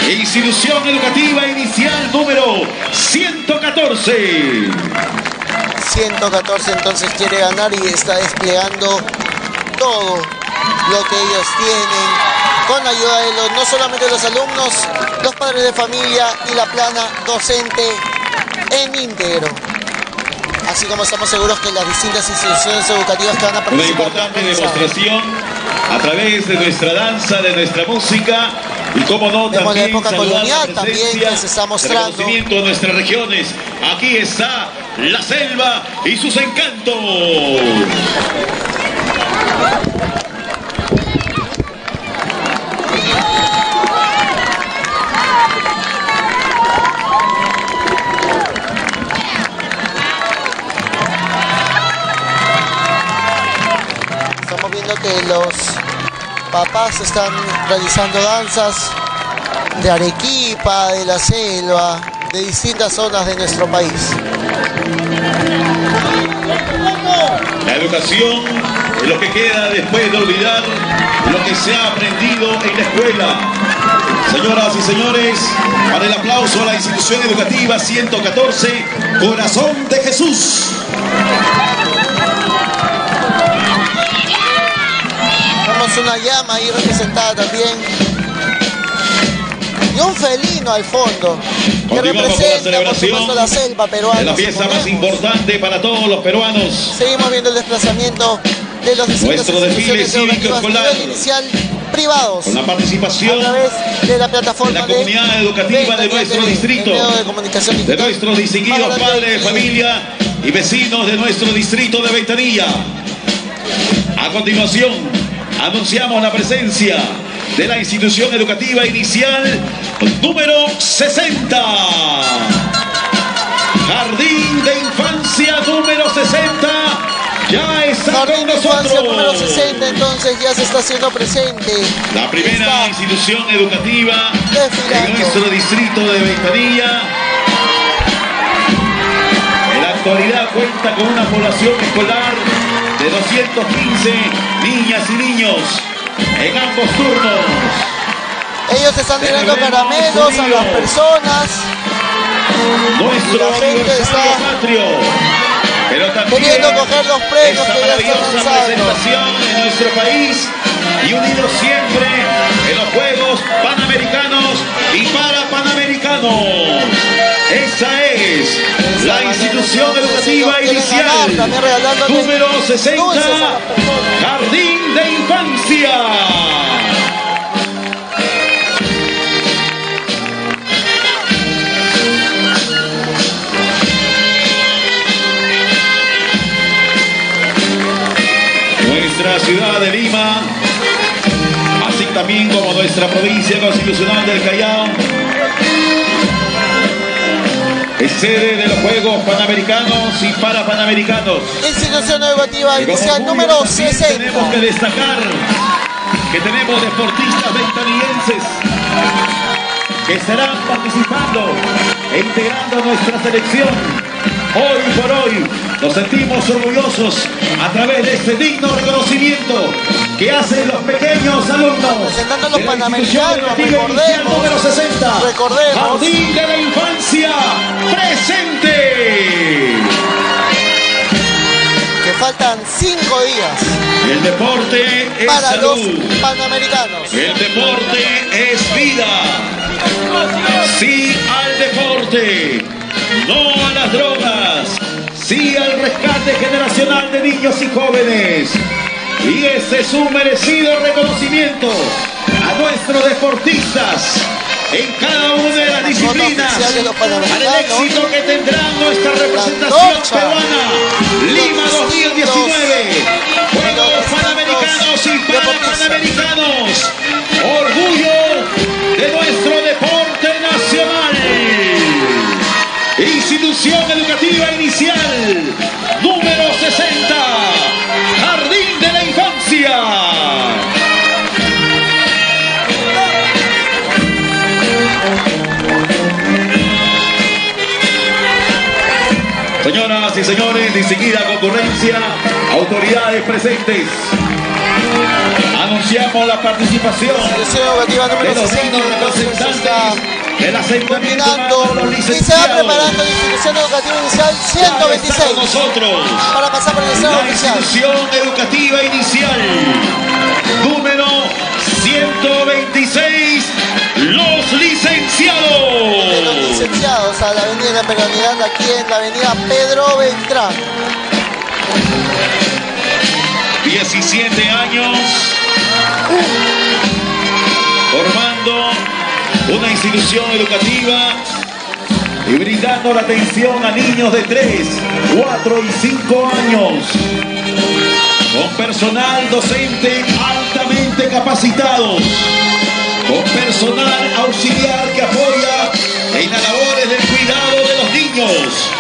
Institución Educativa Inicial número 114. 114 entonces quiere ganar y está desplegando todo lo que ellos tienen con ayuda de los, no solamente los alumnos, los padres de familia y la plana docente en íntegro. Así como estamos seguros que las distintas instituciones educativas que van a Una participar. importante demostración a través de nuestra danza, de nuestra música y como no Vemos la también época saludar colonial la también que se está mostrando. reconocimiento de nuestras regiones. Aquí está la selva y sus encantos. Que los papás están realizando danzas de Arequipa, de la selva, de distintas zonas de nuestro país. La educación es lo que queda después de olvidar lo que se ha aprendido en la escuela. Señoras y señores, para el aplauso a la institución educativa 114, Corazón de Jesús. Vemos una llama ahí representada también. Y un felino al fondo. Que representa, por supuesto, la selva peruana. la fiesta más importante para todos los peruanos. Seguimos viendo el desplazamiento de los distintos Nuestro desfile cívico escolar. inicial privados. Con la participación a través de la plataforma de la comunidad educativa de nuestro distrito, de comunicación de digital. nuestros distinguidos padres de familia y vecinos de nuestro distrito de Ventanilla. A continuación, anunciamos la presencia de la institución educativa inicial número 60. Jardín de Infancia número 60, ya está Jardín con de número nosotros. 60 entonces ya se está haciendo presente. La primera institución educativa en Desfilando. nuestro distrito de Ventanilla. En la actualidad cuenta con una población escolar de 215 niñas y niños en ambos turnos. Ellos están tirando caramelos a las personas. Nuestro La gente está patrio. Pero también queriendo coger los premios esta que ya están presentación en nuestro país y unidos siempre en los Juegos Panamericanos y para Panamericanos. Esa es la institución educativa inicial número 60, Jardín de Infancia. Nuestra ciudad de Lima, así también como nuestra provincia constitucional del Callao, es sede de los Juegos Panamericanos y para Panamericanos. Institución educativa inicial número también 60. Tenemos que destacar que tenemos deportistas ventanillenses que estarán participando e integrando nuestra selección. Hoy por hoy nos sentimos orgullosos a través de este digno reconocimiento que hacen los pequeños alumnos Representando a los de la institución panamericanos, recordemos. número 60. Recordemos. Jardín de la Infancia presente. Que faltan 5 días El deporte es para los salud. panamericanos. El deporte es vida. Sí al deporte. No a las drogas. Sí al rescate generacional de niños y jóvenes. Y ese es un merecido reconocimiento a nuestros deportistas en cada una de las disciplinas. Al éxito que tendrá nuestra representación peruana. Lima Los 2019. Juegos Panamericanos y Panamericanos. Orgullo Inicial número 60. Jardín de la Infancia. Señoras y señores, distinguida concurrencia, autoridades presentes. Anunciamos la participación de los 60. dignos representantes del asentamiento y se va preparando la institución educativa inicial Ya está con 126 nosotros para pasar por el estado la oficial. institución educativa inicial número 126 los licenciados Los licenciados a la avenida de la Peronidad aquí en la avenida Pedro Beltrán. 17 años formando una institución educativa y brindando la atención a niños de 3, 4 y 5 años con personal docente altamente capacitados, con personal auxiliar que apoya en las labores del cuidado de los niños,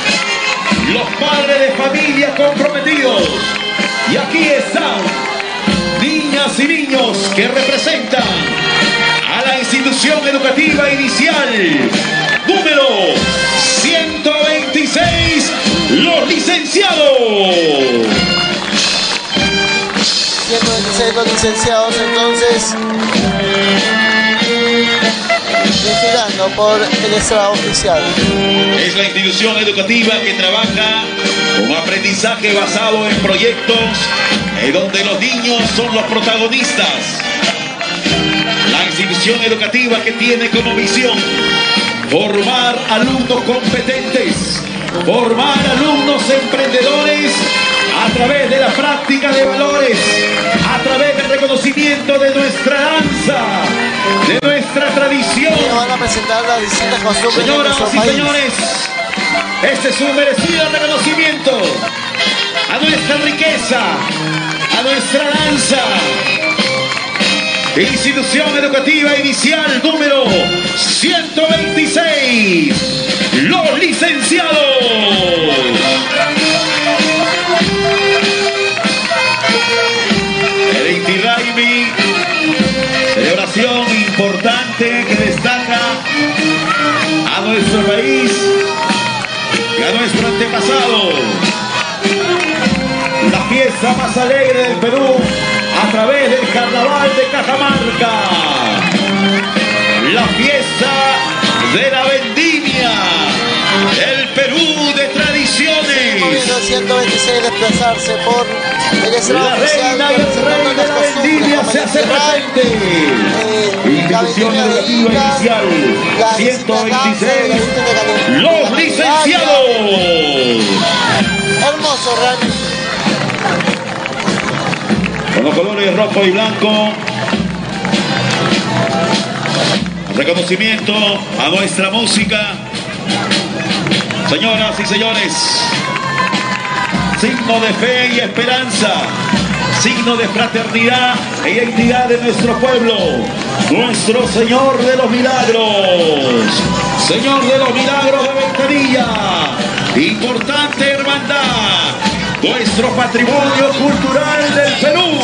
los padres de familia comprometidos. Y aquí están niñas y niños que representan a la institución educativa inicial número 126, los licenciados. 126 los licenciados entonces desfilando por el estrado oficial. Es la institución educativa que trabaja con aprendizaje basado en proyectos en donde los niños son los protagonistas. La institución educativa que tiene como misión formar alumnos competentes, formar alumnos emprendedores a través de la práctica de valores, a través del reconocimiento de nuestra danza, de nuestra tradición. Van a presentar las distintas costumbres de Señoras nuestro y país. señores, este es un merecido reconocimiento a nuestra riqueza, a nuestra danza. Institución Educativa Inicial número 126. Los licenciados. Celebración importante que destaca a nuestro país antepasado. La fiesta más alegre del Perú a través del carnaval de Cajamarca. La fiesta de la vendimia. El Perú de tradiciones. Moviendo 126 desplazarse por La reina y el rey de la vendimia se hace presente. Institución educativa inicial 126. Los Hermoso, Rani. Con los colores rojo y blanco. Reconocimiento a nuestra música. Señoras y señores, signo de fe y esperanza, signo de fraternidad e identidad de nuestro pueblo, nuestro Señor de los Milagros, Señor de los Milagros de Ventanilla, importante hermandad, nuestro patrimonio cultural del Perú.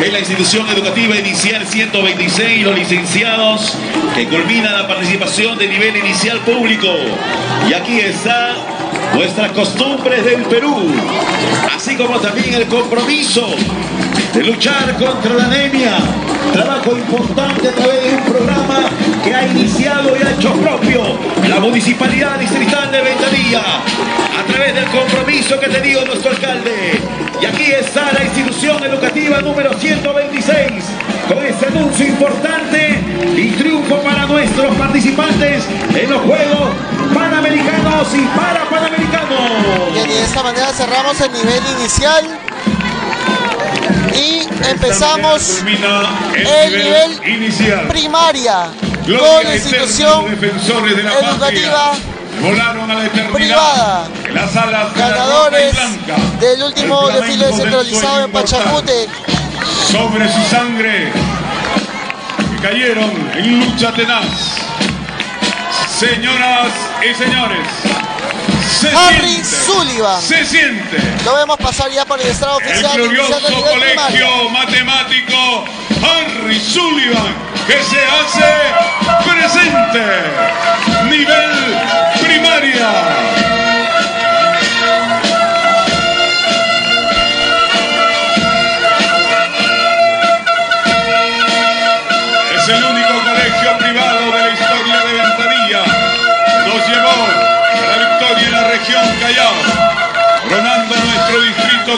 Es la institución educativa inicial 126, los licenciados que culmina la participación de nivel inicial público. Y aquí está nuestras costumbres del Perú, así como también el compromiso de luchar contra la anemia. Trabajo importante a través de un programa que ha iniciado y ha hecho propio la Municipalidad Distrital de Ventanilla a través del compromiso que ha tenido nuestro alcalde. Y aquí está la institución educativa número 126 con este anuncio importante y triunfo para nuestros participantes en los Juegos Panamericanos y para Panamericanos. Bien, y de esta manera cerramos el nivel inicial. Y empezamos el nivel inicial. primaria Gloria con la institución defensores de la educativa. Volaron a la eternidad privada. en las alas de la roja ganadores blanca. del último desfile descentralizado en. Pachacute. Sobre su sangre que cayeron en lucha tenaz. Señoras y señores, se Harry siente, Sullivan. se siente Lo vemos pasar ya por el estrado el oficial glorioso el primario. colegio matemático Henry Sullivan que se hace presente. Nivel primaria.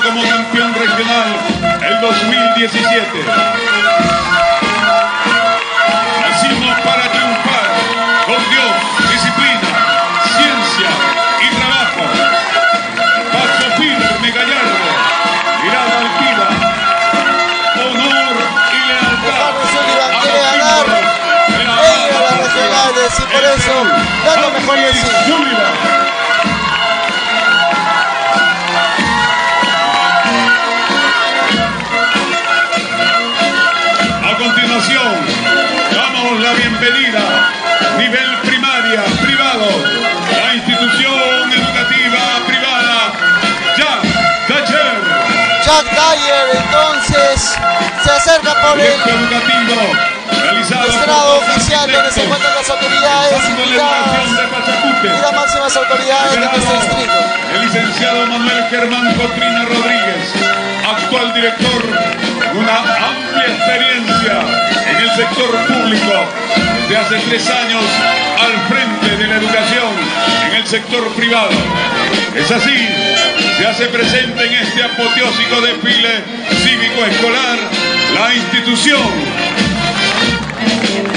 Como campeón regional el 2017. Nacimos para triunfar con Dios, disciplina, ciencia y trabajo. Paso firme, gallardo, mirada altiva, honor y lealtad. Ganar en las regionales y por eso da lo mejor de sí. La bienvenida, nivel primaria, privado, la institución educativa privada, ya, Taller, Jack Dyer entonces se acerca por el educativo realizado estrado oficial donde se encuentran las autoridades y las máximas autoridades de nuestro distrito. El licenciado Manuel Germán Cotrina Rodríguez, actual director una amplia experiencia en el sector público, desde hace tres años al frente de la educación en el sector privado. Es así, se hace presente en este apoteósico desfile cívico-escolar la institución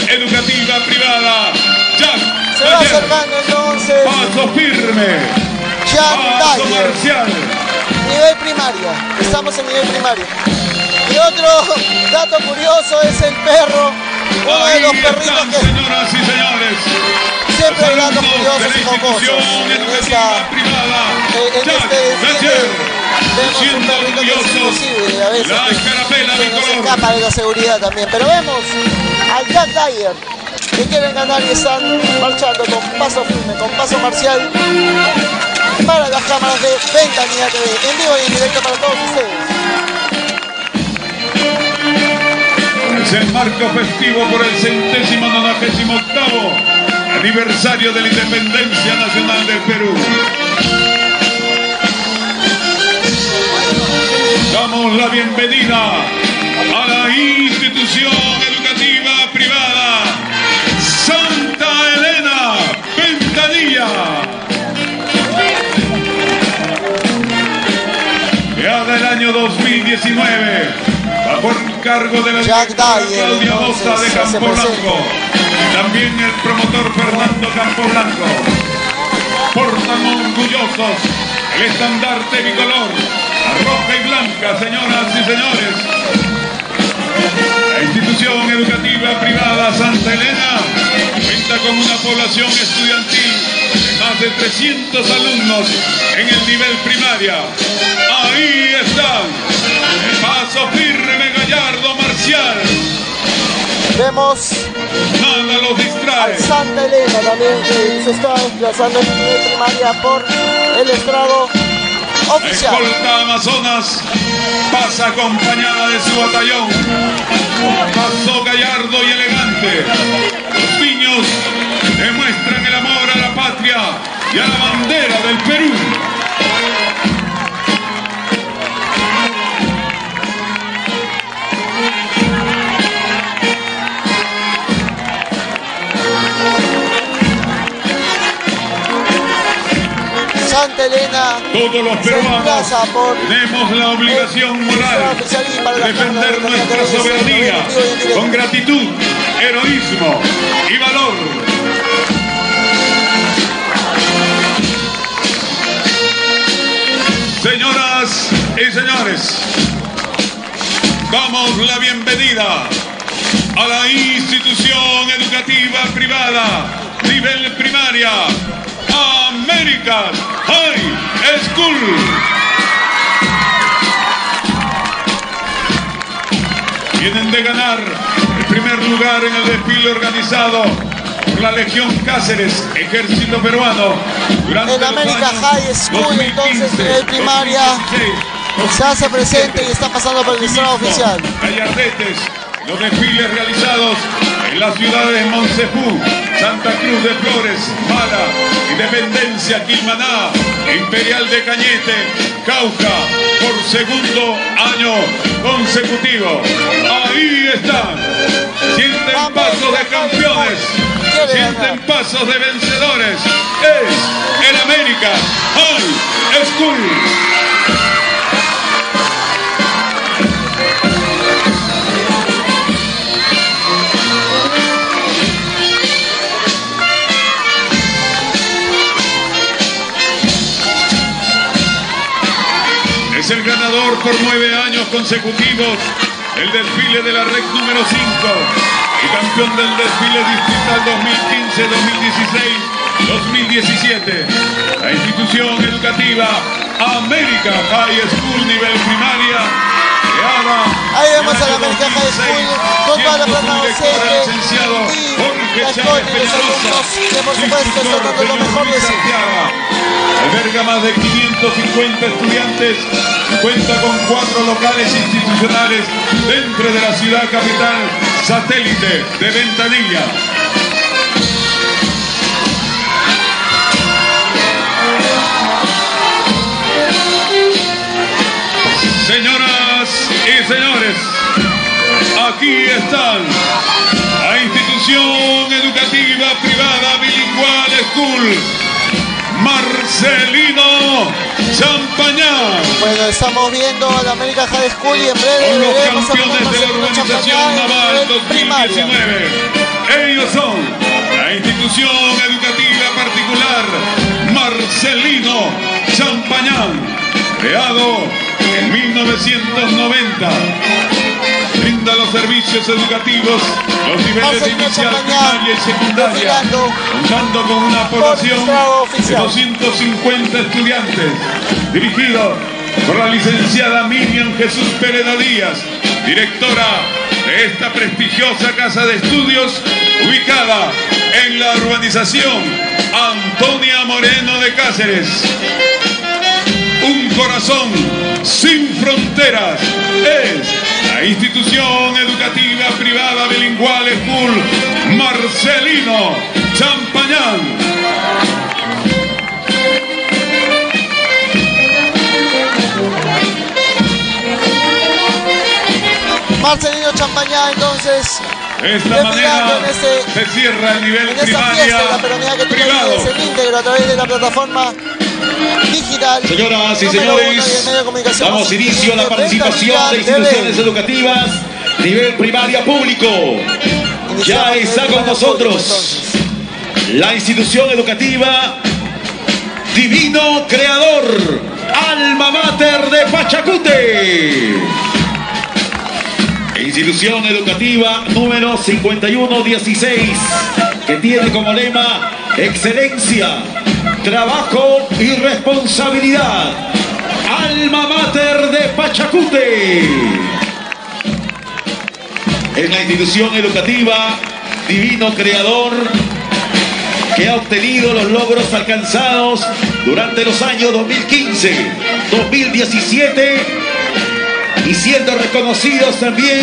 educativa privada Jack Se va acercando entonces Paso firme. Jack Paso marcial. Nivel primaria. Estamos en nivel primario. Y otro dato curioso es el perro. Uno de los perritos que señoras y señores. siempre hay datos curiosos y jocosos. En, esta, privada. en- este vemos un perrito que es imposible a veces que- que nos escapa de la seguridad también. Pero vemos al Jack Dyer que quieren ganar y están marchando con paso firme, con paso marcial para las cámaras de Ventanilla TV, en vivo y en directo para todos ustedes. Es el marco festivo por el centésimo nonagésimo octavo aniversario de la independencia nacional del Perú. Damos la bienvenida a la institución educativa privada Santa Elena Ventanilla. Creada el año 2019 bajo el cargo de la Claudia Bosa de Campo Blanco también el promotor Fernando Campo Blanco. Portan orgullosos el estandarte bicolor, la roja y blanca, señoras y señores. La institución educativa privada Santa Elena cuenta con una población estudiantil de más de 300 alumnos en el nivel primaria. Ahí están, paso firme, gallardo, marcial. Vemos Nada los distrae. al Santa Elena también que se está desplazando en primaria por el estrado oficial. Escolta Amazonas pasa acompañada de su batallón. Paso gallardo y elegante. Los niños demuestran el amor a la patria y a la bandera del Perú. Santa Elena. Todos los peruanos por tenemos la obligación moral de defender nuestra soberanía con gratitud, heroísmo y valor. Señoras y señores, damos la bienvenida a la institución educativa privada, nivel primaria, American High School. Vienen de ganar el primer lugar en el desfile organizado por la Legión Cáceres, Ejército Peruano, durante En América High School, 2015, entonces, nivel primaria, 2016, se hace presente y está pasando por el estrado oficial. Gallardetes, los desfiles realizados en las ciudades de Monsefú, Santa Cruz de Flores, Mala, Independencia, Quilmaná, Imperial de Cañete, Cauca, por segundo año consecutivo. Ahí están. Sienten pasos de campeones, sienten pasos de vencedores. Es el América High School. Es el ganador por nueve años consecutivos el desfile de la REC número 5 y campeón del desfile distrital 2015, 2016, 2017. La institución educativa América High School nivel primaria creada Ahí vemos a la América High School con toda la plata docente y y los alumnos que por supuesto están dando lo mejor de sí. Alberga más de 550 estudiantes y cuenta con cuatro locales institucionales dentro de la ciudad capital satélite de Ventanilla. Señoras y señores, aquí están la institución educativa privada bilingüal School Marcelino Champañán. Bueno, estamos viendo a la América High School y en breve Son los veremos a campeones de la en naval nivel primaria. 2019. Ellos son la institución educativa particular Marcelino Champañán, creado en 1990. Brinda los servicios educativos, los niveles inicial, primaria y secundaria, contando con una población de 250 estudiantes, dirigido por la licenciada Miriam Jesús Pereda Díaz, directora de esta prestigiosa casa de estudios ubicada en la urbanización Antonia Moreno de Cáceres. Un corazón sin fronteras es la institución educativa privada bilingüe School Marcelino Champañán. Marcelino Champañá, entonces. De esta manera en este- se cierra el nivel en esta primaria fiesta de la peronía que privado. el íntegro a través de la plataforma digital. Señoras y señores, damos inicio a la participación de instituciones educativas nivel primaria público. Ya está con nosotros la institución educativa Divino Creador, Alma Mater de Pachacute. Institución educativa número 5116, que tiene como lema excelencia, trabajo y responsabilidad. Alma Mater de Pachacute. Es la institución educativa Divino Creador que ha obtenido los logros alcanzados durante los años 2015, 2017 y siendo reconocidos también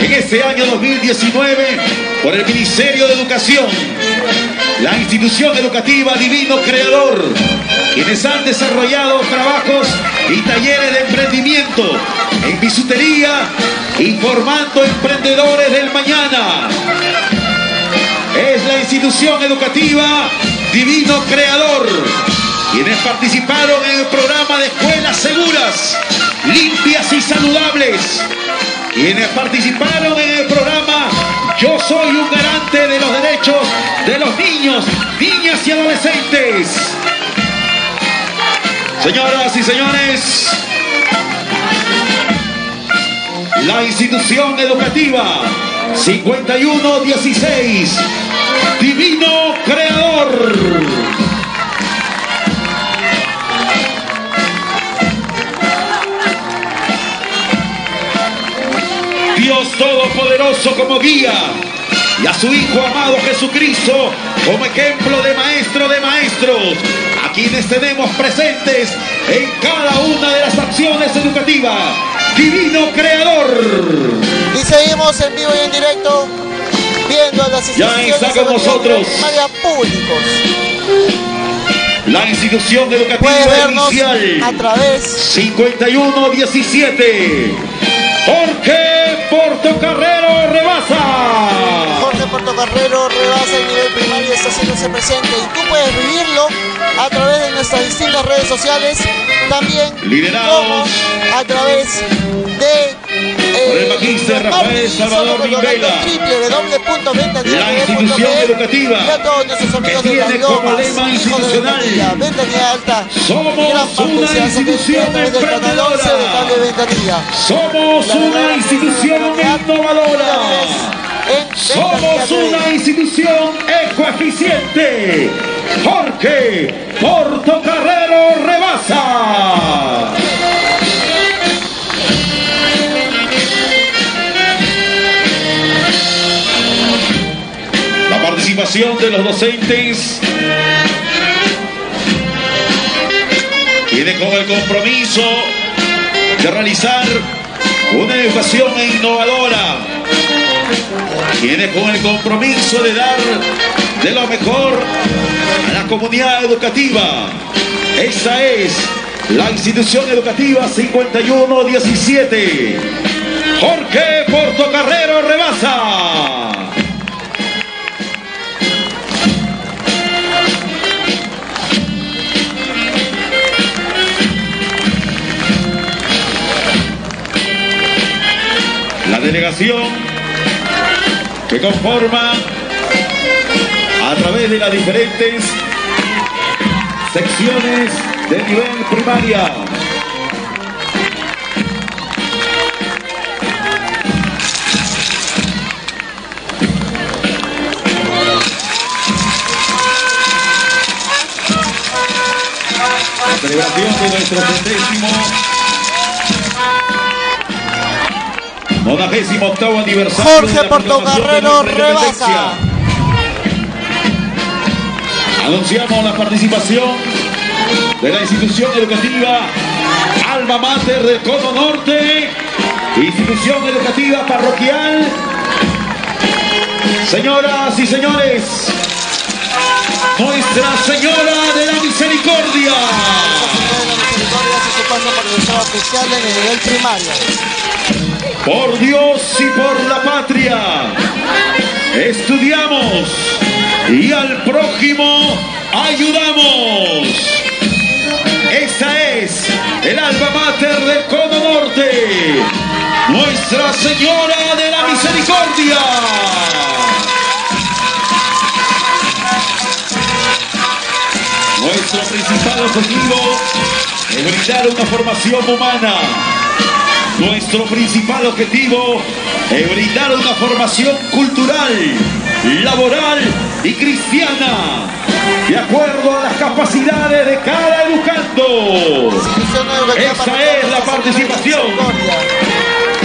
en este año 2019 por el Ministerio de Educación, la institución educativa Divino Creador, quienes han desarrollado trabajos y talleres de emprendimiento en bisutería y formando emprendedores del mañana. Es la institución educativa Divino Creador, quienes participaron en el programa de escuelas seguras, limpias y saludables, quienes participaron en el programa Yo soy un garante de los derechos de los niños, niñas y adolescentes. Señoras y señores, la institución educativa 5116, Divino Creador. Dios Todopoderoso como guía y a su Hijo amado Jesucristo como ejemplo de maestro de maestros, a quienes tenemos presentes en cada una de las acciones educativas. Divino Creador. Y seguimos en vivo y en directo viendo a las Ya instituciones está con nosotros. primaria públicos. La institución educativa inicial a través 5117. Jorge Portocarrero rebasa. Jorge Portocarrero rebasa el nivel primario y está haciéndose presente. Y tú puedes vivirlo a través de nuestras distintas redes sociales, también Liderados. como a través de por el magíster Rafael Salvador Rimbela. La institución educativa que tiene como lema institucional. Somos una institución a través del canal 11 de emprendedora. Somos una institución innovadora. Somos una institución ecoeficiente. Jorge Portocarrero rebasa. Participación de los docentes tiene como el compromiso de realizar una educación innovadora. Tiene con el compromiso de dar de lo mejor a la comunidad educativa. Esa es la institución educativa 5117. Jorge Portocarrero rebasa. Delegación que conforma a través de las diferentes secciones de nivel primaria. La celebración de nuestro centésimo Nonagésimo octavo aniversario de Jorge la de Portocarrero nuestra rebasa. Anunciamos la participación de la institución educativa Alma Mater del Cono Norte, institución educativa parroquial. Señoras y señores, Nuestra Señora de la Misericordia. oficial en el nivel primario. Por Dios y por la patria, estudiamos y al prójimo ayudamos. Esta es el alma mater del Cono Norte, Nuestra Señora de la Misericordia. Nuestro principal objetivo es brindar una formación humana. Nuestro principal objetivo es brindar una formación cultural, laboral y cristiana, de acuerdo a las capacidades de cada educando. Esta es la participación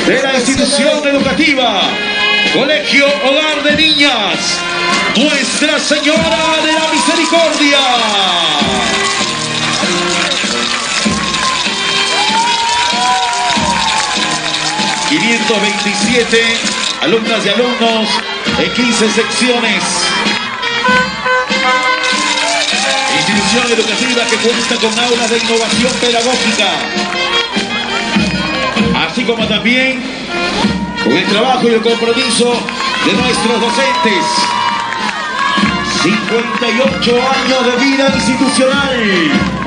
de la institución educativa, Colegio Hogar de Niñas, Nuestra Señora de la Misericordia. 527 alumnas y alumnos en 15 secciones. Institución educativa que cuenta con aulas de innovación pedagógica, así como también con el trabajo y el compromiso de nuestros docentes. 58 años de vida institucional.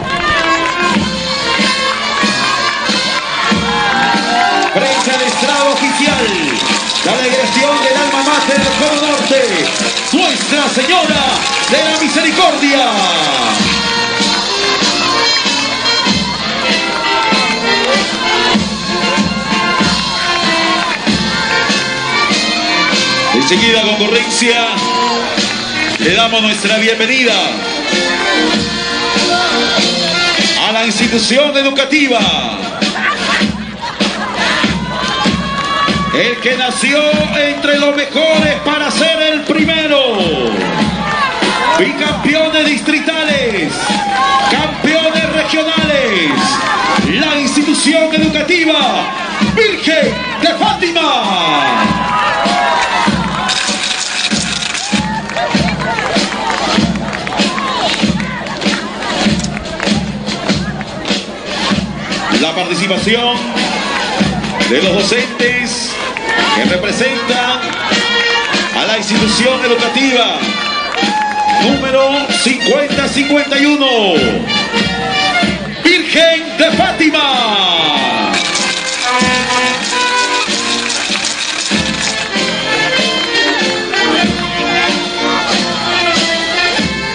Oficial, la delegación del alma mater Cono Norte, Nuestra Señora de la Misericordia. Enseguida, concurrencia, le damos nuestra bienvenida a la institución educativa. El que nació entre los mejores para ser el primero. Bicampeones distritales, campeones regionales. La institución educativa Virgen de Fátima. La participación de los docentes que representan a la institución educativa número 5051 Virgen de Fátima.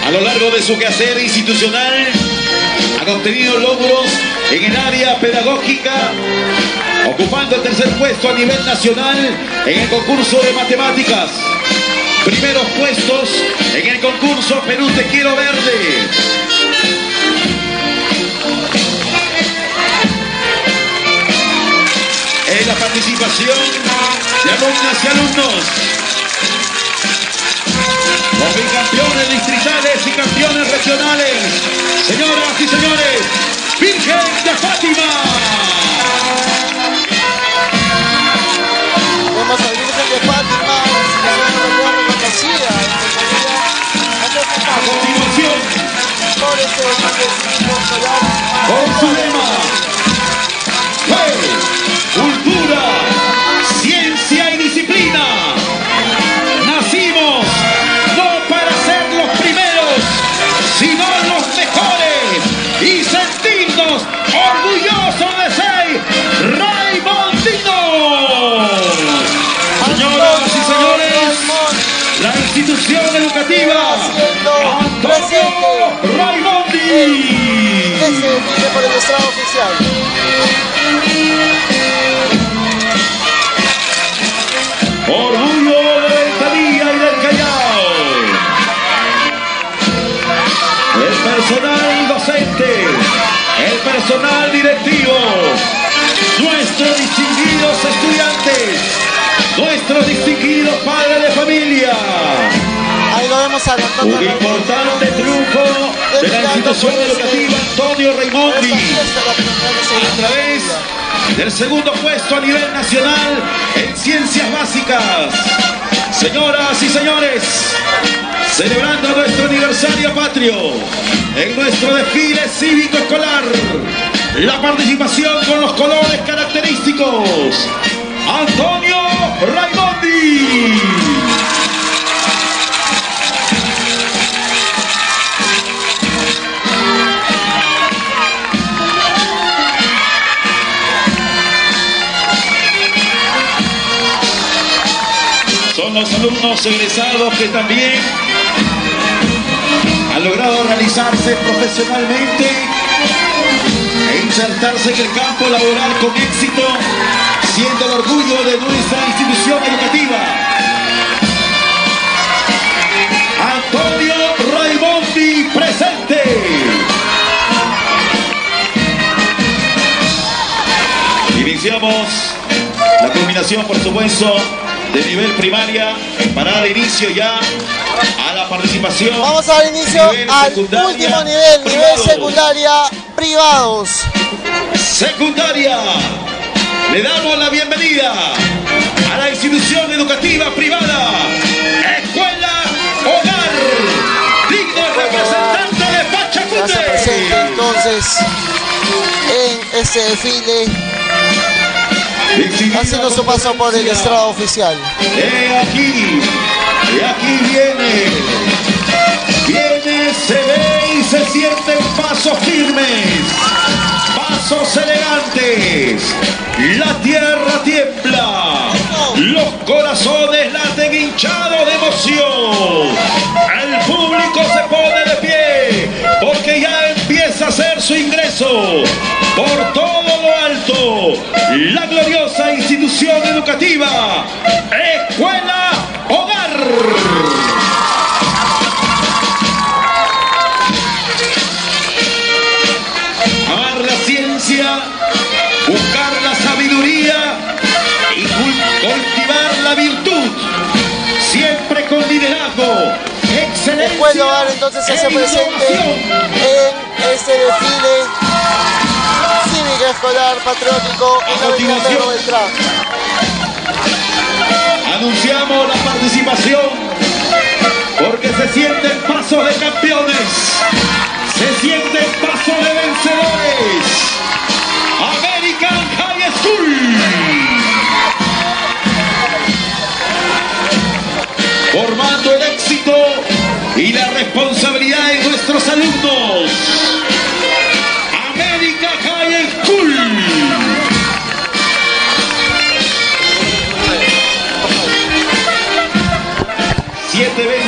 A lo largo de su quehacer institucional han obtenido logros en el área pedagógica, ocupando el tercer puesto a nivel nacional en el concurso de matemáticas. Primeros puestos en el concurso Perú Te Quiero Verde. En la participación de alumnas y alumnos. Los bicampeones distritales y campeones regionales. Señoras y señores, Virgen de Fátima. Vemos al Virgen de Fátima, reconocida A continuación, por este con su lema, fe, cultura, ciencia y disciplina. De la institución educativa Antonio Raimondi a través del segundo puesto a nivel nacional en ciencias básicas. Señoras y señores, celebrando nuestro aniversario patrio en nuestro desfile cívico escolar, la participación con los colores característicos. Antonio Raimondi. Los alumnos egresados que también han logrado realizarse profesionalmente e insertarse en el campo laboral con éxito, siendo el orgullo de nuestra institución educativa. Antonio Raimondi presente. Iniciamos la culminación, por supuesto, de nivel primaria para dar inicio ya a la participación. Vamos a dar inicio al último nivel, nivel secundaria privados. Secundaria. Le damos la bienvenida a la institución educativa privada, Escuela Hogar, digno representante de Ya se Pachacute. presente entonces en este desfile, haciendo su paso por el estrado oficial. He aquí, y aquí viene, viene, se ve y se sienten pasos firmes, pasos elegantes, la tierra tiembla, los corazones laten hinchados de emoción, el público se pone de pie, porque ya empieza a hacer su ingreso por todo la gloriosa institución educativa, Escuela entonces se hace presente en este desfile cívico escolar patriótico en la Beltrán. Anunciamos la participación porque se sienten pasos de campeones, se sienten pasos de vencedores.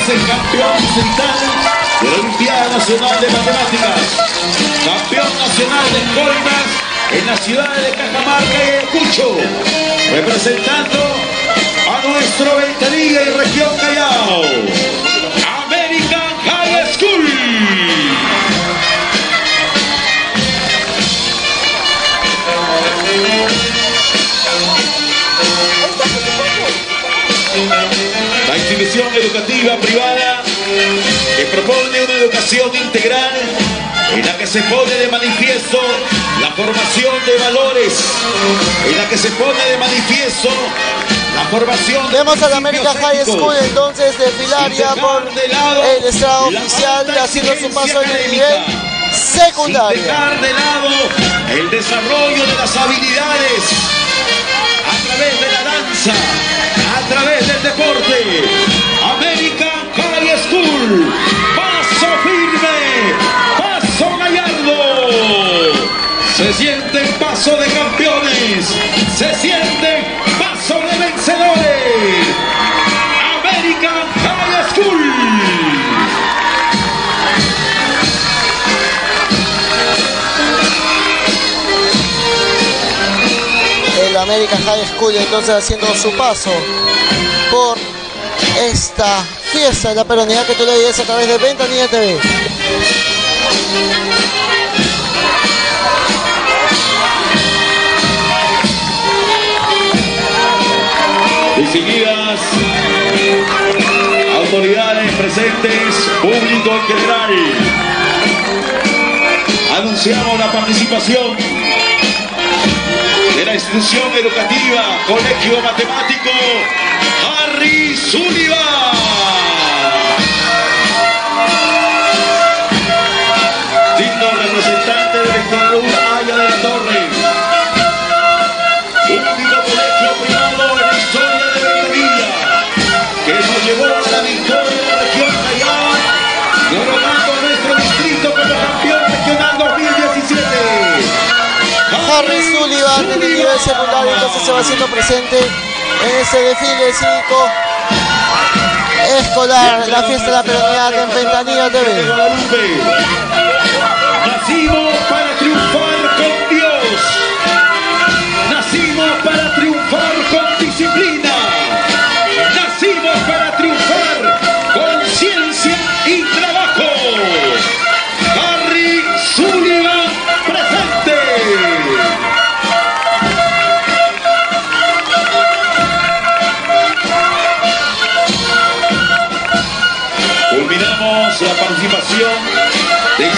Siete veces campeón central de la Olimpiada Nacional de Matemáticas, campeón nacional de escoltas en la ciudad de Cajamarca y Ayacucho, representando a nuestro Ventanilla y región Callao, American High School. Institución educativa privada que propone una educación integral en la que se pone de manifiesto la formación de valores, en la que se pone de manifiesto la formación de Vemos a la América High. School entonces desfilar ya por el estrado oficial haciendo su paso en el nivel Sin secundario. dejar de lado el desarrollo de las habilidades a través de la danza, a través del deporte. American High School, paso firme, paso gallardo. Se sienten paso de campeones, se sienten paso de vencedores. El American High School entonces haciendo su paso por esta fiesta de la peronidad que tú le dices a través de Ventanilla TV. Distinguidas autoridades presentes público en general. Anunciamos la participación institución educativa Colegio Matemático Harry Sullivan. Digno representante Sullivan del nivel secundario entonces se va haciendo presente en ese desfile cívico escolar, la fiesta de la peronidad en Ventanilla TV. Nacimos para triunfar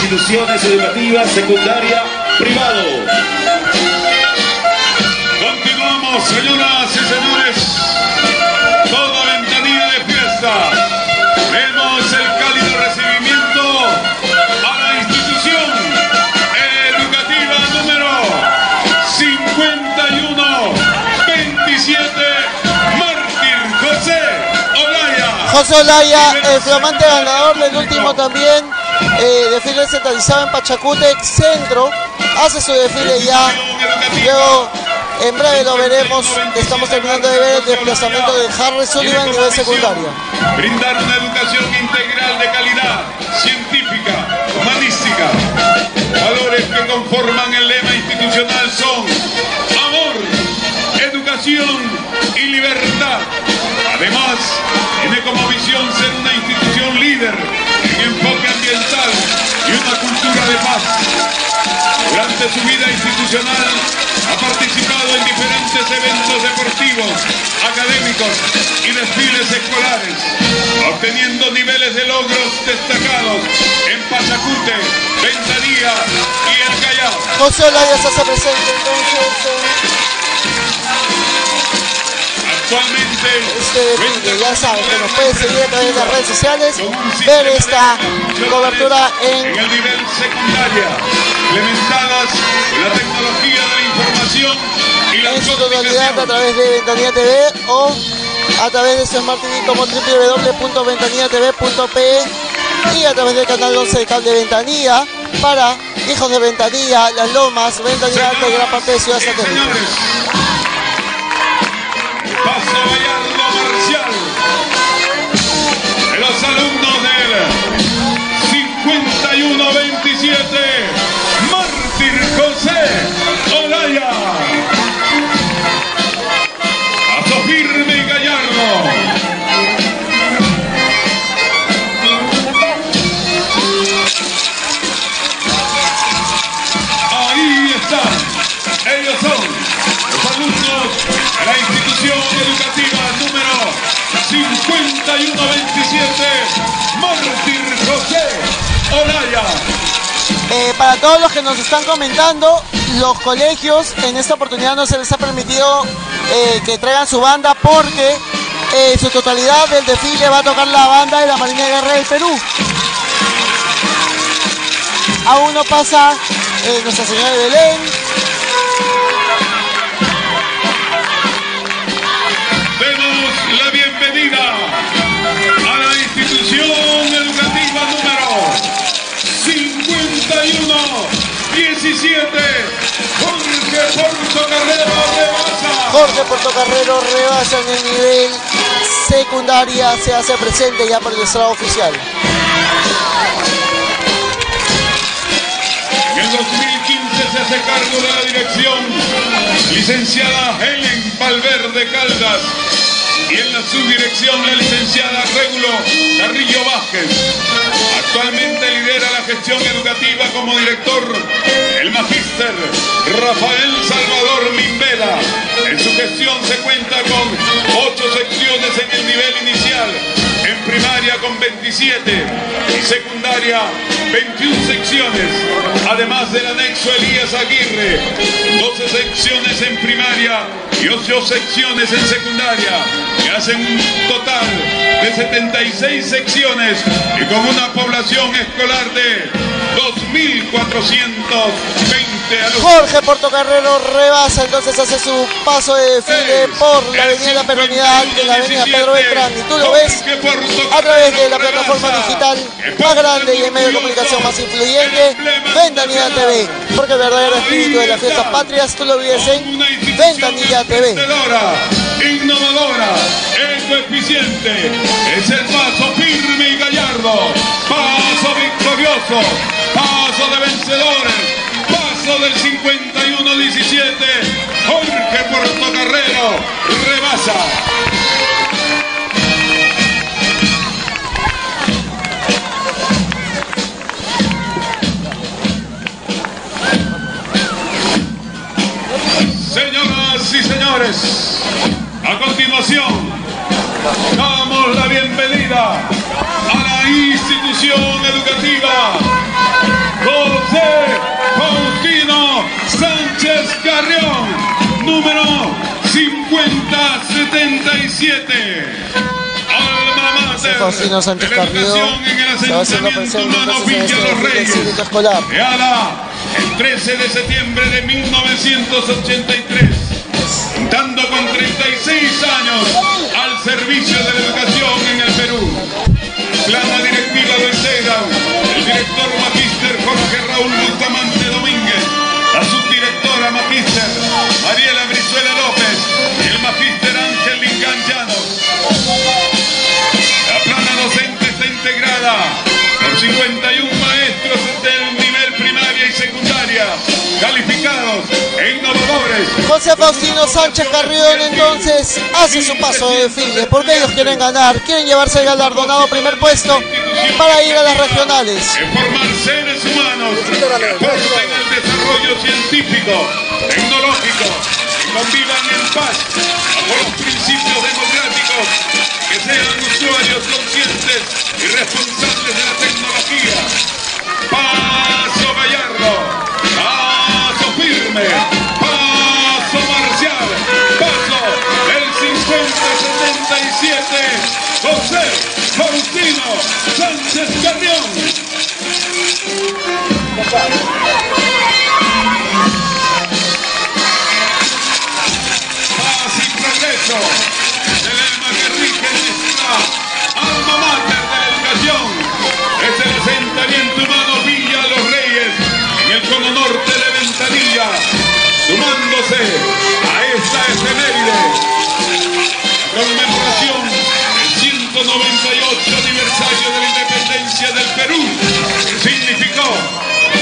instituciones educativas secundaria privado. Continuamos, señoras y señores. Toda ventanilla de fiesta. Vemos el cálido recibimiento a la institución educativa número 5127, Mártir José Olaya. José Olaya, el flamante ganador del último también eh, desfile centralizado en Pachacútec Centro, hace su desfile ya. Luego, en breve lo veremos. Estamos terminando de ver el desplazamiento de Harry Sullivan nivel secundario. Brindar una educación integral de calidad, científica, humanística. Valores que conforman el lema institucional son amor, educación y libertad. Además, tiene como visión ser una institución líder y una cultura de paz. Durante su vida institucional ha participado en diferentes eventos deportivos, académicos y desfiles escolares, obteniendo niveles de logros destacados en Pachacute, Ventanilla y El Callao. José Olaya se hace presente entonces. Actualmente, Este ya saben que nos pueden seguir a través de las redes sociales, ver esta cobertura en en el nivel secundaria, implementadas en la tecnología de la información y la en su totalidad a través de Ventanilla TV o a través de Smart TV como www.ventanillatv.pe y a través del canal 11 de cable Ventanilla para hijos de Ventanilla, Las Lomas, Ventanilla Alta y gran parte de Ciudad Satélite. Paso Gallardo Marcial los alumnos del 5127 para todos los que nos están comentando, los colegios en esta oportunidad no se les ha permitido eh, que traigan su banda porque eh, su totalidad del desfile va a tocar la banda de la Marina de Guerra del Perú. Aún no pasa eh, Nuestra Señora de Belén. Jorge Portocarrero rebasa en el nivel secundaria, se hace presente ya por el estrado oficial. En el 2015 se hace cargo de la dirección licenciada Helen Valverde Caldas y en la subdirección la licenciada Régulo Carrillo Vázquez. Actualmente lidera la gestión educativa como director el magíster Rafael Salvador Mimbela. En su gestión se cuenta con ocho secciones en el nivel inicial, en primaria con 27 y secundaria 21 secciones, además del anexo Elías Aguirre, 12 secciones en primaria y 8 secciones en secundaria, que hacen un total de 76 secciones y con una población escolar de 2.420 alumnos. Jorge Portocarrero rebasa, entonces hace su paso de desfile por la avenida La Peronidad de la avenida Pedro Beltrán. Y tú lo ves a través de la plataforma digital más grande y el medio de comunicación más influyente, Ventanilla TV. Porque el verdadero espíritu de las fiestas patrias tú lo vives en Ventanilla TV. innovadora, ecoeficiente, es el paso firme y gallardo, paso de vencedores, paso del 51-17, Jorge Portocarrero rebasa. Señoras y señores, a continuación damos la bienvenida a la institución educativa José Faustino Sánchez Carrión, número 5077. Alma José mater Faustino Sánchez Carrión educación en el se va haciendo presente entonces en este Los desfile Reyes. cívico escolar. Creada el 13 de septiembre de 1983, contando con 36 años al servicio de la educación en el Perú. La plana directiva lo integran el director magíster Jorge Raúl Bustamante Domínguez, la subdirectora magíster Mariela Brizuela López y el magíster Ángel Lingán Llanos. La plana docente está integrada por 51 maestros del nivel primaria y secundaria, calificados e innovadores. José Faustino Sánchez Carrión entonces hace su paso de desfile porque ellos quieren ganar, quieren llevarse el galardonado primer puesto para ir a las regionales. en formar seres humanos que aporten al desarrollo científico, tecnológico, que convivan en paz bajo los principios democráticos, que sean usuarios conscientes y responsables de la tecnología. Paso gallardo, paso firme, 5077, José Faustino Sánchez Carrión. Paz y 198 aniversario de la independencia del Perú, que significó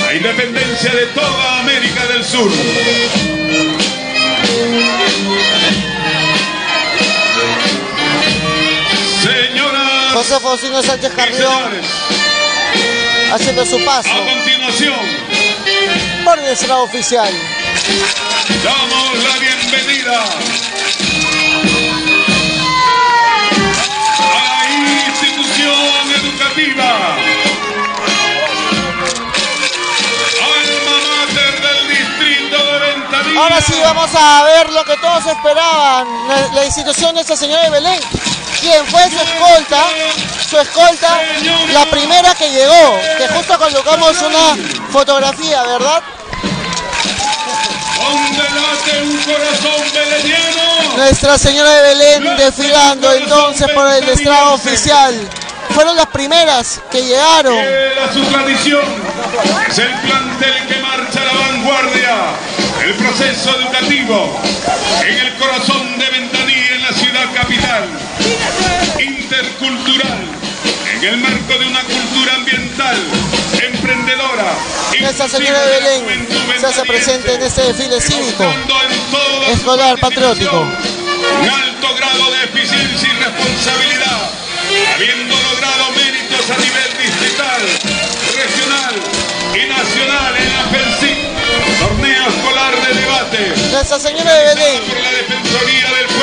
la independencia de toda América del Sur. Señoras José Faustino Sánchez Carrión haciendo su paso a continuación por el oficial. damos la bienvenida Ahora sí vamos a ver lo que todos esperaban, la, la institución de esta señora de Belén, quien fue su escolta, su escolta, la primera que llegó, que justo colocamos una fotografía, ¿verdad? Un corazón beleniano. Nuestra Señora de Belén desfilando entonces por el estrado oficial. Fueron las primeras que llegaron. A su tradición, es el plantel que marcha la vanguardia, el proceso educativo en el corazón de Ventanilla, en la ciudad capital, intercultural, en el marco de una cultura ambiental, emprendedora. Nuestra Señora de Belén se hace presente en este desfile cívico, escolar, patriótico. un alto grado de eficiencia y responsabilidad, habiendo logrado méritos a nivel distrital, Nuestra Señora de Belén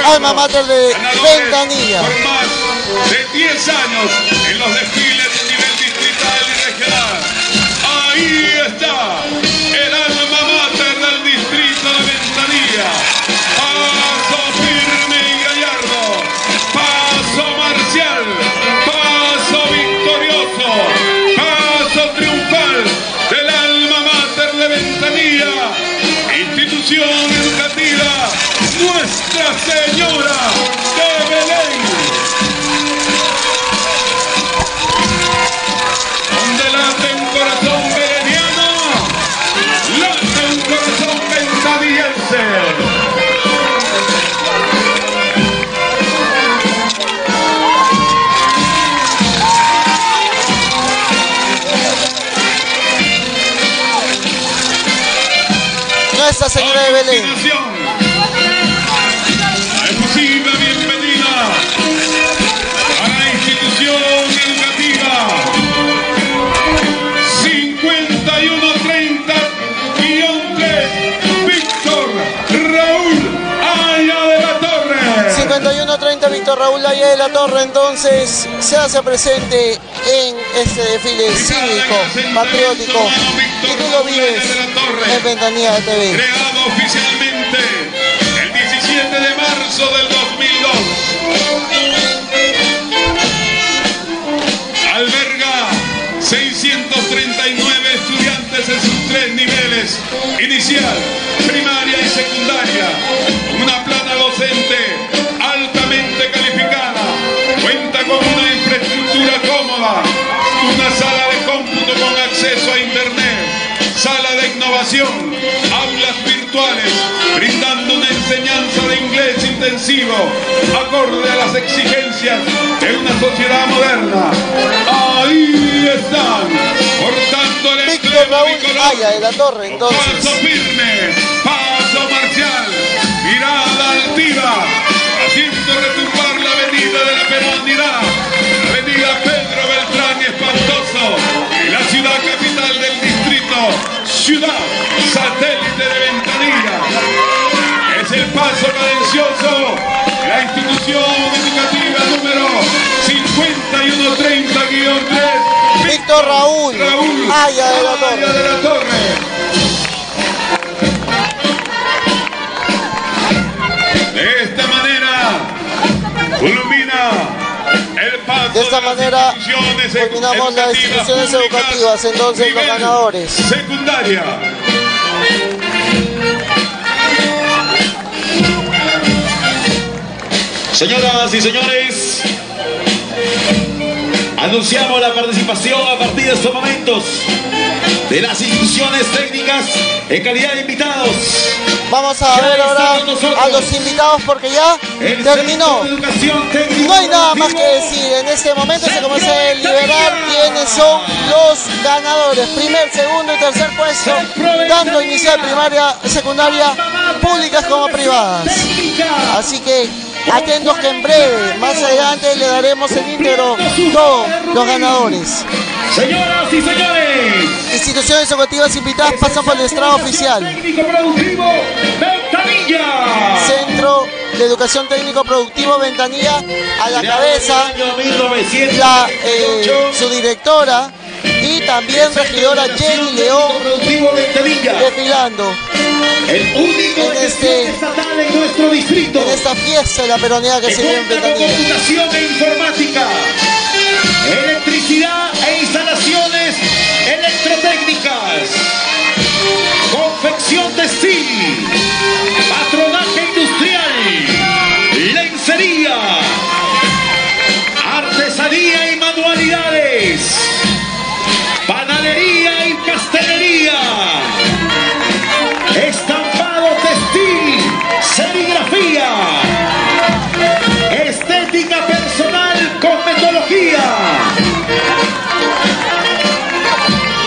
alma mater de Ventanilla. Por más de 10 años en los desfiles a nivel distrital y regional. Ahí está Señora de Belén. Donde late un corazón beleniano, late un corazón ventadiense. Nuestra Señora de Belén. 51-30 Víctor Raúl Aya de la Torre entonces se hace presente en este desfile cívico, patriótico y tú lo vives en Ventanilla TV. Creado oficialmente el 17 de marzo del 2002. Alberga 639 estudiantes en sus tres niveles, inicial, primaria aulas virtuales, brindando una enseñanza de inglés intensivo, acorde a las exigencias de una sociedad moderna. Ahí están, portando el Raúl Aya de la Torre entonces. Paso firme, paso marcial, mirada altiva, haciendo retumbar la avenida de la peronidad, avenida Pedro Beltrán y Espantoso, y la ciudad capital del distrito, ciudad cadencioso de la institución educativa número 5130-3. Víctor Raúl, Aya de la Torre. de la Torre. De esta manera culmina el paso De esta manera terminamos las instituciones educativas, entonces los ganadores. secundaria. Señoras y señores, anunciamos la participación a partir de estos momentos de las instituciones técnicas en calidad de invitados. Vamos a ver ahora a los invitados porque ya terminó. No hay nada más que decir. En este momento se comienza a deliberar quiénes son los ganadores. Primer, segundo y tercer puesto, tanto inicial, primaria, secundaria, públicas como privadas. Así que atentos que en breve, más adelante, le daremos el íntegro todos los ganadores. Señoras y señores, Instituciones educativas invitadas pasan por el estrado oficial. técnico productivo Ventanilla. Centro de Educación Técnico Productivo Ventanilla a la cabeza, la, eh, su directora y también regidora Jenny León desfilando El único en, este, estatal en nuestro distrito. en esta fiesta de la peronía que se vive en Ventanilla. computación e informática, electricidad e instalaciones electrotécnicas, confección textil, estampado textil, serigrafía, estética personal con metodología.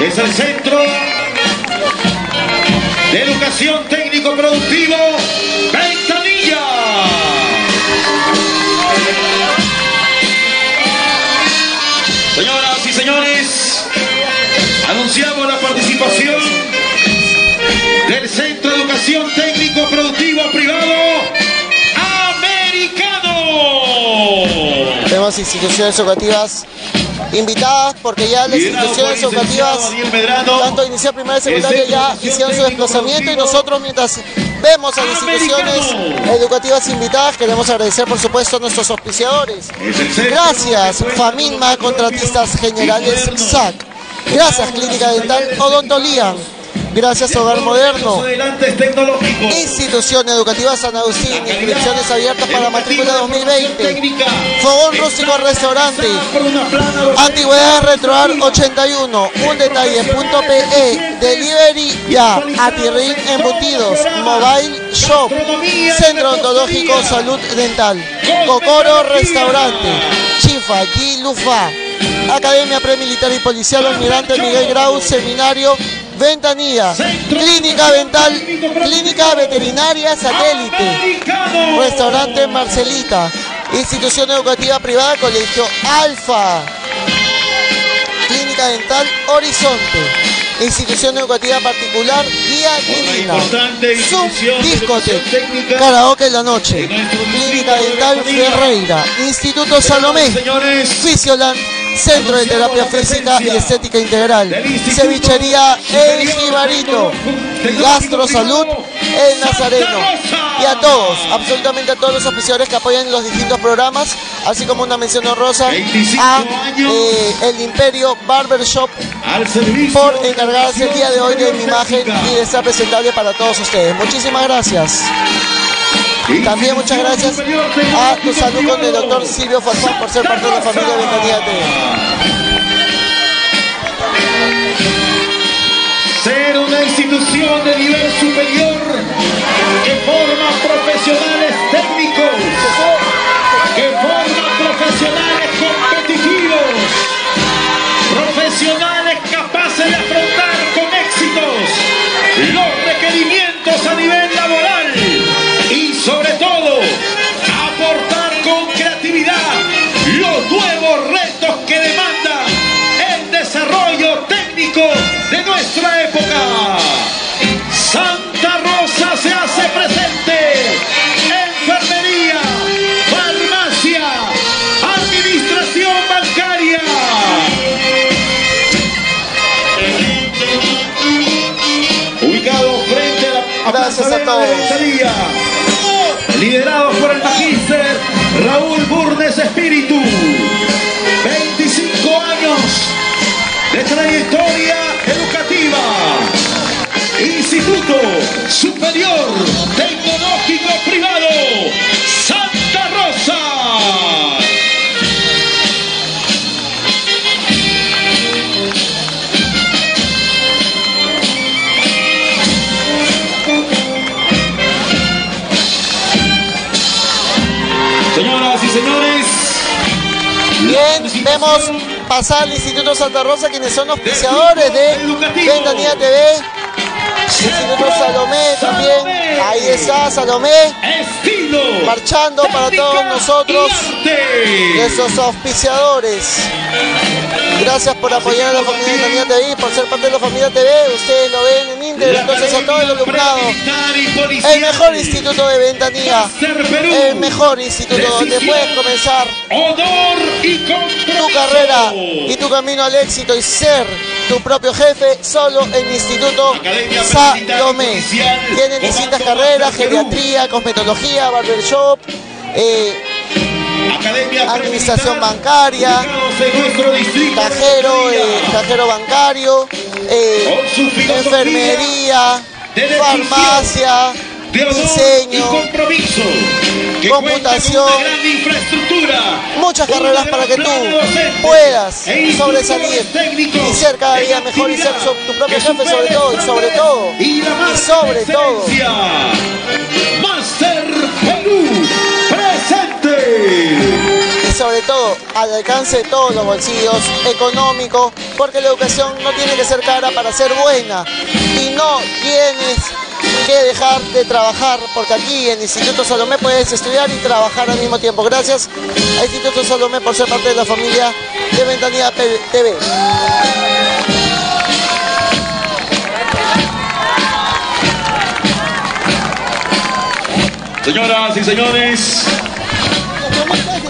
Es el Centro de Educación Técnico Productivo Técnico Productivo Privado tenemos instituciones educativas invitadas porque ya las instituciones educativas, tanto inicial, primaria y secundaria, ya hicieron su desplazamiento y nosotros mientras vemos a las instituciones educativas invitadas queremos agradecer por supuesto a nuestros auspiciadores. Gracias, Faminma, contratistas generales SAC. Gracias, Clínica Dental Odontolía. Gracias Hogar Moderno. Institución Educativa San Agustín. Inscripciones abiertas para matrícula 2020. Fogón Rústico Restaurante. Antigüedades Retroar 81. Un detalle. Punto PE. Delivery ya. Atirrin Embutidos. Mobile Shop. Centro Odontológico Salud Dental. Cocoro Restaurante. Chifa. Gilufa. Academia Premilitar y Policial Almirante Miguel Grau. Seminario Ventanilla, Clínica Dental, Clínica Veterinaria Satélite, Restaurante Marcelita, Institución Educativa Privada Colegio Alfa, Clínica Dental Horizonte, Institución Educativa Particular Guía Divina, Zoom Discoteca, Karaoke en la Noche, Clínica Dental Ferreira, Instituto Salomé, Fisioland, Centro de Terapia Física y Estética Integral, Cevichería El Jibarito, Gastro Salud El Nazareno. Y a todos, absolutamente a todos los oficiales que apoyan los distintos programas, así como una mención honrosa a eh, El Imperio Barbershop por encargarse el día de hoy de mi imagen y de estar presentable para todos ustedes. Muchísimas gracias. También muchas gracias a tu salud con el doctor Silvio Farfán por ser parte de la familia Ventanilla Ser una institución de nivel superior que forma profesionales Gracias Bien, vemos pasar al Instituto Santa Rosa, quienes son auspiciadores de Ventanilla TV. Instituto Salomé también. Ahí está Salomé. Marchando para todos nosotros. Esos auspiciadores. Gracias por apoyar a la familia Ventanilla TV y por ser parte de la familia TV. Ustedes lo ven en íntegro. Entonces a todo el alumnado. El mejor instituto de Ventanilla. El mejor instituto donde puedes comenzar tu carrera y tu camino al éxito y ser tu propio jefe solo en Instituto Salomé. Tienen distintas carreras, geriatría, cosmetología, barbershop, eh, administración bancaria, cajero, eh, cajero bancario, eh, enfermería, farmacia, diseño, computación, muchas carreras para que tú puedas sobresalir. y ser cada día mejor y ser tu propio jefe sobre todo y sobre todo y sobre todo. Master Perú presente. Sobre todo al alcance de todos los bolsillos económico porque la educación no tiene que ser cara para ser buena y no tienes que dejar de trabajar porque aquí en Instituto Salomé puedes estudiar y trabajar al mismo tiempo. Gracias a Instituto Salomé por ser parte de la familia de Ventanilla TV. Señoras y señores,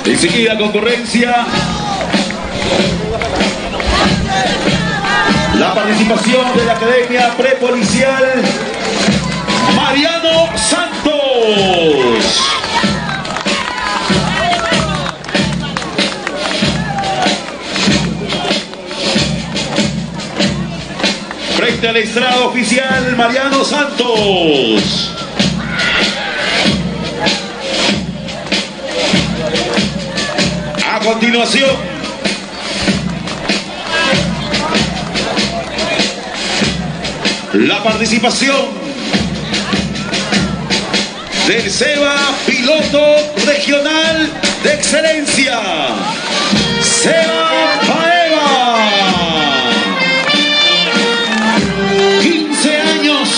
Enseguida concurrencia. La participación de la Academia Prepolicial Mariano Santos. Frente al estrado oficial Mariano Santos. A continuación, la participación del SEBA Piloto Regional de Excelencia, SEBA Paeva. 15 años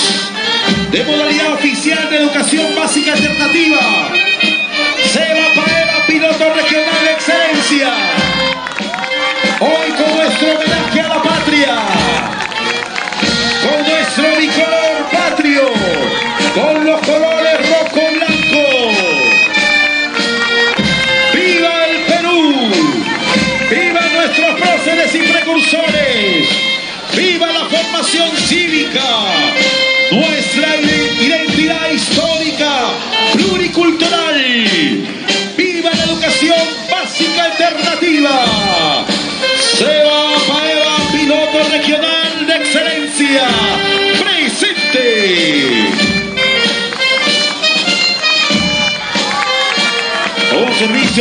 de modalidad oficial de educación básica alternativa.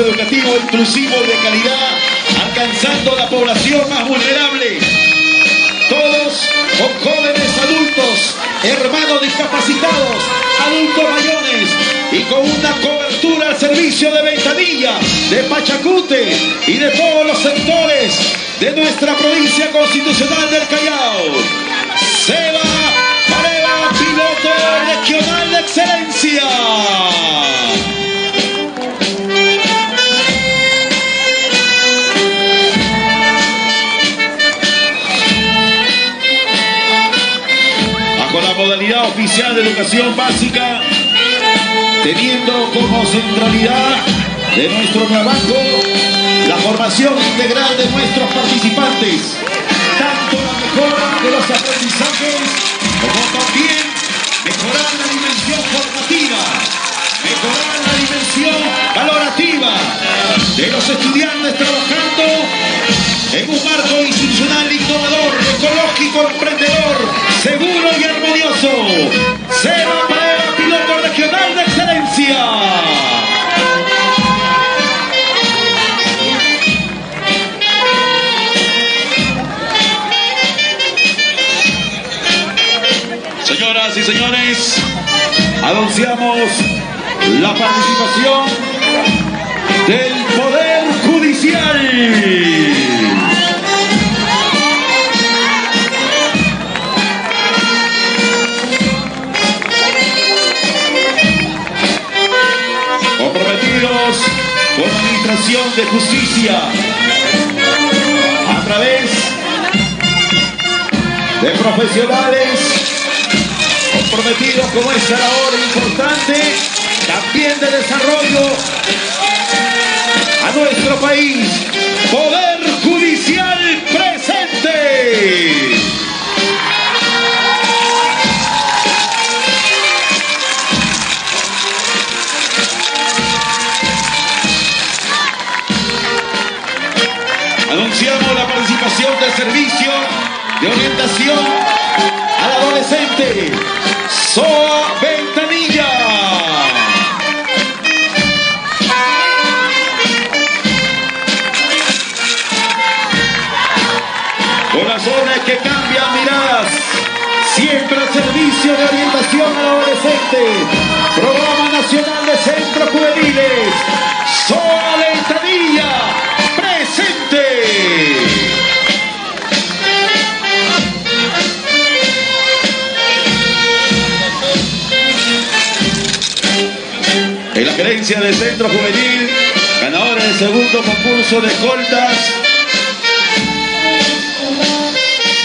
Educativo inclusivo y de calidad, alcanzando a la población más vulnerable. Todos con jóvenes adultos, hermanos discapacitados, adultos mayores y con una cobertura al servicio de Ventanilla, de Pachacute y de todos los sectores de nuestra provincia constitucional del Callao. Seba Pareva, piloto regional de excelencia. Modalidad oficial de educación básica, teniendo como centralidad de nuestro trabajo la formación integral de nuestros participantes, tanto la mejora de los aprendizajes como también mejorar la dimensión formativa, mejorar la dimensión valorativa de los estudiantes trabajando en un marco institucional innovador, ecológico, emprendedor, seguro y armonioso. Seba Paeva, piloto regional de excelencia. Señoras y señores, anunciamos la participación del Poder Judicial. La administración de justicia a través de profesionales comprometidos con esta labor importante también de desarrollo a nuestro país. Poder Judicial presente. Servicio de orientación al adolescente. SOA Ventanilla. Corazones que cambian miradas. Siempre al servicio de orientación al adolescente. Programa Nacional de Centros Juveniles. SOA Grecia de Centro Juvenil, ganadora del segundo concurso de coltas.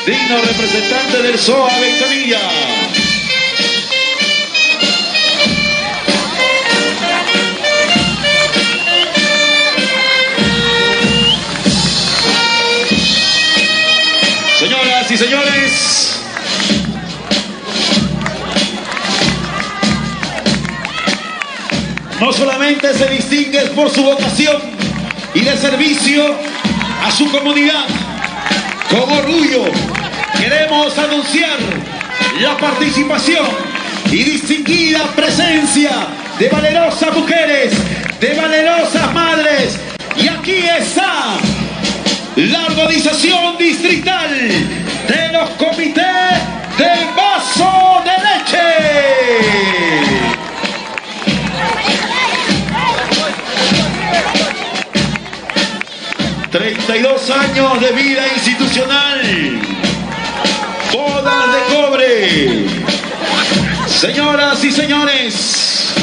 Digno representante del SOA Ventanilla. Señoras y señores, no solamente se distingue por su vocación y de servicio a su comunidad. Con orgullo queremos anunciar la participación y distinguida presencia de valerosas mujeres, de valerosas madres. Y aquí está la organización distrital de los comités del vaso de leche. 32 años de vida institucional. Bodas de cobre. Señoras y señores.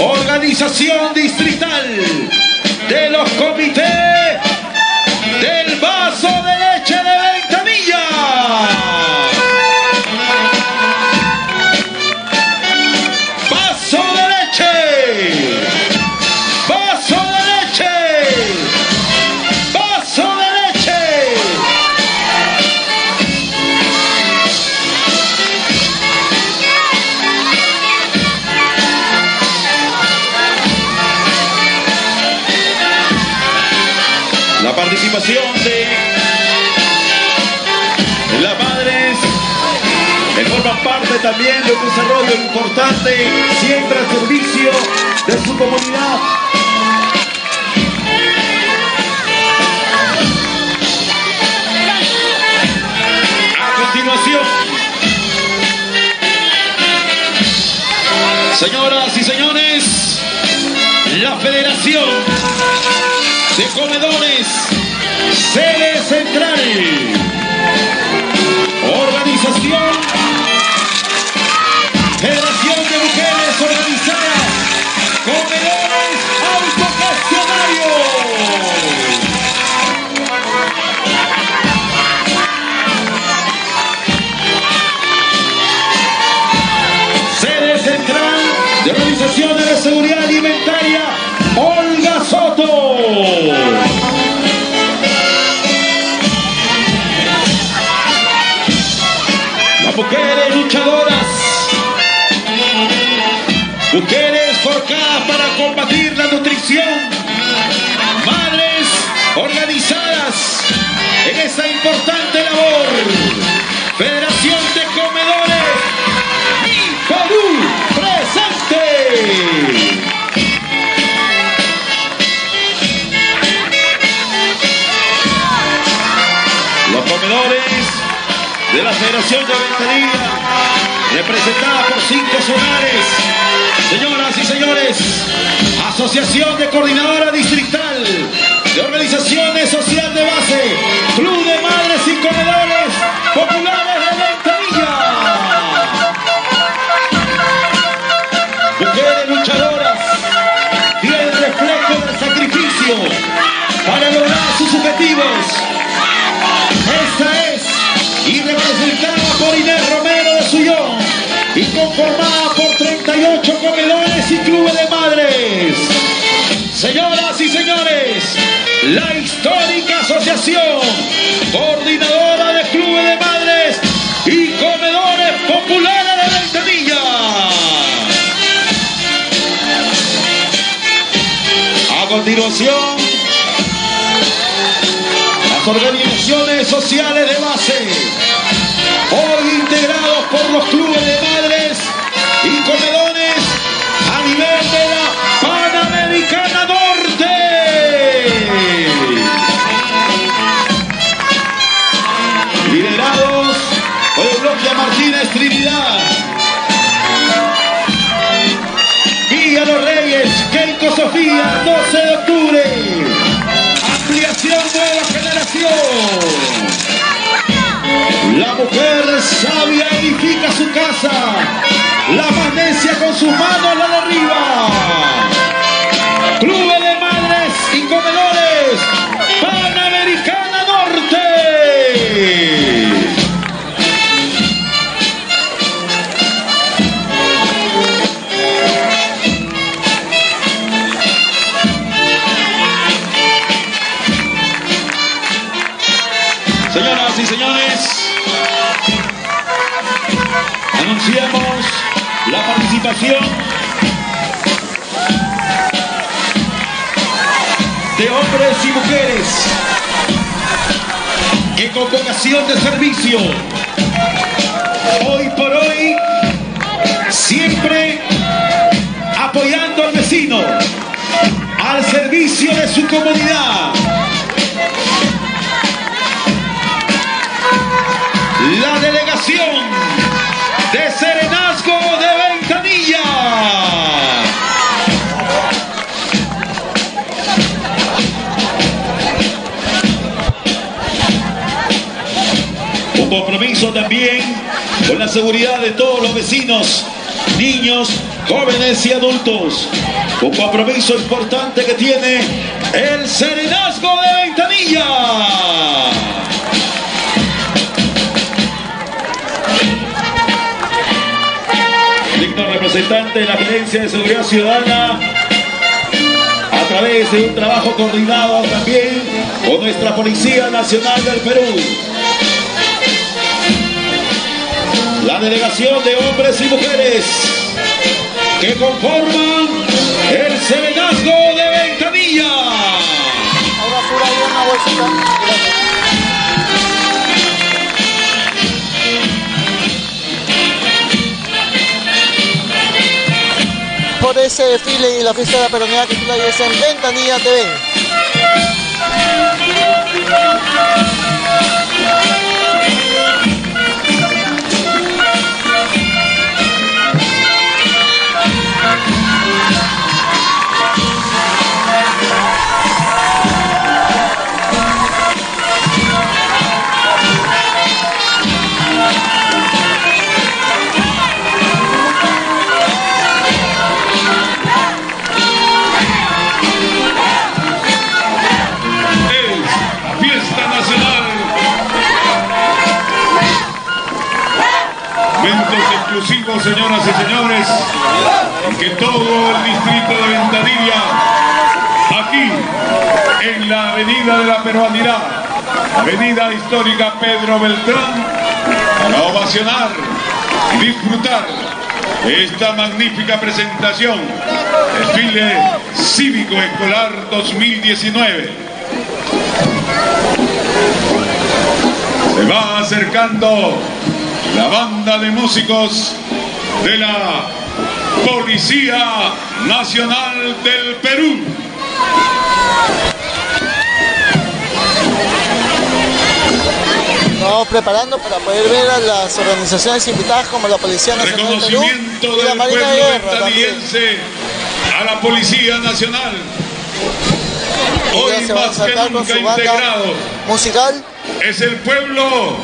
Organización distrital de los comités parte también de un desarrollo importante, siempre al servicio de su comunidad. A continuación, señoras y señores, la Federación de Comedores Sede Central, Organización, Federación de Mujeres Organizadas, Comedores Autogestionarios. Sede Central de Organizaciones de Seguridad Alimentaria, Olga Soto. Mujeres luchadoras, mujeres forjadas para combatir la nutrición, madres organizadas en esta importante labor. Federación de Comedores y Perú presente. Los comedores de la Federación de Ventanilla, representada por cinco solares. Señoras y señores, Asociación de Coordinadora Distrital de Organizaciones Social de Base, Club de Madres y Comedores Populares de Ventanilla. Mujeres luchadoras, fiel reflejo del sacrificio para lograr sus objetivos. Esta es y representada por Inés la histórica asociación coordinadora de clubes de madres y comedores populares de Ventanilla. A continuación, las organizaciones sociales de base, hoy integrados por los clubes de madres y comedores de hombres y mujeres que con vocación de servicio, hoy por hoy, siempre apoyando al vecino, al servicio de su comunidad. La delegación de Serenazgo compromiso también con la seguridad de todos los vecinos, niños, jóvenes y adultos. Un compromiso importante que tiene el Serenazgo de Ventanilla. digno representante de la Gerencia de Seguridad Ciudadana a través de un trabajo coordinado también con nuestra Policía Nacional del Perú. La delegación de hombres y mujeres que conforman el Serenazgo de Ventanilla. por ese desfile y la fiesta de la peronidad que tú la ves en Ventanilla TV. Momentos exclusivos, señoras y señores, que todo el distrito de Ventanilla, aquí, en la avenida de la peruanidad, avenida histórica Pedro Beltrán, para ovacionar y disfrutar de esta magnífica presentación, desfile cívico escolar 2019. Se va acercando la banda de músicos de la Policía Nacional del Perú. Estamos preparando para poder ver a las organizaciones invitadas como la Policía Nacional del Perú Reconocimiento y la del Marina de pueblo Guerra también. a la Policía Nacional. Hoy más que nunca integrado musical. es el pueblo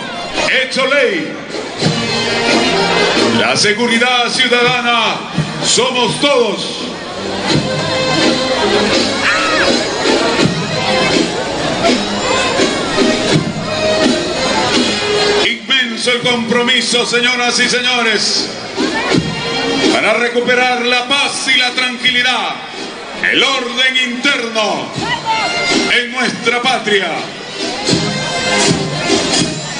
hecho ley. La seguridad ciudadana somos todos. Inmenso el compromiso, señoras y señores, para recuperar la paz y la tranquilidad, el orden interno en nuestra patria.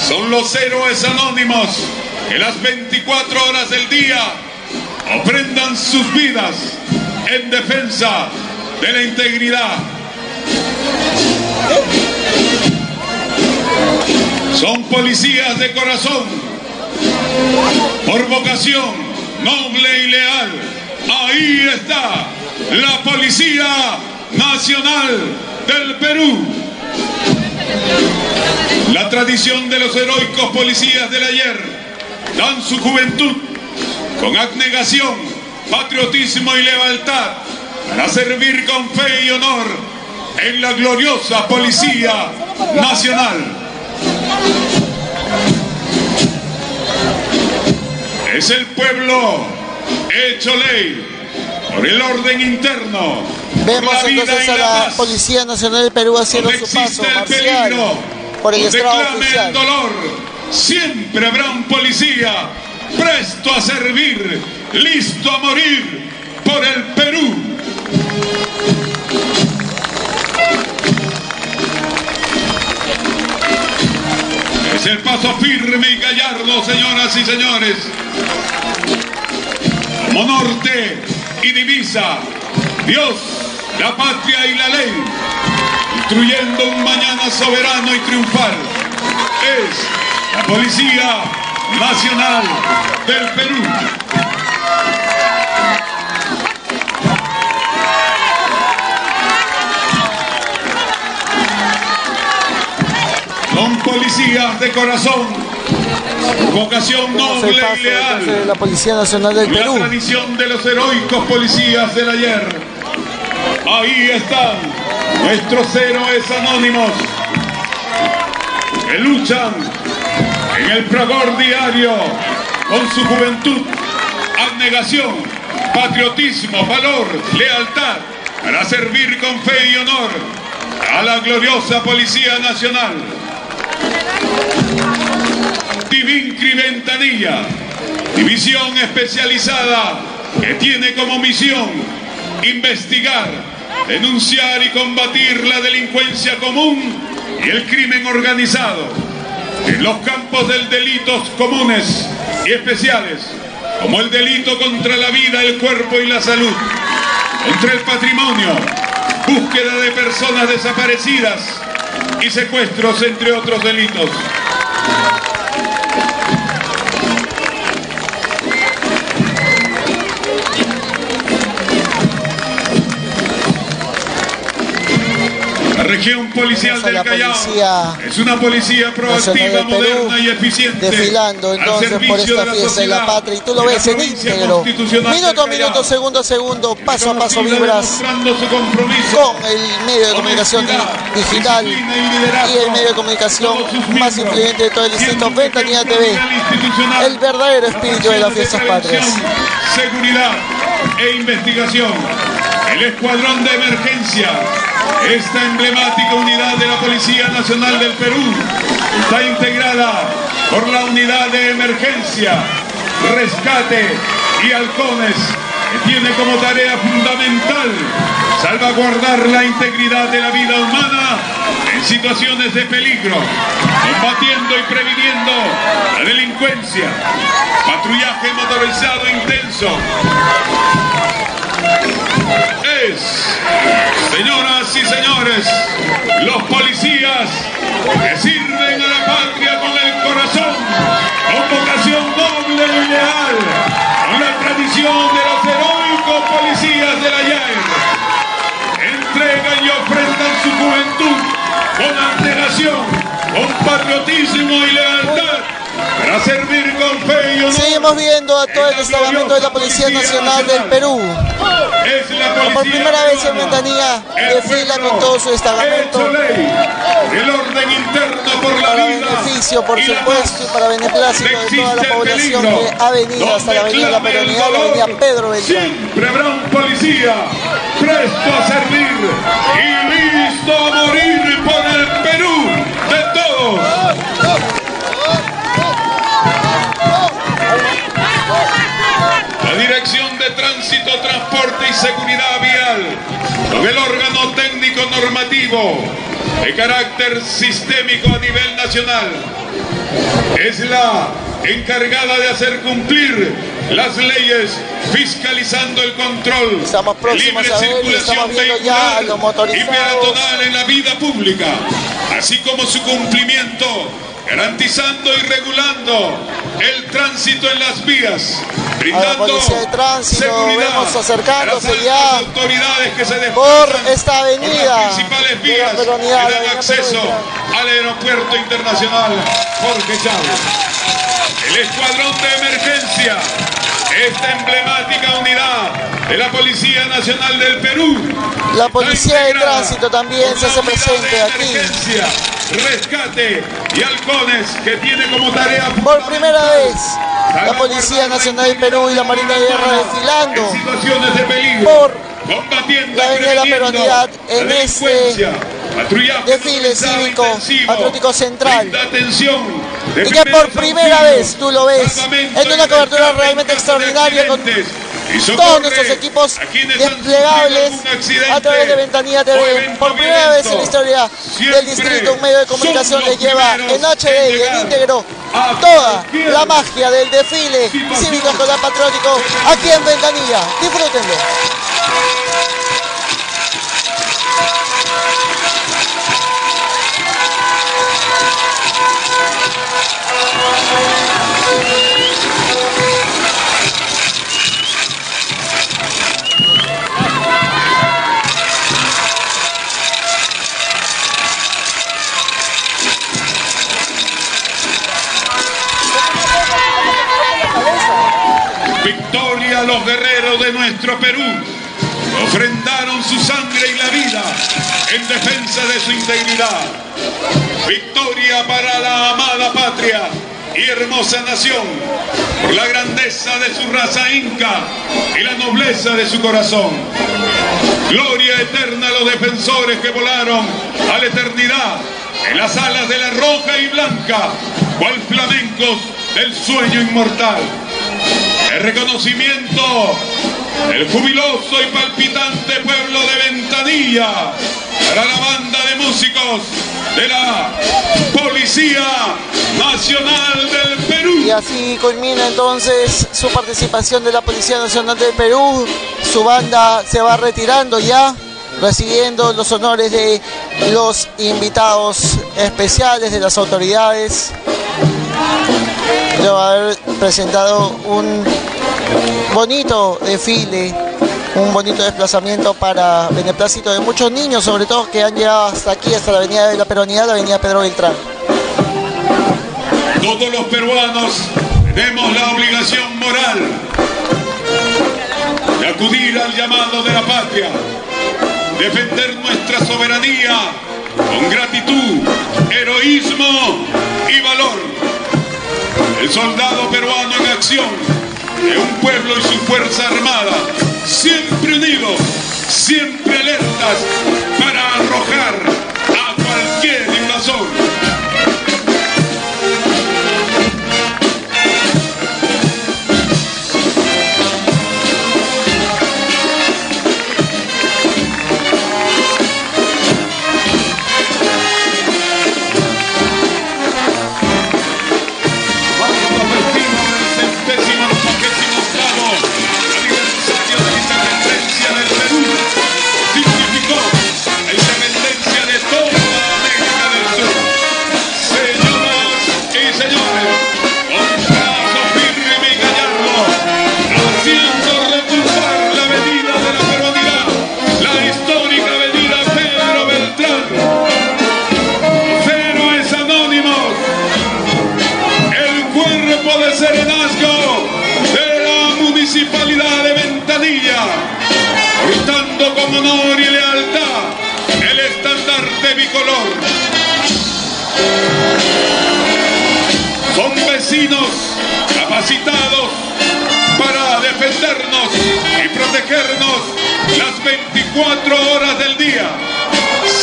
Son los héroes anónimos que las 24 horas del día ofrendan sus vidas en defensa de la integridad. Son policías de corazón, por vocación noble y leal. Ahí está la Policía Nacional del Perú. La tradición de los heroicos policías del ayer dan su juventud con abnegación, patriotismo y lealtad para servir con fe y honor en la gloriosa Policía Nacional. Es el pueblo hecho ley por el orden interno, Vemos la vida entonces a la la. Policía Nacional del Perú haciendo su paso marcial peligro, por el estrado clame el oficial. dolor, siempre habrá un policía presto a servir, listo a morir por el Perú. Es el paso firme y gallardo, señoras y señores. como norte y divisa. Dios, la patria y la ley, construyendo un mañana soberano y triunfal. Es la Policía Nacional del Perú. Son policías de corazón, vocación noble y leal. la Policía Nacional del La Perú. tradición de los heroicos policías del ayer. Ahí están nuestros héroes anónimos que luchan en el fragor diario con su juventud, abnegación, patriotismo, valor, lealtad para servir con fe y honor a la gloriosa Policía Nacional. Divincri Ventanilla, división especializada que tiene como misión investigar, denunciar y combatir la delincuencia común y el crimen organizado en los campos del delitos comunes y especiales, como el delito contra la vida, el cuerpo y la salud, contra el patrimonio, búsqueda de personas desaparecidas y secuestros, entre otros delitos. Región policial del la Callao. Policía. Es una policía proactiva, moderna y eficiente. desfilando al entonces por servicio esta de la fiesta de la patria. Y tú lo ves en íntegro. minuto a minuto segundo a segundo paso a paso vibras con el medio de comunicación digital y el medio de comunicación más influyente de todo el distrito Ventanilla TV el verdadero espíritu de las fiestas patrias. seguridad e investigación. El Escuadrón de Emergencia, esta emblemática unidad de la Policía Nacional del Perú, está integrada por la Unidad de Emergencia, Rescate y Halcones, que tiene como tarea fundamental salvaguardar la integridad de la vida humana en situaciones de peligro, combatiendo y previniendo la delincuencia, patrullaje motorizado intenso. Señoras y señores, los policías que sirven a la patria con el corazón, con vocación servir con fe y honor. seguimos viendo a todo el destacamento de la Policía Nacional del Perú por primera vez en. Ventanilla desfila con todo su destacamento. El orden interno por la para vida. beneficio, por supuesto, y para beneplácito de toda la población que ha venido hasta la avenida La Peronidad, la avenida Pedro Beltrán. Siempre habrá un policía presto a servir y listo a morir de Tránsito, Transporte y Seguridad Vial, con el órgano técnico normativo de carácter sistémico a nivel nacional, es la encargada de hacer cumplir las leyes, fiscalizando el control, Estamos libre a circulación vehicular y peatonal en la vida pública, así como su cumplimiento, garantizando y regulando el tránsito en las vías, brindando policía de tránsito, seguridad vemos acercándose a las ya autoridades que se por esta por avenida las principales la vías Peronidad, que la dan acceso al aeropuerto internacional Jorge Chávez. El escuadrón de emergencia, esta emblemática unidad de la Policía Nacional del Perú. La Policía de Tránsito también se hace presente aquí. rescate y halcones que tiene como tarea Por primera vez, la Policía Nacional del Perú y la Marina de Guerra desfilando en situaciones de peligro, por combatiendo la avenida Peronidad en este patrullaje desfile cívico patriótico central. atención Y que por primera vez tú lo ves en una cobertura realmente extraordinaria con todos nuestros equipos desplegables a través de Ventanilla TV. Por primera vez en la historia del distrito, un medio de comunicación les lleva en HD y en íntegro toda la magia del desfile cívico escolar patriótico aquí en Ventanilla. Disfrútenlo. Victoria a los guerreros de nuestro Perú. Ofrendaron su sangre y la vida en defensa de su integridad. Victoria para la amada patria y hermosa nación, por la grandeza de su raza inca y la nobleza de su corazón. Gloria eterna a los defensores que volaron a la eternidad en las alas de la roja y blanca, cual flamencos del sueño inmortal. El reconocimiento del jubiloso y palpitante pueblo de Ventanilla para la banda de músicos de la Policía Nacional del Perú. Y así culmina entonces su participación de la Policía Nacional del Perú. Su banda se va retirando ya, recibiendo los honores de los invitados especiales de las autoridades. De haber presentado un bonito desfile, un bonito desplazamiento para beneplácito de muchos niños, sobre todo que han llegado hasta aquí, hasta la avenida de la Peronidad, la avenida Pedro Beltrán. Todos los peruanos tenemos la obligación moral de acudir al llamado de la patria, defender nuestra soberanía con gratitud, heroísmo. El soldado peruano en acción de un pueblo y su fuerza armada, siempre unidos, siempre alertas para arrojar a cualquier invasor. Capacitados para defendernos y protegernos las 24 horas del día.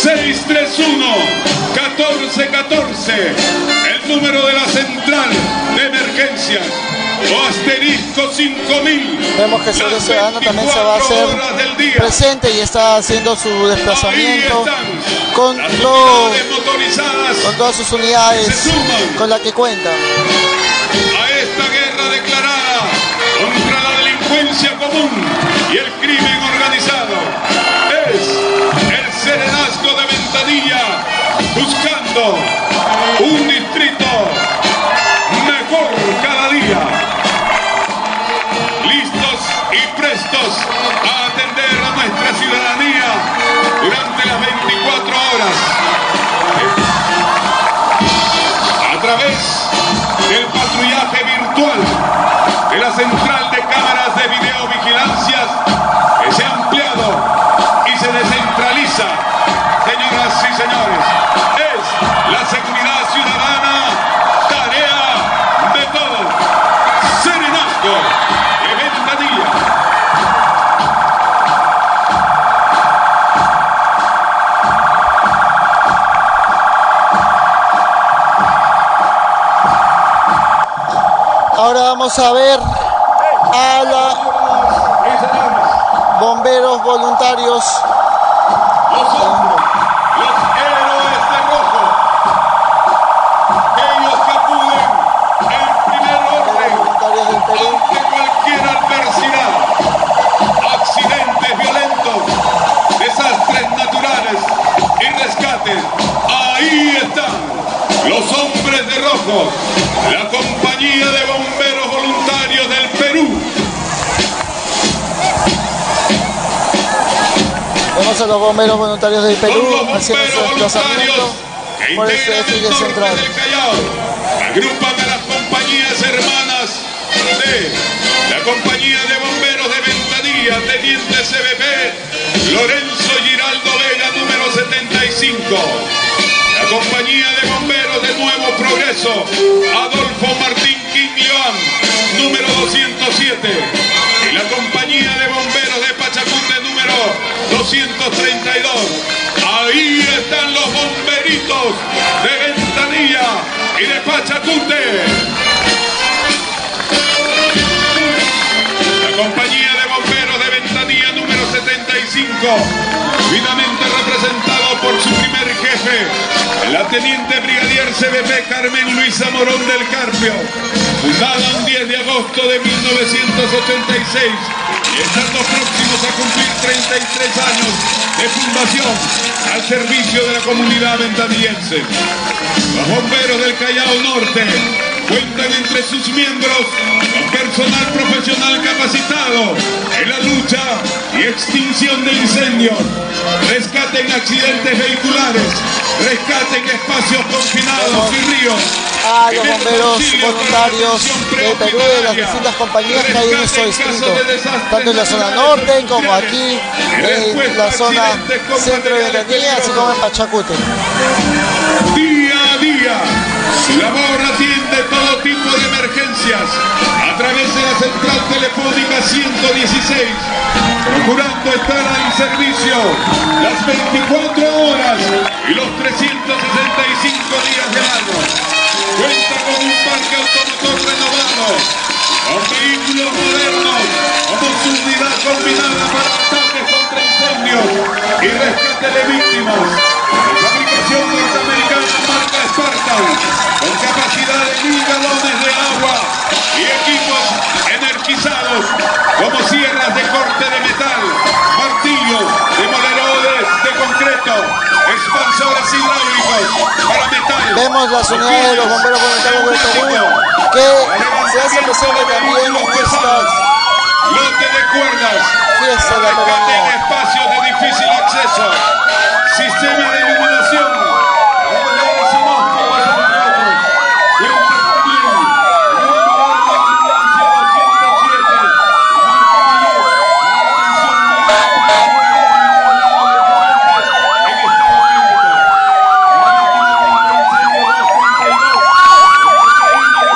631-1414, el número de la central de emergencias. O asterisco 5000. Vemos que Seguridad Ciudadana también se va a hacer presente y está haciendo su desplazamiento con, todo- con todas sus unidades con las que cuenta. Delincuencia vamos a ver a la bomberos voluntarios. Los hombres, los héroes de rojo. Aquellos que acuden en primer orden ante cualquier adversidad. Accidentes violentos, desastres naturales y rescates. Ahí están los hombres de rojo, la compañía de bomberos Vemos a los bomberos voluntarios del Perú haciendo su desplazamiento por este desfile central. Agrupan a las compañías hermanas de la compañía de bomberos de Ventanilla, Teniente CBP, Lorenzo Giraldo Vega, número 75. La compañía de bomberos de Nuevo Progreso, Adolfo Martín Quinglioán, número 207. Y la compañía de bomberos de Pachacute, número 232. Ahí están los bomberitos de Ventanilla y de Pachacute. La compañía de bomberos de Ventanilla número 75, finamente representado por su primer jefe, la teniente brigadier CBP Carmen Luisa Morón del Carpio, fundada un 10 de agosto de 1986 y estando próximos a cumplir 33 años de fundación al servicio de la comunidad ventanillense. Los bomberos del Callao Norte cuentan entre sus miembros con personal profesional capacitado en la lucha y extinción de incendios, rescate en accidentes vehiculares, rescate en espacios confinados y ríos. A los bomberos voluntarios de Perú de las distintas compañías que hay en nuestro distrito, tanto en la zona norte como aquí en la zona centro de Ventanilla, así como en Pachacute. Día a día, labor a través de la central telefónica 116, procurando estar al servicio. Las 24 horas y los 365 días del año. Cuenta con un parque automotor renovado, con vehículos modernos, como su unidad combinada para ataques contra incendios y rescate de víctimas. De fabricación Spartan, con capacidad de mil galones de agua y equipos energizados como sierras de corte de metal, martillos, demoledores de concreto, expansores hidráulicos para metal. Vemos las unidades de los bomberos voluntarios del Perú que se hace presente también en estas Lote de cuerdas, de rescate en espacios de difícil acceso, sistema de iluminación, reguladores inóspitos, entre otros. Cuenta también con un lugar de ambulancia 207, y marca mayor, la atención en estado crítico. La máquina contra incendios 232, la proteína de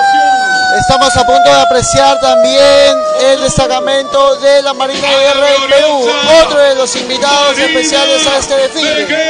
fabricación Estamos a punto de apreciar también el destacamento de la Marina de Guerra del Perú, otro de los invitados especiales a este desfile.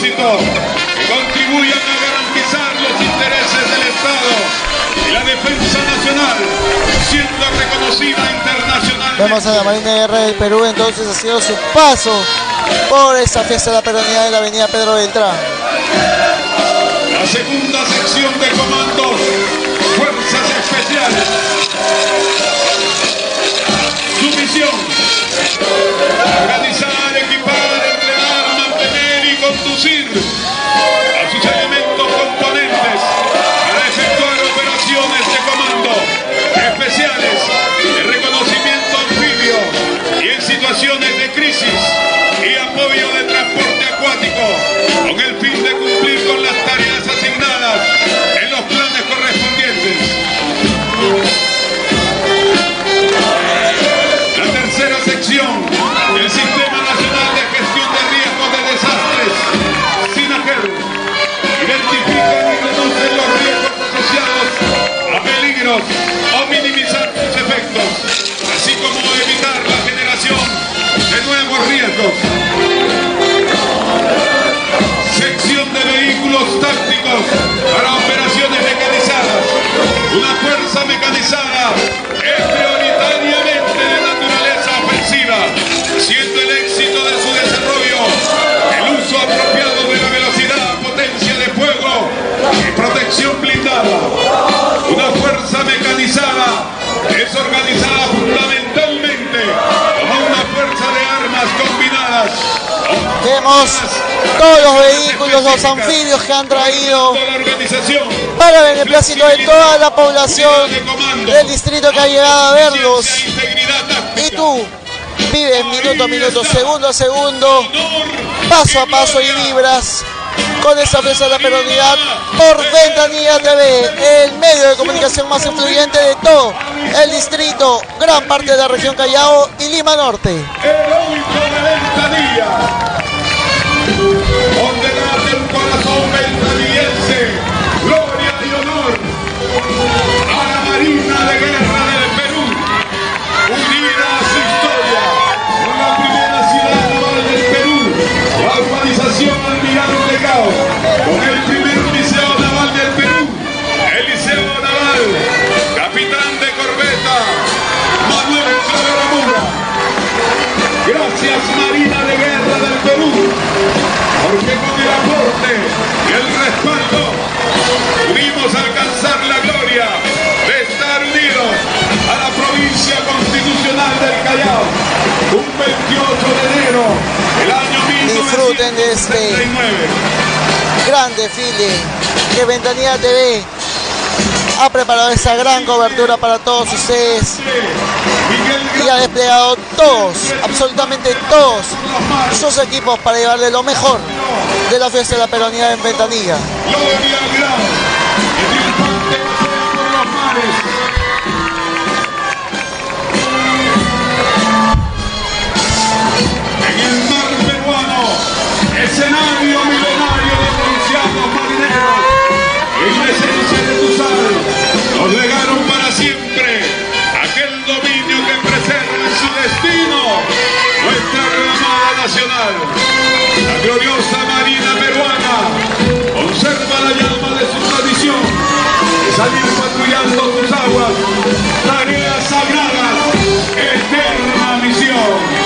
Que contribuyan a garantizar los intereses del Estado y la defensa nacional, siendo reconocida internacionalmente. Vemos a la Marina de Guerra del Perú entonces haciendo su paso por esa fiesta de la peronidad de la avenida Pedro Beltrán. La segunda sección de comandos, Fuerzas Especiales. Su misión, y Mecanizada es prioritariamente de naturaleza ofensiva, siendo el éxito de su desarrollo el uso apropiado de la velocidad, potencia de fuego y protección blindada. Una fuerza mecanizada Vemos todos los vehículos, los anfibios que han traído para beneplácito de toda la población del distrito que ha llegado a verlos. Y tú vives minuto a minuto, segundo a segundo, paso a paso y vibras con esa fiesta de la peronidad por Ventanilla TV, el medio de comunicación más influyente de todo el distrito, gran parte de la región Callao y Lima Norte. Callao, un 28 de enero del año Disfruten de este 1969. gran desfile que Ventanilla TV ha preparado esa gran cobertura para todos ustedes y ha desplegado todos, absolutamente todos sus equipos para llevarle lo mejor de la fiesta de la peronidad en Ventanilla. Escenario milenario de provincianos marineros, en la esencia de tu sal, nos legaron para siempre aquel dominio que preserva su destino nuestra Armada Nacional. La gloriosa Marina peruana conserva la llama de su tradición, de salir patrullando sus aguas, tareas sagradas, eterna misión.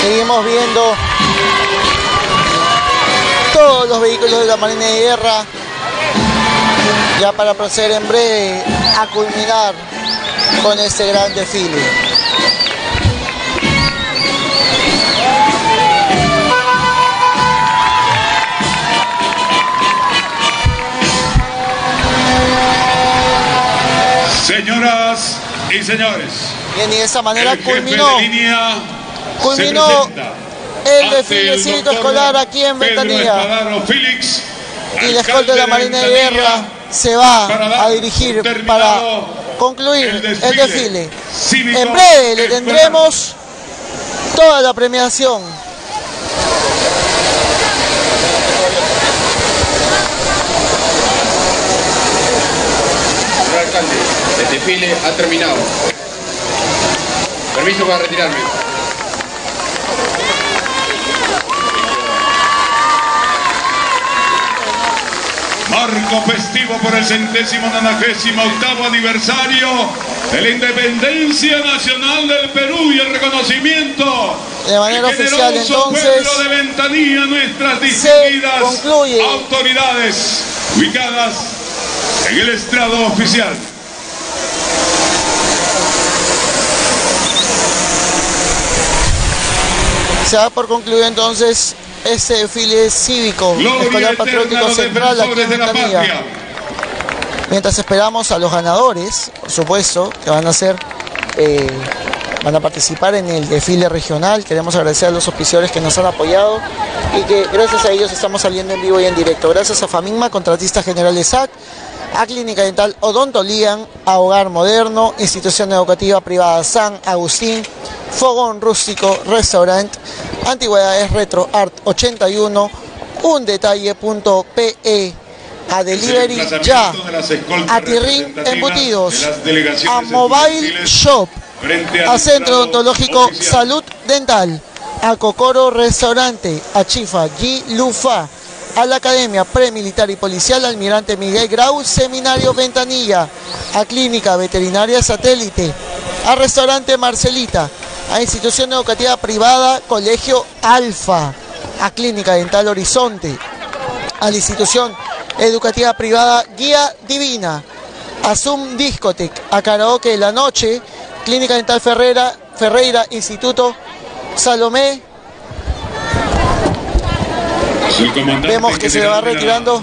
Seguimos viendo todos los vehículos de la Marina de Guerra ya para proceder en breve a culminar con este gran desfile. Señoras y señores, Bien, y de esa manera culminó, culminó el desfile el cívico escolar aquí en Pedro Ventanilla. Félix, y la escolta de la Marina de Guerra se va a dirigir para concluir el el desfile En breve le tendremos toda la premiación. El desfile ha terminado. Permiso para retirarme. Marco festivo por el centésimo nonagésimo octavo aniversario de la independencia nacional del Perú y el reconocimiento de manera oficial generoso entonces pueblo de Ventanilla, nuestras distinguidas concluye. autoridades ubicadas en el estrado oficial. Se da por concluido entonces este desfile cívico Gloria escolar patriótico central aquí en Ventanilla. Mientras esperamos a los ganadores, por supuesto, que van a ser, eh, van a participar en el desfile regional. Queremos agradecer a los auspiciadores que nos han apoyado y que gracias a ellos estamos saliendo en vivo y en directo. Gracias a Famigma, contratista general de SAC, a Clínica Dental Odontolian, a Hogar Moderno, Institución Educativa Privada San Agustín, Fogón Rústico, Restaurant, Antigüedades Retro Art 81, un detalle.pe, a Delivery Ya, a Tirrín Embutidos, a Mobile Shop, a Centro Odontológico Salud Dental, a Cocoro Restaurante, a Chifa G. Lufa, a la Academia Premilitar y Policial Almirante Miguel Grau, Seminario Ventanilla, a Clínica Veterinaria Satélite, a Restaurante Marcelita, a Institución Educativa Privada Colegio Alfa, a Clínica Dental Horizonte, a la Institución Educativa Privada Guía Divina, a Zoom Discotec, a Karaoke de la Noche, Clínica Dental Ferreira, Ferreira, Instituto Salomé. Vemos que se va retirando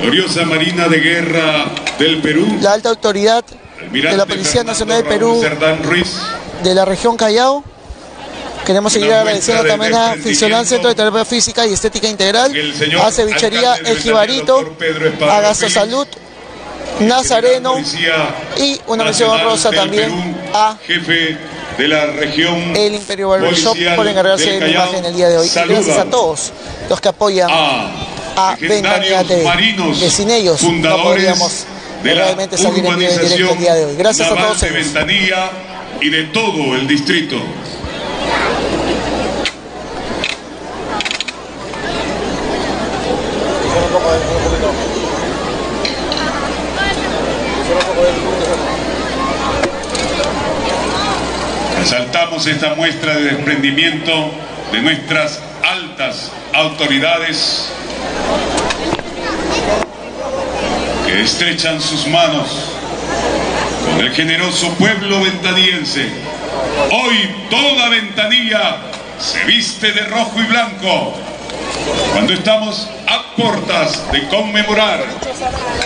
Gloriosa Marina de Guerra del Perú. la alta autoridad de la Policía Nacional del Perú de la región Callao. Queremos seguir agradeciendo de también a Fisional Centro de Terapia Física y Estética Integral, a Cevichería alcalde de El Jibarito, Pedro Espadaro a Gasosalud, Nazareno y una mención honrosa también a jefe de la región el Imperio Barbershop policial por encargarse de la imagen el día de hoy. Gracias a todos los que apoyan a Ventanilla TV, marinos que sin ellos no podríamos de la urbanización el día de hoy. Gracias a naval todos de. Ventanilla y de todo el distrito. Resaltamos esta muestra de desprendimiento de nuestras altas autoridades estrechan sus manos con el generoso pueblo ventaniense. Hoy toda ventanilla se viste de rojo y blanco cuando estamos a portas de conmemorar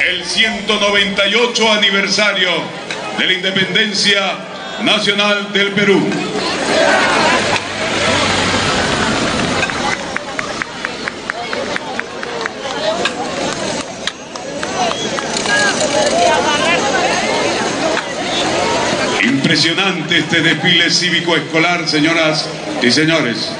el 198 aniversario de la independencia nacional del Perú. Impresionante este desfile cívico escolar, señoras y señores.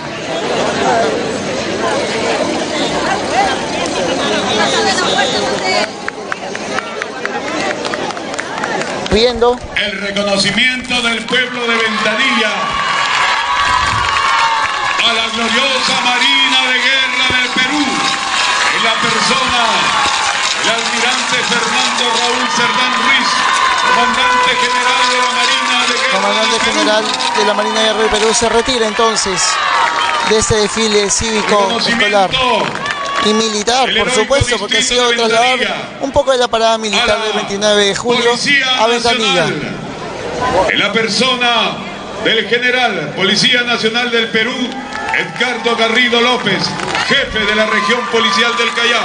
Viendo El reconocimiento del pueblo de Ventanilla a la gloriosa Marina de Guerra del Perú, en la persona del almirante Fernando Raúl Cerdán Ruiz, comandante general de la Marina de Guerra comandante general de la Marina de Guerra del Perú se retira entonces de este desfile cívico escolar y militar, por supuesto, porque ha sido trasladar un poco de la parada militar del 29 de julio a Ventanilla. En la persona del general Policía Nacional del Perú, Edgardo Garrido López, jefe de la región policial del Callao.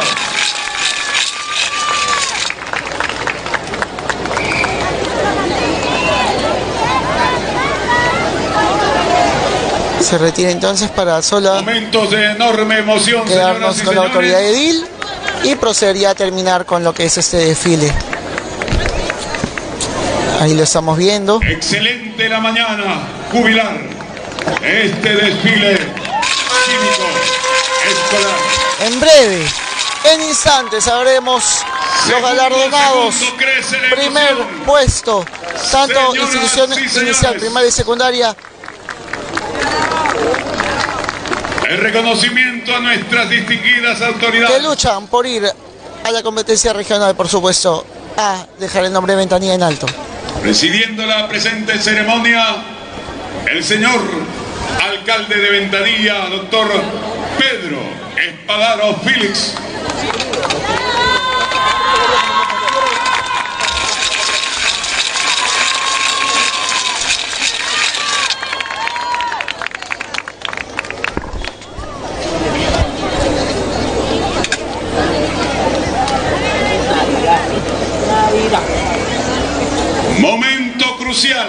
Se retira entonces para sola Momentos de enorme emoción, quedarnos señoras con la autoridad edil y procedería a terminar con lo que es este desfile. Ahí lo estamos viendo. Excelente la mañana, jubilar. Este desfile cívico escolar. En breve, en instantes, sabremos los galardonados. Primer puesto, tanto institución inicial, primaria y secundaria. El reconocimiento a nuestras distinguidas autoridades. Que luchan por ir a la competencia regional, por supuesto, a dejar el nombre de Ventanilla en alto. Presidiendo la presente ceremonia, el señor alcalde de Ventanilla, doctor Pedro Espadaro Félix. Momento crucial,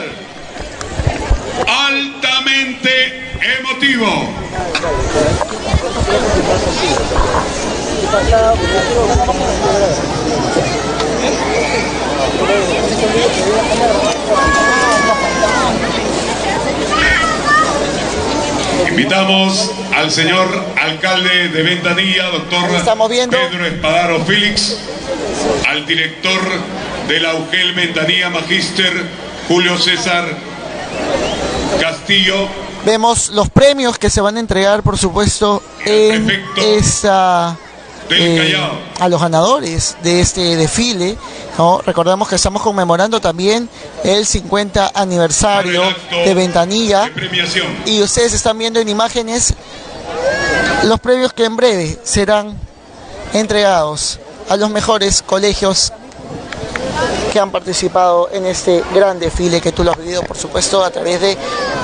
altamente emotivo. Invitamos al señor alcalde de Ventanilla, doctor Pedro Espadaro Félix, al director de la UGEL Ventanilla, magíster Julio César Castillo, Vemos los premios que se van a entregar, por supuesto, en esa eh, a los ganadores de este desfile. ¿no? Recordamos que estamos conmemorando también el 50 aniversario de Ventanilla. Y ustedes están viendo en imágenes los premios que en breve serán entregados a los mejores colegios que han participado en este gran desfile que tú lo has vivido, por supuesto, a través de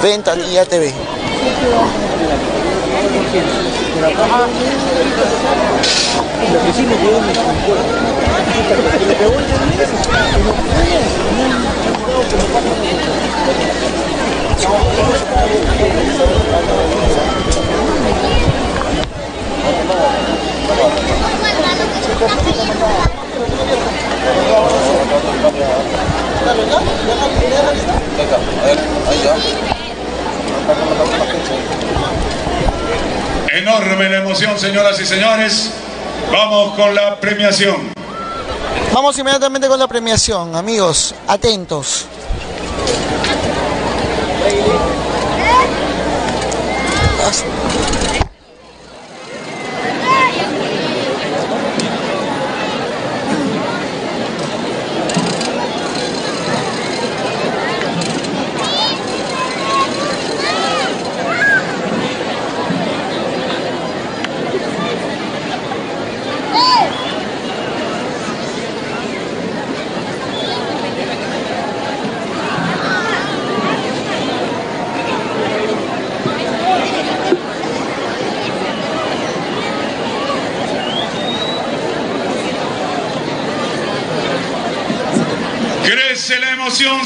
Ventanilla TV. Enorme la emoción, señoras y señores. Vamos con la premiación. Vamos inmediatamente con la premiación, amigos. Atentos.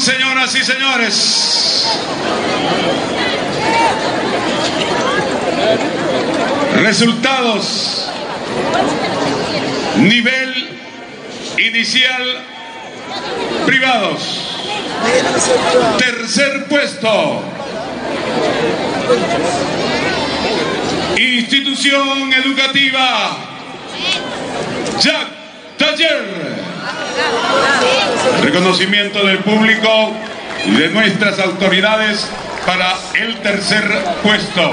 Señoras y señores. Resultados. Nivel inicial privados. Tercer puesto. Institución educativa. Jack Taller. Reconocimiento del público y de nuestras autoridades para el tercer puesto.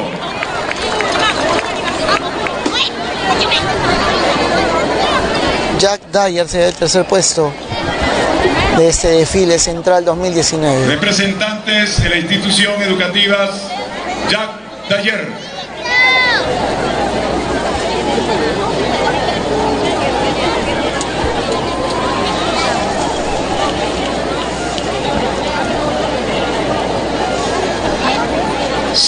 Jack Dyer se da el tercer puesto de este desfile central 2019. Representantes de la institución educativa Jack Dyer.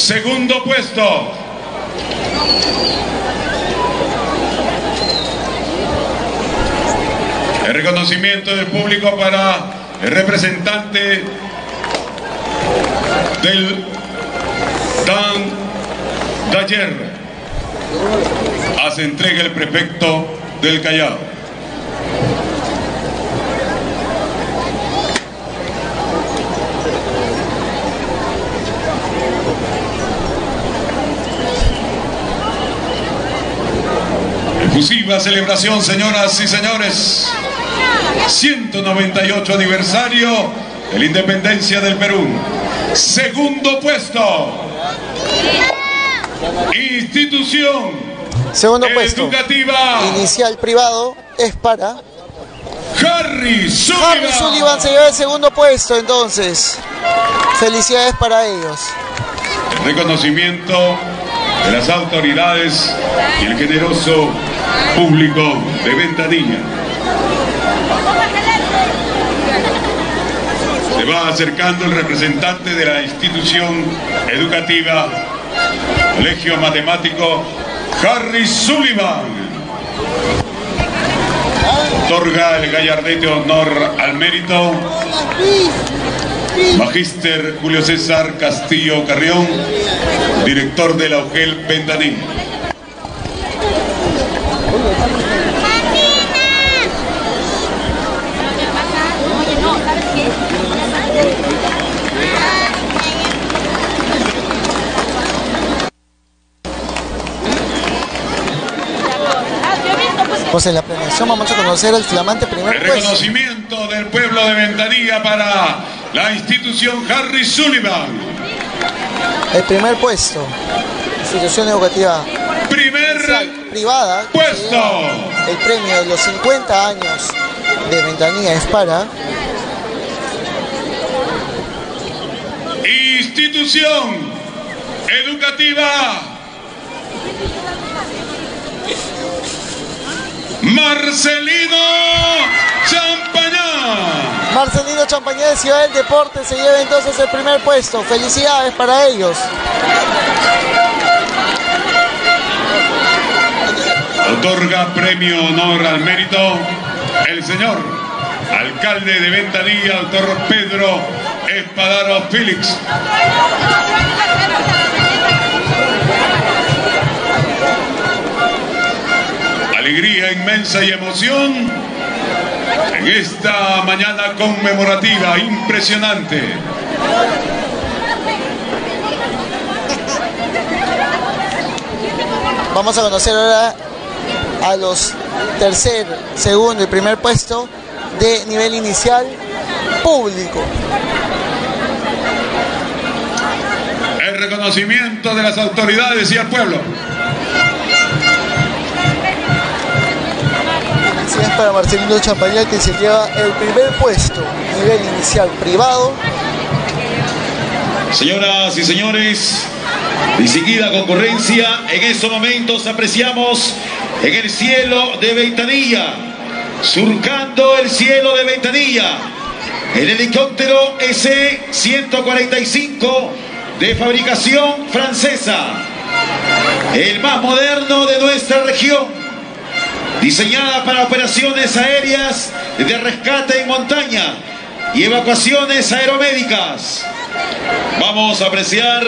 Segundo puesto. El reconocimiento del público para el representante del Dan Dayer. Hace entrega el prefecto del Callao. Efusiva celebración, señoras y señores. 198 aniversario de la independencia del Perú. Segundo puesto. Institución Segundo puesto. Educativa. Inicial privado es para. Harry Sullivan. Harry Sullivan se lleva el segundo puesto entonces. Felicidades para ellos. El reconocimiento de las autoridades y el generoso público de Ventanilla. Se va acercando el representante de la institución educativa, Colegio Matemático Harry Sullivan. Otorga el gallardete honor al mérito. Magíster Julio César Castillo Carrión, director de la UGEL Ventanilla. Pues en la premiación vamos a conocer el flamante primer El reconocimiento del pueblo de Ventanilla para la institución Harry Sullivan. El primer puesto. Institución educativa. Primer privada. puesto. El premio de los 50 años de Ventanilla es para. Institución educativa Marcelino Champañá. Marcelino Champañá de Ciudad del Deporte se lleva entonces el primer puesto. Felicidades para ellos. Otorga premio honor al mérito el señor alcalde de Ventanilla, doctor Pedro Espadaro Félix. Alegría inmensa y emoción en esta mañana conmemorativa impresionante. Vamos a conocer ahora a los tercer, segundo y primer puesto de nivel inicial público. El reconocimiento de las autoridades y al pueblo. Felicidades para Marcelino Champañá que se lleva el primer puesto, nivel inicial privado. Señoras y señores, distinguida concurrencia, en estos momentos apreciamos en el cielo de Ventanilla, surcando el cielo de Ventanilla, el helicóptero S-145 de fabricación francesa, el más moderno de nuestra región, diseñada para operaciones aéreas de rescate en montaña y evacuaciones aeromédicas. Vamos a apreciar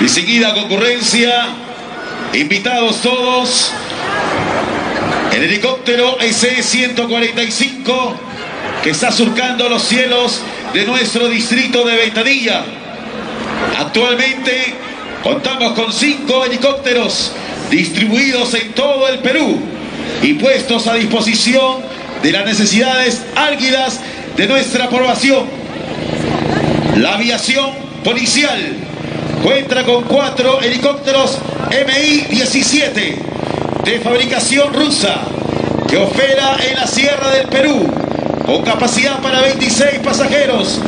distinguida concurrencia, invitados todos, el helicóptero SE-145 que está surcando los cielos de nuestro distrito de Ventanilla. Actualmente contamos con cinco helicópteros distribuidos en todo el Perú y puestos a disposición de las necesidades álgidas de nuestra población. La aviación policial cuenta con cuatro helicópteros MI-17 de fabricación rusa que opera en la Sierra del Perú con capacidad para 26 pasajeros.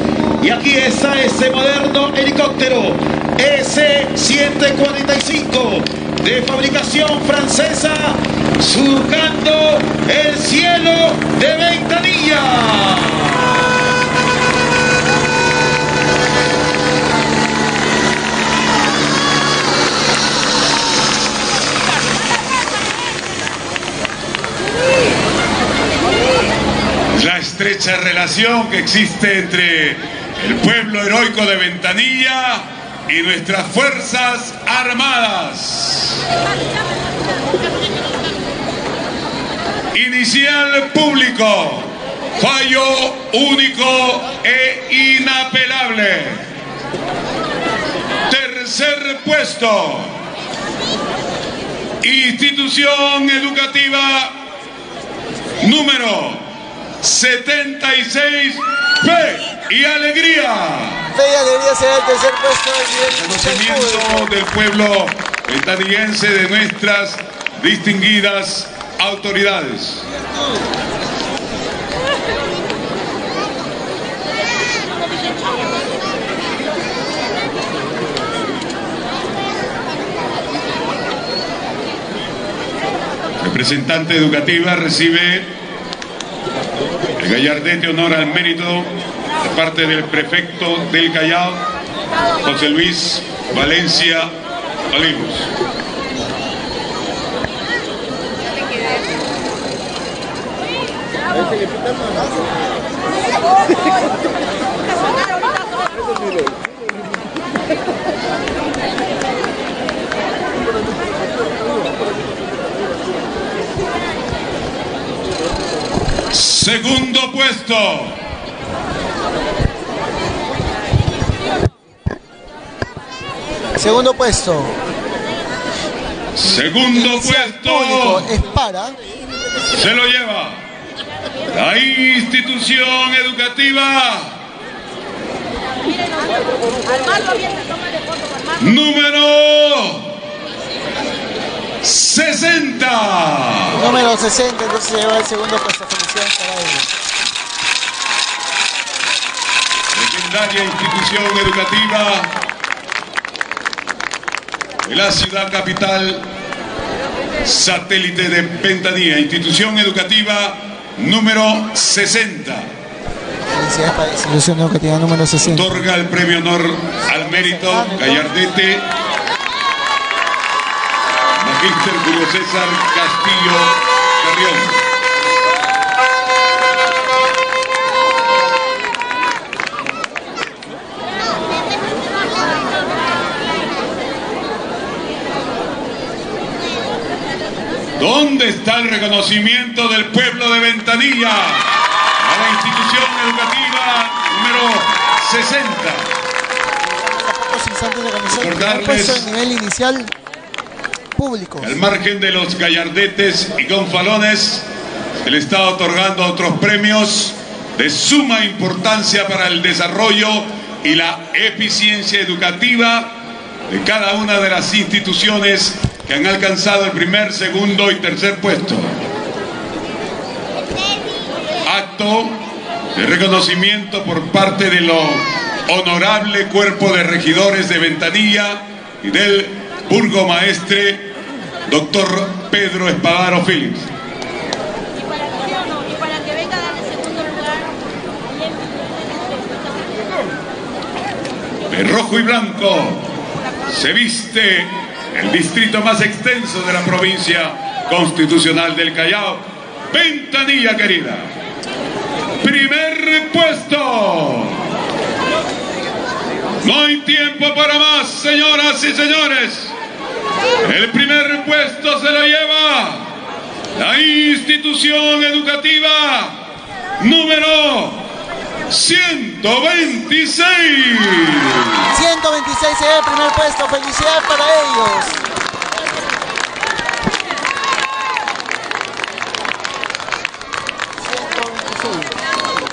Y aquí está este moderno helicóptero S-145 de fabricación francesa surcando el cielo de Ventanilla. la estrecha relación que existe entre el pueblo heroico de Ventanilla y nuestras Fuerzas Armadas. Inicial público, fallo único e inapelable. Tercer puesto, institución educativa número 76, fe y alegría. Fe y alegría será el tercer puesto del Reconocimiento del pueblo ventanillense de nuestras distinguidas autoridades. Representante educativa recibe el gallardete honor al mérito de parte del prefecto del Callao, José Luis Valencia Olivos. (laughs) Segundo puesto. Segundo puesto. Segundo puesto. Es para. Se lo lleva la institución educativa número 60. Número 60, entonces se lleva el segundo puesto. Felicidades para ellos. legendaria institución educativa de la ciudad capital, satélite de Ventanilla, institución educativa número 60. Felicidades para la institución educativa número 60. Otorga el premio honor al mérito Gallardete, Magíster Julio César Castillo Carrión. ¿Dónde está el reconocimiento del pueblo de Ventanilla a la institución educativa número 60? Pocos instantes de conocer el Recordarles- nivel inicial público. Al margen de los gallardetes y gonfalones, el está otorgando otros premios de suma importancia para el desarrollo y la eficiencia educativa de cada una de las instituciones que han alcanzado el primer, segundo y tercer puesto. Acto de reconocimiento por parte de lo honorable cuerpo de regidores de Ventanilla y del burgomaestre doctor Pedro Espadaro Phillips. De rojo y blanco se viste el distrito más extenso de la provincia constitucional del Callao, Ventanilla querida. Primer puesto. No hay tiempo para más, señoras y señores. El primer puesto se lo lleva la institución educativa número 126. 126 se lleva el primer puesto. Felicidades para ellos.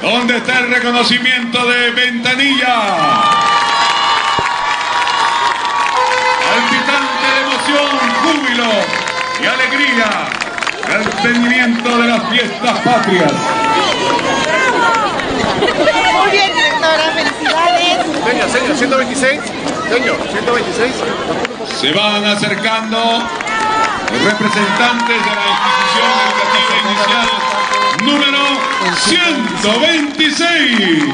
¿Dónde está el reconocimiento de Ventanilla? Emoción, júbilo y alegría. El tenimiento de las fiestas patrias. Muy bien, directora, felicidades. Señor, señor, 126. Señor, 126. Se van acercando los representantes de la institución educativa inicial número 126.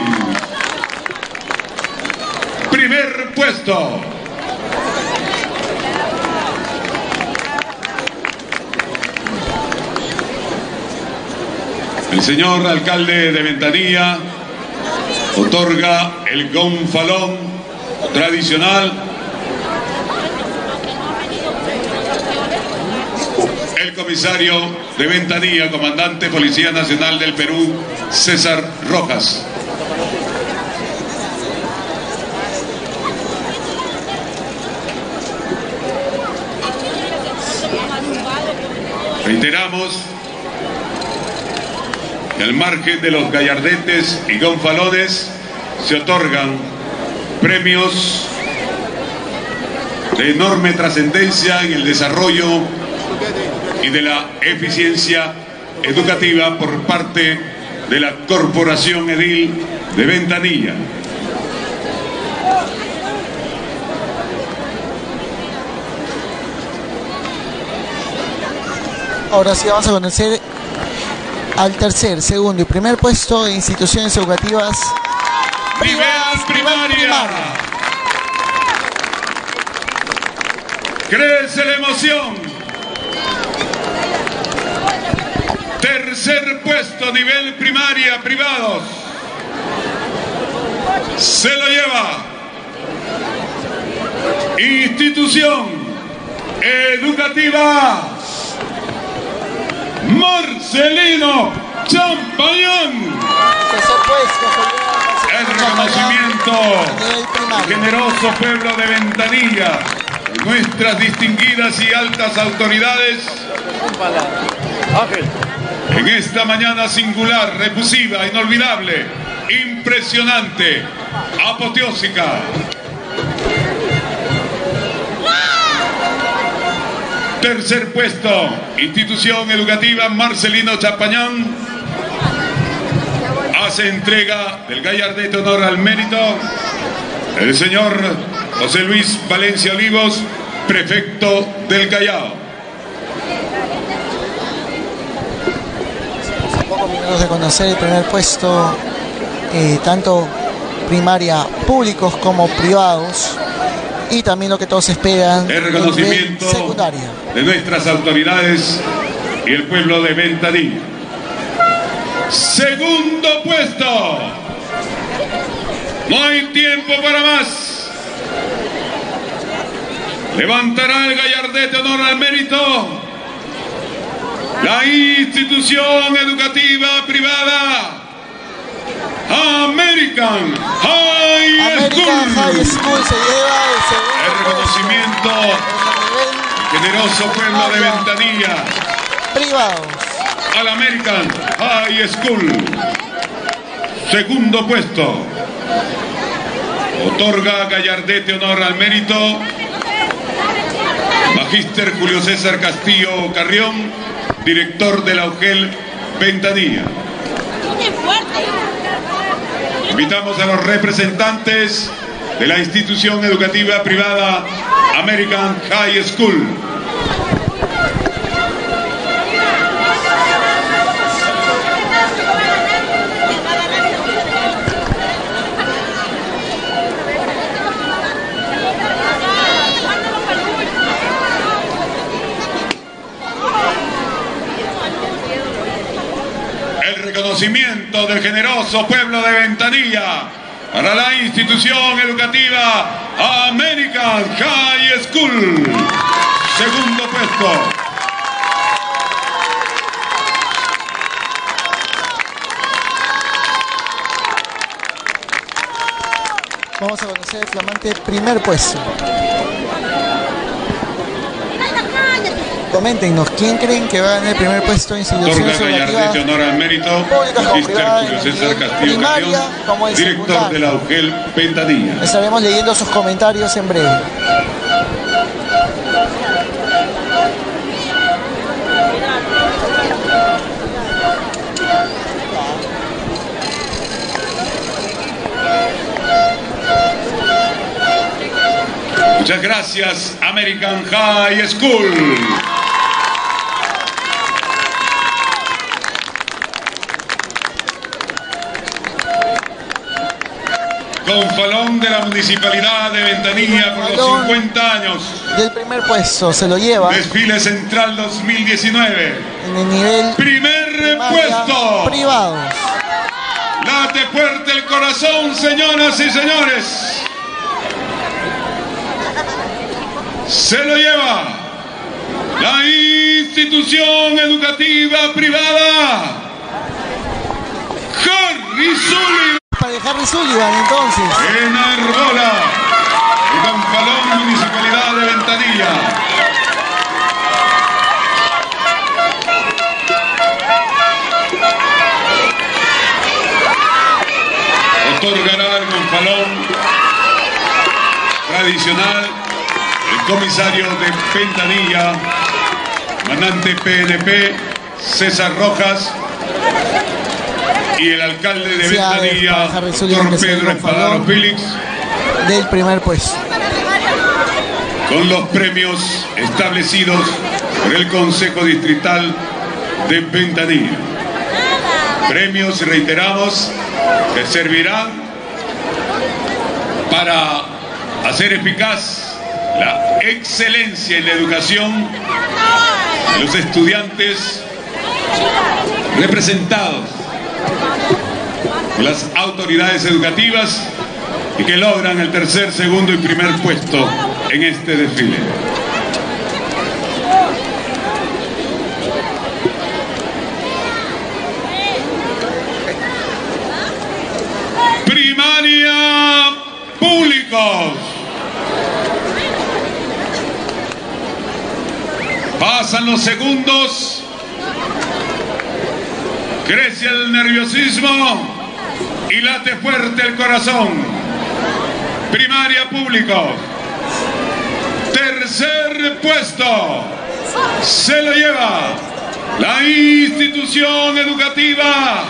Primer puesto. El señor alcalde de Ventanilla otorga el gonfalón tradicional el comisario de Ventanilla, comandante Policía Nacional del Perú, César Rojas. Reiteramos Y al margen de los gallardetes y gonfalones se otorgan premios de enorme trascendencia en el desarrollo y de la eficiencia educativa por parte de la Corporación Edil de Ventanilla. Ahora sí vamos a conocer al tercer, segundo y primer puesto de instituciones educativas privadas, primaria. Crece la emoción. Tercer puesto, nivel primaria, privados. Se lo lleva. Institución educativa. Marcelino Champañán. El reconocimiento generoso pueblo de Ventanilla, nuestras distinguidas y altas autoridades en esta mañana singular, refusiva, inolvidable, impresionante, apoteósica. Tercer puesto, institución educativa Marcelino Chapañán. Hace entrega del gallardete honor al mérito el señor José Luis Valencia Olivos, prefecto del Callao. pocos minutos de conocer el primer puesto, eh, tanto primaria públicos como privados, y también lo que todos esperan, El reconocimiento secundaria. de nuestras autoridades y el pueblo de Ventanilla. Segundo puesto. No hay tiempo para más. Levantará el gallardete honor al mérito. La institución educativa privada American High American School. High School se lleva el segundo El reconocimiento generoso pueblo de Ventanilla privados. al American High School. Segundo puesto. Otorga gallardete honor al mérito. Magíster Julio César Castillo Carrión, director de la UGEL Ventanilla. Invitamos a los representantes de la institución educativa privada American High School. El reconocimiento del generoso pueblo de Ventanilla para la institución educativa American High School. Segundo puesto. Vamos a conocer el flamante primer puesto. Coméntenos, ¿quién creen que va a ganar el primer puesto en instituciones educativas? honor al mérito. Julio César Castillo primaria como director de la UGEL Ventanilla. Estaremos leyendo sus comentarios en breve. Muchas gracias, American High School. Con falón de la Municipalidad de Ventanilla por los Falón. 50 años. Del primer puesto se lo lleva Desfile Central 2019. en el nivel Primer puesto. privados. Late fuerte el corazón, señoras y señores. Se lo lleva la institución educativa privada Harry Sullivan para de Harry Sullivan entonces. En Argola, Don Palón, Municipalidad de Ventanilla. Otorgará el Gonfalón tradicional el comisario de Ventanilla, Manante PNP, César Rojas y el alcalde de Ventanilla, doctor Pedro Espadaro. Félix, Del primer puesto. con los premios establecidos por el Consejo Distrital de Ventanilla. Premios, reiteramos, que servirán para hacer eficaz la excelencia en la educación de los estudiantes representados las autoridades educativas y que logran el tercer, segundo y primer puesto en este desfile. Primaria públicos. Pasan los segundos. Crece el nerviosismo y late fuerte el corazón. Primaria públicos. Tercer puesto. Se lo lleva la institución educativa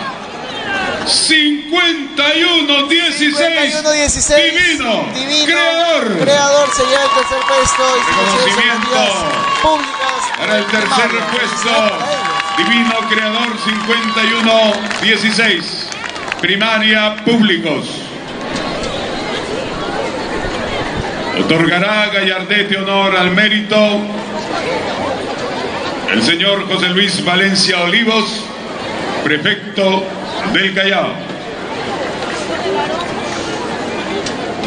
51 16 51-16. Divino, Divino. creador Creador se lleva el tercer puesto. Reconocimiento públicas. para el tercer puesto Divino Creador 51 16 Primaria Públicos Otorgará gallardete honor al mérito el señor José Luis Valencia Olivos, prefecto del Callao.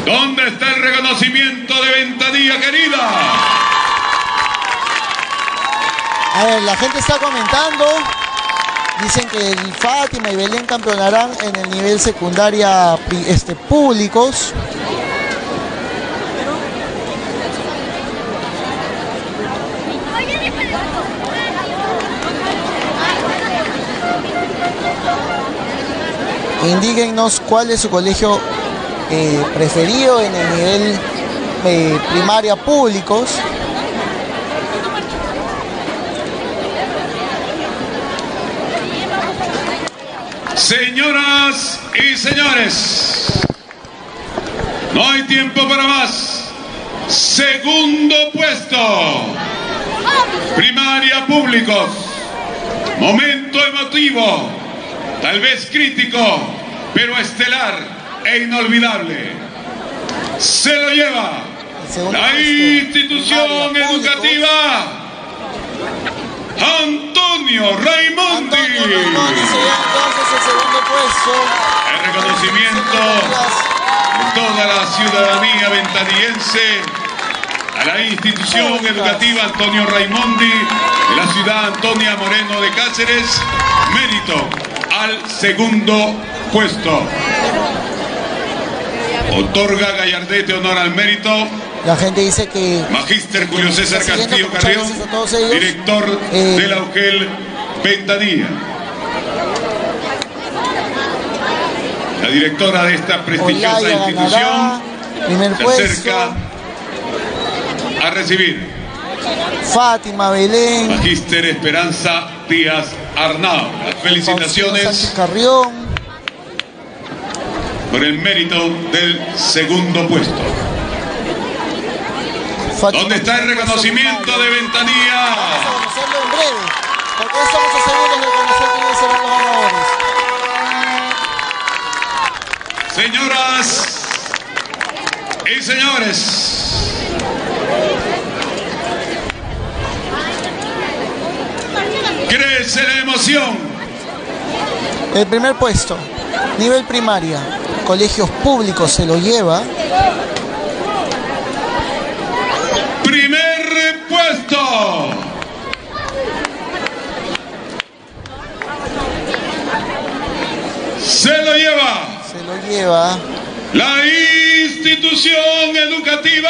¿Dónde está el reconocimiento de Ventanilla querida? A ver, la gente está comentando. Dicen que el Fátima y Belén campeonarán en el nivel secundaria este, públicos. Indíquennos cuál es su colegio eh, preferido en el nivel eh, primaria públicos. Señoras y señores, no hay tiempo para más. Segundo puesto. Primaria públicos. Momento emotivo, tal vez crítico, pero estelar e inolvidable. Se lo lleva la institución educativa Antonio Raimondi. Entonces el segundo puesto. El reconocimiento de toda la ciudadanía ventanillense a la institución educativa Antonio Raimondi de la ciudad Antonia Moreno de Cáceres, mérito al segundo puesto. Otorga Gallardete honor al mérito. La gente dice que Magíster Julio César Castillo Carrión, ellos. director Eh, de la UGEL Ventanilla. La directora de esta prestigiosa Olaya institución ganará se acerca a recibir Fátima Belén. Magíster Esperanza Díaz Arnau. Las felicitaciones Carrión. por el mérito del segundo puesto. ¿Dónde está el reconocimiento de Ventanilla? Vamos a conocerlo en breve. Porque estamos a segundos de conocer quiénes serán los ganadores. Señoras y señores, crece la emoción. El primer puesto, nivel primaria, colegios públicos se lo lleva. Primer puesto. Se lo lleva Se lo lleva. la institución educativa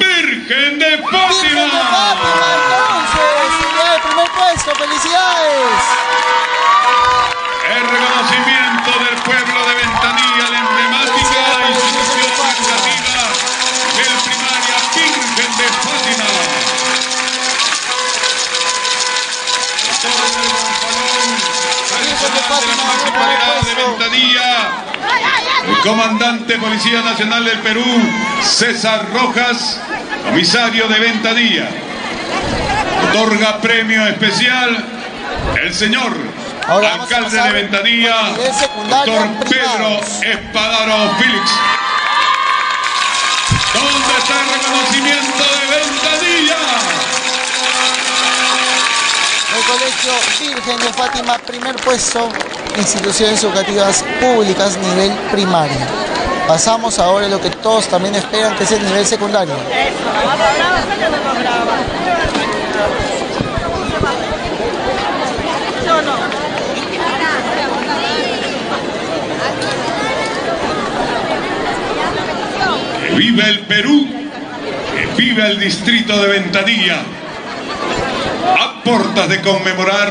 Virgen de Fátima. Entonces, se lleva el primer puesto. ¡Felicidades! El reconocimiento Ventanilla, el comandante Policía Nacional del Perú, César Rojas, comisario de Ventanilla. Otorga premio especial el señor alcalde de Ventanilla, doctor Pedro Espadaro Félix. ¿Dónde Colegio Virgen de Fátima, primer puesto, instituciones educativas públicas, nivel primario. Pasamos ahora a lo que todos también esperan, que es el nivel secundario. Viva el Perú, viva el distrito de Ventanilla. A portas de conmemorar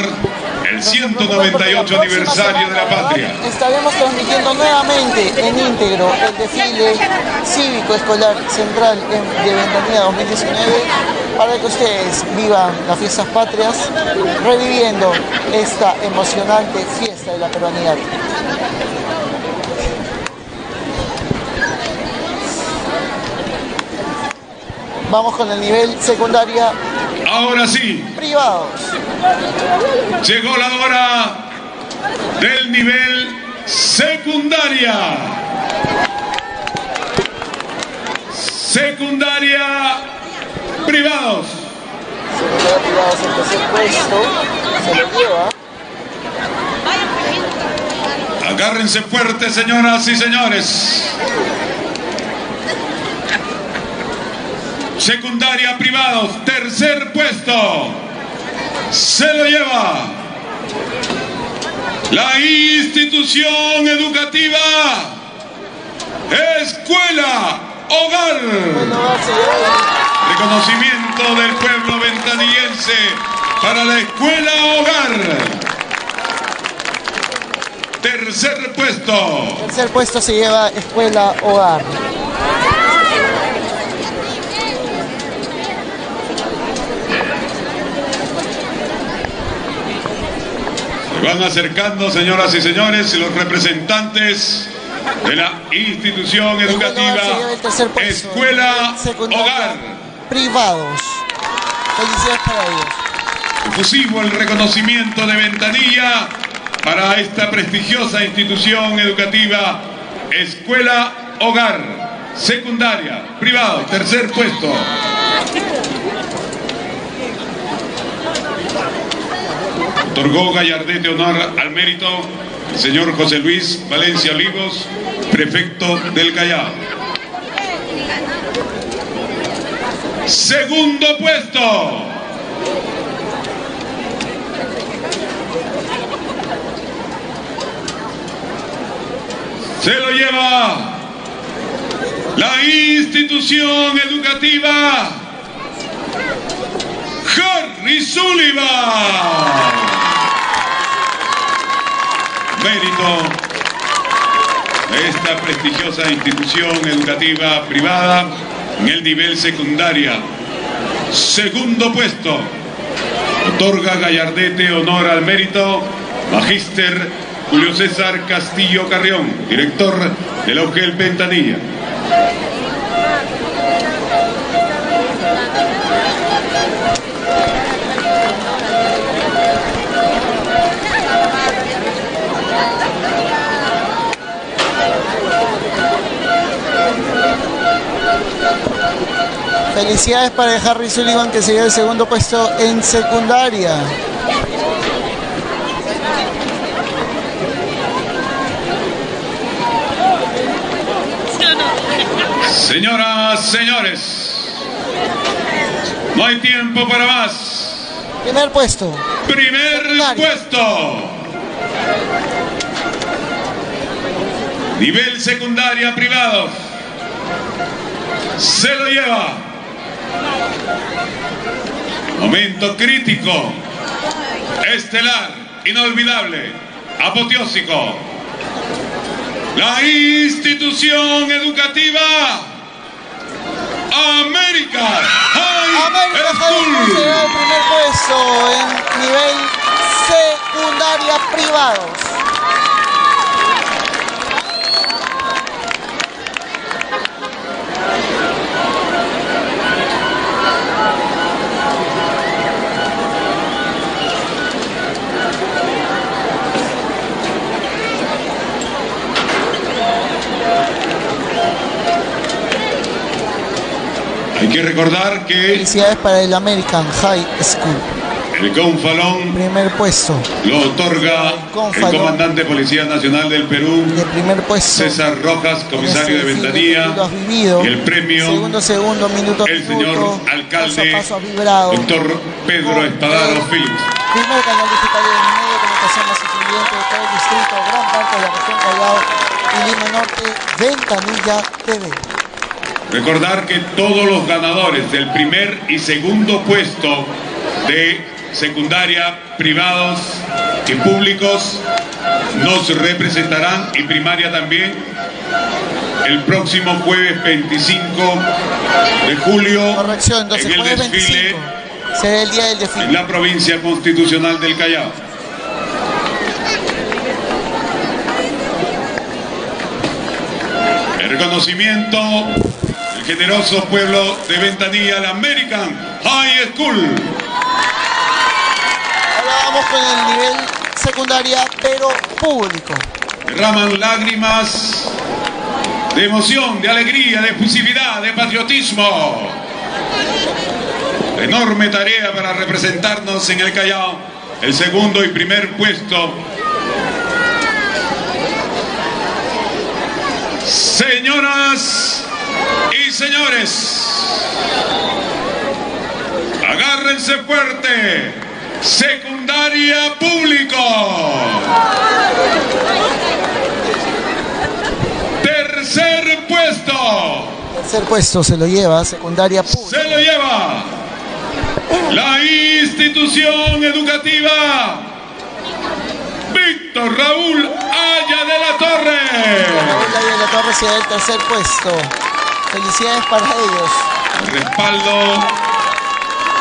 el 198 aniversario de la patria. Estaremos transmitiendo nuevamente en íntegro el desfile cívico escolar central en- de Ventanilla 2019 para que ustedes vivan las fiestas patrias reviviendo esta emocionante fiesta de la peruanidad. Vamos con el nivel secundaria Ahora sí, privados. llegó la hora del nivel secundaria. Secundaria privados. Secundaria privados el tercer puesto se lo lleva. Agárrense fuerte, señoras y señores. Secundaria privados, tercer puesto. Se lo lleva la institución educativa Escuela Hogar. Reconocimiento del pueblo ventanillense para la Escuela Hogar. Tercer puesto. Tercer puesto se lleva Escuela Hogar. Van acercando, señoras y señores, los representantes de la institución educativa Escuela Hogar. Privados. Felicidades para ellos. Efusivo el reconocimiento de ventanilla para esta prestigiosa institución educativa Escuela Hogar, secundaria, privado, tercer puesto. Otorgó gallardete honor al mérito señor José Luis Valencia Olivos, prefecto del Callao. Segundo puesto. Se lo lleva la institución educativa Harry Sullivan. Mérito de esta prestigiosa institución educativa privada en el nivel secundaria. Segundo puesto. Otorga gallardete honor al mérito Magíster Julio César Castillo Carrión, director de la UGEL Ventanilla. Felicidades para Harry Sullivan que se lleva el segundo puesto en secundaria. Señoras, señores, no hay tiempo para más. Primer puesto. Primer puesto. Nivel secundaria privados. Se lo lleva. Momento crítico. Estelar. Inolvidable. Apoteósico. La institución educativa América High América School. High School se lleva el primer puesto en nivel secundaria privados. Que recordar que Felicidades para el American High School. el Confalón Primer puesto. lo otorga el Confalón. comandante Policía Nacional del Perú, primer puesto. César Rojas, comisario de Ventanilla, y el premio Segundo, segundo, minuto, el minuto. señor alcalde, Paso a paso doctor Pedro Espadaro Félix. Primer canal digital de medio de comunicación más influyente de todo el distrito, gran parte de la región Callao y Lima Norte, Ventanilla TV. Recordar que todos los ganadores del primer y segundo puesto de secundaria, privados y públicos nos representarán y primaria también el próximo jueves 25 de julio Corrección, entonces en el jueves desfile 25 será el día del desfile. en la provincia constitucional del Callao. El reconocimiento generoso pueblo de Ventanilla, la American High School. Ahora vamos con el nivel secundaria, pero público. Derraman lágrimas de emoción, de alegría, de efusividad, de patriotismo. Enorme tarea para representarnos en el Callao, el segundo y primer puesto. Señoras y señores, agárrense fuerte, secundaria público. Tercer puesto. Tercer puesto se lo lleva, secundaria pública. Se lo lleva la institución educativa Víctor Raúl Aya de la Torre. Raúl Aya de la Torre se da el tercer puesto. Felicidades para ellos. El respaldo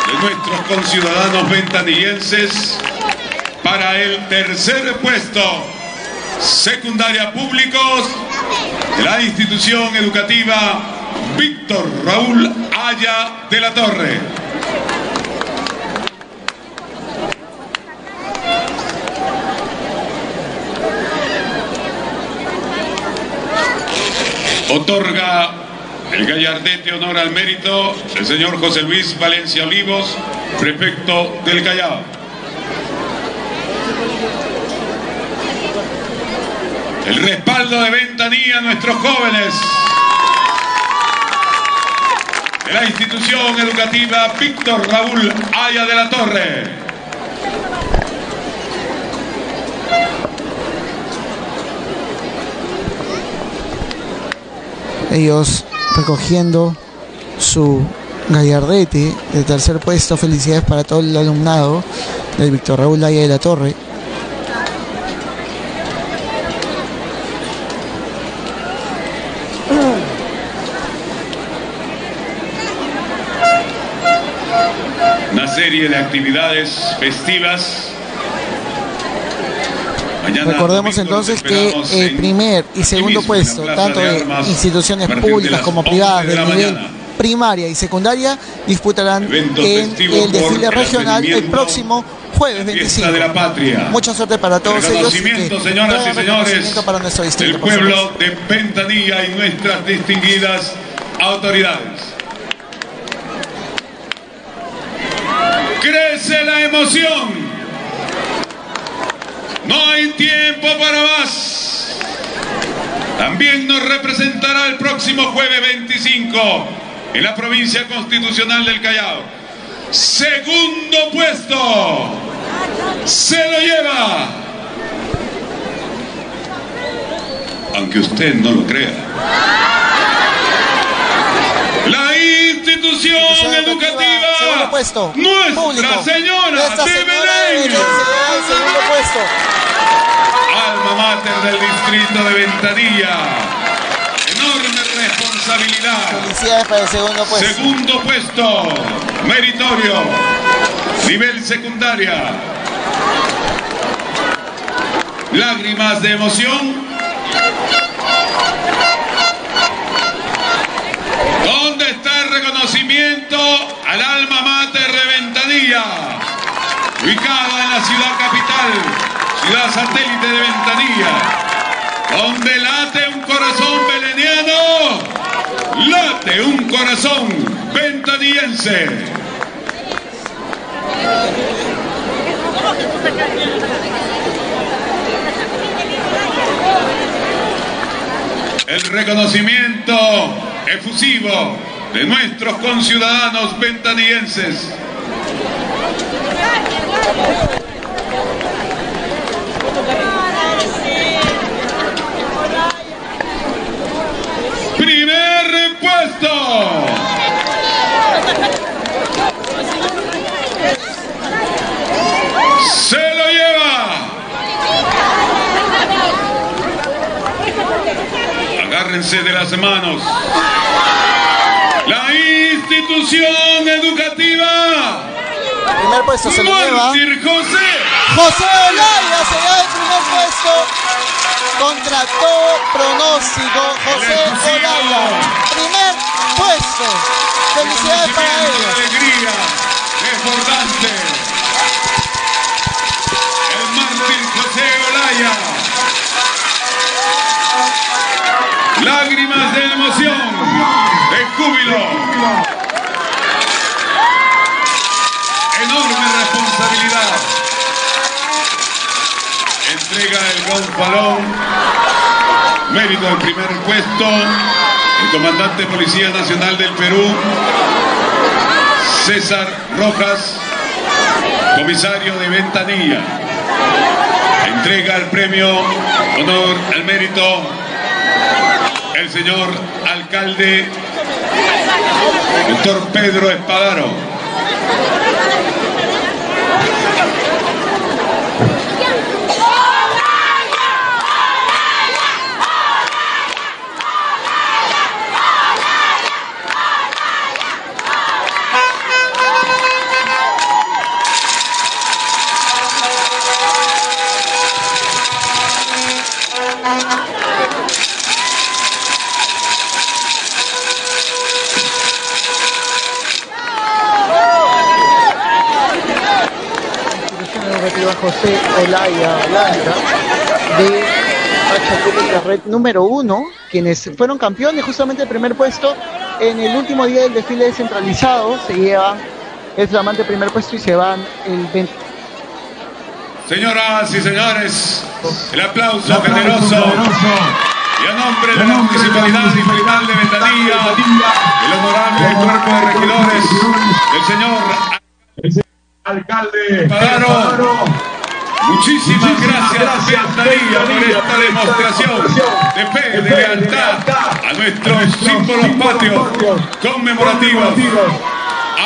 de nuestros conciudadanos ventanillenses para el tercer puesto secundaria públicos de la institución educativa Víctor Raúl Aya de la Torre. Otorga el gallardete honor al mérito el señor José Luis Valencia Olivos, prefecto del Callao. El respaldo de ventanilla a nuestros jóvenes de la institución educativa Víctor Raúl Aya de la Torre. Ellos recogiendo su gallardete de tercer puesto. Felicidades para todo el alumnado del Víctor Raúl Aya de la Torre. Una serie de actividades festivas. Mañana Recordemos entonces que el primer y segundo mismo, puesto, tanto de instituciones de públicas como 11 privadas de del nivel mañana. primaria y secundaria, disputarán en el desfile el regional el próximo jueves Fiesta 25. de la Patria. Mucha suerte para todos ellos. señoras y señores, para nuestro distrito, por pueblo de Ventanilla y nuestras distinguidas autoridades. Crece la emoción. No hay tiempo para más. También nos representará el próximo jueves 25 en la provincia constitucional del Callao. Segundo puesto. Se lo lleva. Aunque usted no lo crea. La institución educativa Segundo puesto. Nuestra público. Señora Nuestra de Belén. segundo puesto. Alma mater del distrito de Ventanilla. Enorme responsabilidad. Felicidades para el segundo puesto. Segundo puesto, meritorio, nivel secundaria. Lágrimas de emoción. ¿Dónde está reconocimiento al alma mater de Ventanilla? Ubicada en la ciudad capital, ciudad satélite de Ventanilla, donde late un corazón beleniano Late un corazón ventaniense. El reconocimiento efusivo de nuestros conciudadanos ventanienses. Primer puesto. Se lo lleva. Agárrense de las manos. La institución educativa. Primer puesto se lo lleva. José. José Olaya se lleva el primer puesto contra todo pronóstico. José Olaya, primer puesto. Felicidades para ellos. Alegría desbordante. El mártir José Olaya. Lágrimas de emoción, júbilo. Enorme responsabilidad. Entrega el gran balón. Mérito del primer puesto. El comandante de Policía Nacional del Perú, César Rojas, comisario de Ventanilla. Entrega el premio honor al mérito el señor alcalde, doctor Pedro Espadaro. Educativa José Olaya Blanca de HTP, la red número uno, quienes fueron campeones justamente el primer puesto en el último día del desfile descentralizado, se llevan el flamante primer puesto y se van el 20. Señoras y señores, el aplauso generoso y a nombre de la Municipalidad Distrital de Ventanilla, el honorable cuerpo de regidores, el señor alcalde Padaro. Muchísimas gracias, Ventanilla, por esta demostración de fe, de lealtad a nuestros símbolos patrios conmemorativos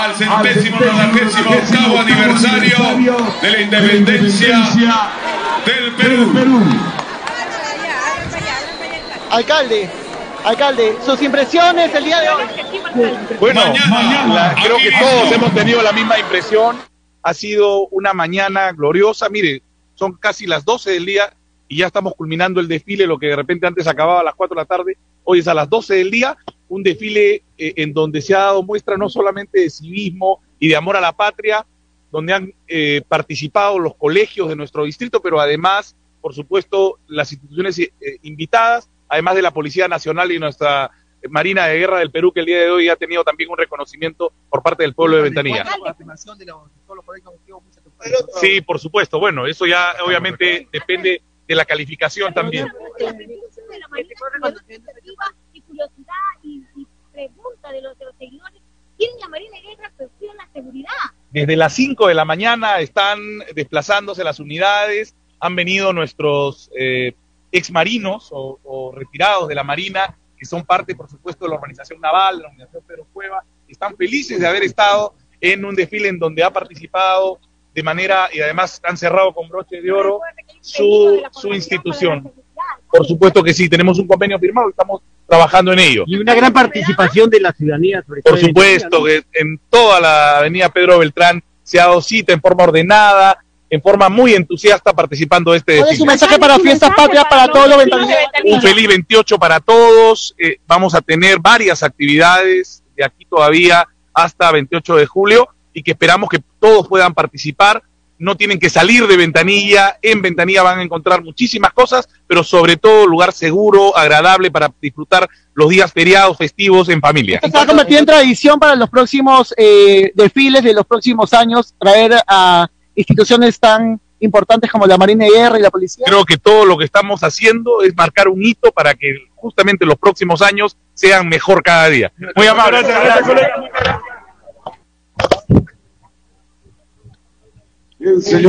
al centésimo nonagésimo octavo aniversario de la independencia del Perú. Alcalde, alcalde, sus impresiones el día de hoy. Bueno, Mañana, la- creo que todos hemos tenido la misma impresión. Ha sido una mañana gloriosa. Mire, son casi las 12 del día y ya estamos culminando el desfile, lo que de repente antes acababa a las 4 de la tarde. Hoy es a las 12 del día, un desfile eh, en donde se ha dado muestra no solamente de civismo y de amor a la patria, donde han eh, participado los colegios de nuestro distrito, pero además, por supuesto, las instituciones eh, invitadas, además de la Policía Nacional y nuestra Marina de Guerra del Perú, que el día de hoy ha tenido también un reconocimiento por parte del pueblo de Ventanilla. Sí, por supuesto. Bueno, eso ya obviamente depende de la calificación también. y curiosidad y, y pregunta de los, de los seguidores, ¿quieren la Marina de Guerra? Pero cuidan la seguridad. Desde las 5 de la mañana están desplazándose las unidades, han venido nuestros eh, exmarinos o, o retirados de la Marina, que son parte, por supuesto, de la organización naval, de la organización Pedro Cueva, están felices de haber estado en un desfile en donde ha participado de manera, y además han cerrado con broche de oro su, su institución. Por supuesto que sí, tenemos un convenio firmado y estamos trabajando en ello. Y una gran participación de la ciudadanía, sobre Por supuesto, que en toda la avenida Pedro Beltrán se ha dado cita en forma ordenada, en forma muy entusiasta participando de este ¿Cuál es su desfile. mensaje para Fiestas Patrias para todos los? Un feliz 28 para todos. eh, vamos a tener varias actividades de aquí todavía hasta 28 de julio y que esperamos que todos puedan participar. no tienen que salir de Ventanilla, en Ventanilla van a encontrar muchísimas cosas, pero sobre todo lugar seguro, agradable para disfrutar los días feriados, festivos en familia. Se va a convertir en tradición para los próximos eh, desfiles de los próximos años traer a instituciones tan importantes como la Marina de Guerra y la Policía. Creo que todo lo que estamos haciendo es marcar un hito para que justamente los próximos años sean mejor cada día. Muy amable.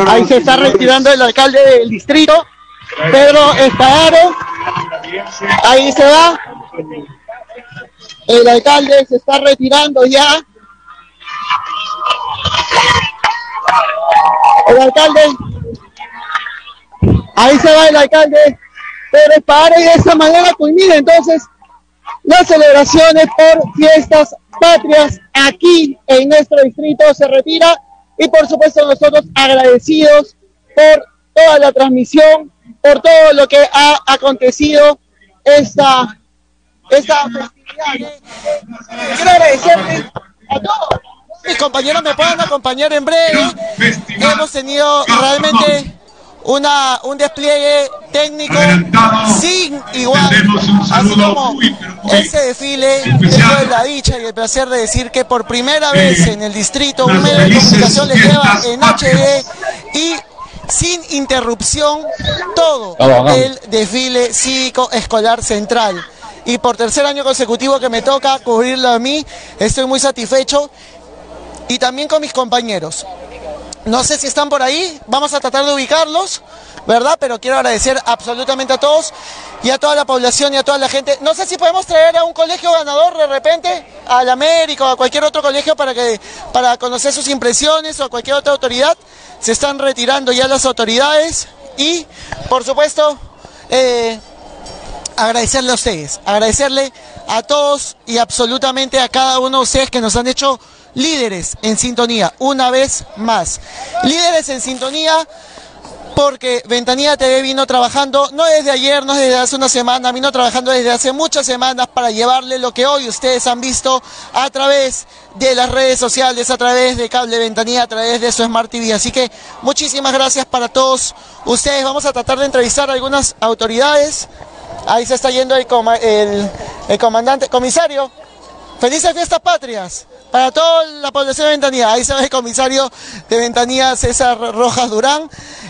Ahí se está retirando el alcalde del distrito, Pedro Espadaro. Ahí se va. El alcalde se está retirando ya. El alcalde. Ahí se va el alcalde Pedro Espadaro y de esa manera culmina entonces las celebraciones por fiestas patrias aquí en nuestro distrito. Se retira y por supuesto nosotros agradecidos por toda la transmisión, por todo lo que ha acontecido esta, esta festividad. Quiero agradecerles a todos. Mis compañeros me pueden acompañar en breve. Hemos tenido realmente una, un despliegue técnico sin igual. Así como ese desfile, tengo la dicha y el placer de decir que por primera vez en el distrito un medio de comunicación les lleva en HD y sin interrupción todo el desfile cívico escolar central. Y por tercer año consecutivo que me toca cubrirlo a mí, estoy muy satisfecho y también con mis compañeros. No sé si están por ahí, vamos a tratar de ubicarlos, ¿verdad? Pero quiero agradecer absolutamente a todos y a toda la población y a toda la gente. No sé si podemos traer a un colegio ganador de repente, al América o a cualquier otro colegio para, que, para conocer sus impresiones o a cualquier otra autoridad. Se están retirando ya las autoridades y, por supuesto, eh, agradecerle a ustedes, agradecerle a todos y absolutamente a cada uno de ustedes que nos han hecho líderes en sintonía, una vez más. Líderes en sintonía porque Ventanilla TV vino trabajando, no desde ayer, no desde hace una semana, vino trabajando desde hace muchas semanas para llevarle lo que hoy ustedes han visto a través de las redes sociales, a través de Cable Ventanilla, a través de su Smart TV. Así que muchísimas gracias para todos ustedes. Vamos a tratar de entrevistar a algunas autoridades. Ahí se está yendo el, el, el comandante, comisario. Felices fiestas patrias para toda la población de Ventanilla. Ahí se el comisario de Ventanilla, César Rojas Durán.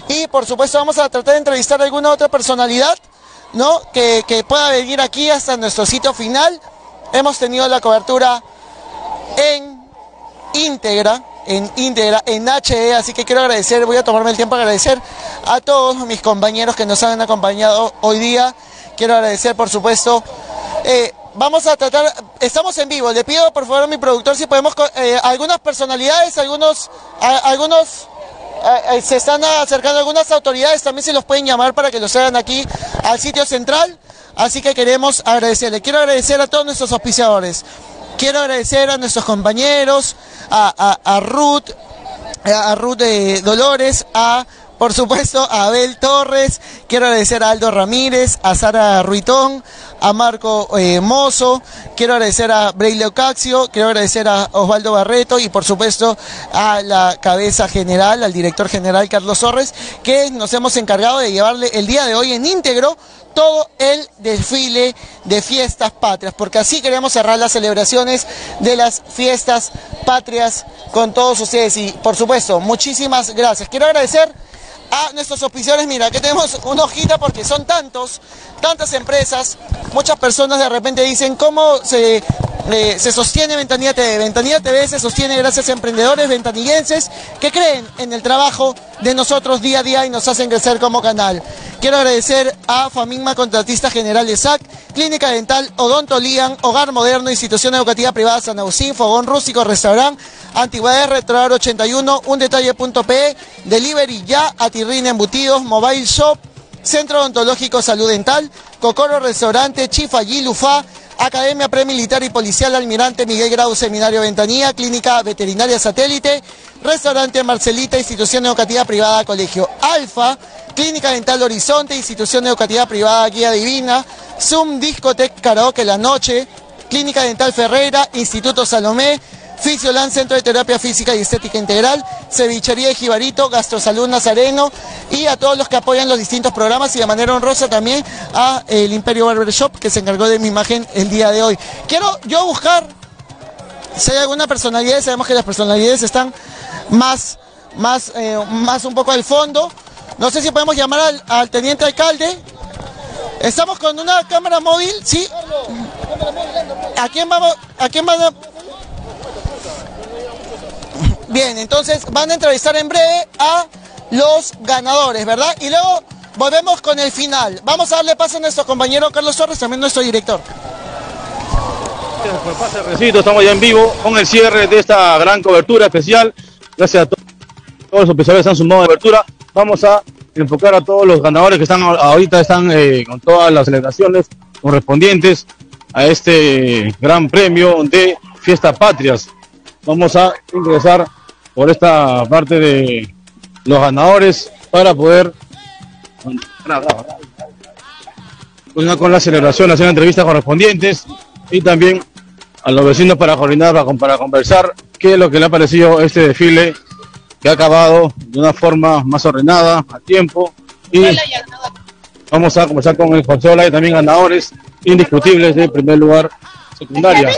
Y por supuesto vamos a tratar de entrevistar a alguna otra personalidad ¿no? que, que pueda venir aquí hasta nuestro sitio final. Hemos tenido la cobertura en íntegra, en íntegra, en HE, así que quiero agradecer, voy a tomarme el tiempo para agradecer a todos mis compañeros que nos han acompañado hoy día. Quiero agradecer, por supuesto, eh, vamos a tratar, estamos en vivo, le pido por favor a mi productor si podemos, eh, algunas personalidades, algunos, algunos, eh, se están acercando algunas autoridades, también se los pueden llamar para que los hagan aquí al sitio central, así que queremos agradecerle. Quiero agradecer a todos nuestros auspiciadores, quiero agradecer a nuestros compañeros, a, a, a Ruth, a Ruth de Dolores, a por supuesto, a Abel Torres, quiero agradecer a Aldo Ramírez, a Sara Ruitón, a Marco eh, Mozo, quiero agradecer a Breilio Caxio, quiero agradecer a Osvaldo Barreto y por supuesto a la cabeza general, al director general Carlos Torres, que nos hemos encargado de llevarle el día de hoy en íntegro todo el desfile de fiestas patrias, porque así queremos cerrar las celebraciones de las fiestas patrias con todos ustedes y por supuesto, muchísimas gracias. Quiero agradecer a nuestros auspiciadores, mira, que tenemos una hojita porque son tantos, tantas empresas, muchas personas de repente dicen cómo se, eh, se sostiene Ventanilla TV. Ventanilla TV se sostiene gracias a emprendedores ventanillenses que creen en el trabajo de nosotros día a día y nos hacen crecer como canal. Quiero agradecer a Famigma, contratista general de SAC, Clínica Dental, Odonto Lian, Hogar Moderno, Institución Educativa Privada San Agustín, Fogón Rústico, Restaurant, Antigüedad Retroar 81, Un Detalle.pe, Delivery Ya, Atirrin Embutidos, Mobile Shop, Centro Odontológico Salud Dental, Cocoro Restaurante, Chifa Lufa, Academia Premilitar y Policial Almirante Miguel Grau Seminario Ventanilla, Clínica Veterinaria Satélite, Restaurante Marcelita, Institución Educativa Privada Colegio Alfa, Clínica Dental Horizonte, Institución Educativa Privada Guía Divina, Zoom Discotec Karaoke La Noche, Clínica Dental Ferreira, Instituto Salomé, Fisiolan Centro de Terapia Física y Estética Integral, Cevichería de Jibarito, Gastrosalud Nazareno y a todos los que apoyan los distintos programas y de manera honrosa también a el Imperio Barber Shop que se encargó de mi imagen el día de hoy. Quiero yo buscar si hay alguna personalidad, sabemos que las personalidades están más, más, eh, más un poco al fondo. No sé si podemos llamar al, al teniente alcalde. Estamos con una cámara móvil, ¿sí? ¿A quién vamos? ¿A quién van? Bien, entonces van a entrevistar en breve a los ganadores, ¿verdad? Y luego volvemos con el final. Vamos a darle paso a nuestro compañero Carlos Torres, también nuestro director. Por pase, Rencito. Estamos ya en vivo con el cierre de esta gran cobertura especial. Gracias a to- todos los oficiales que han sumado la cobertura. Vamos a enfocar a todos los ganadores que están ahorita están eh, con todas las celebraciones correspondientes a este gran premio de Fiesta Patrias. Vamos a ingresar por esta parte de los ganadores para poder con la celebración, hacer entrevistas correspondientes y también a los vecinos para coordinar, para, conversar qué es lo que le ha parecido este desfile que ha acabado de una forma más ordenada, a tiempo. Y vamos a conversar con el José Olaya, también ganadores indiscutibles de primer lugar secundaria.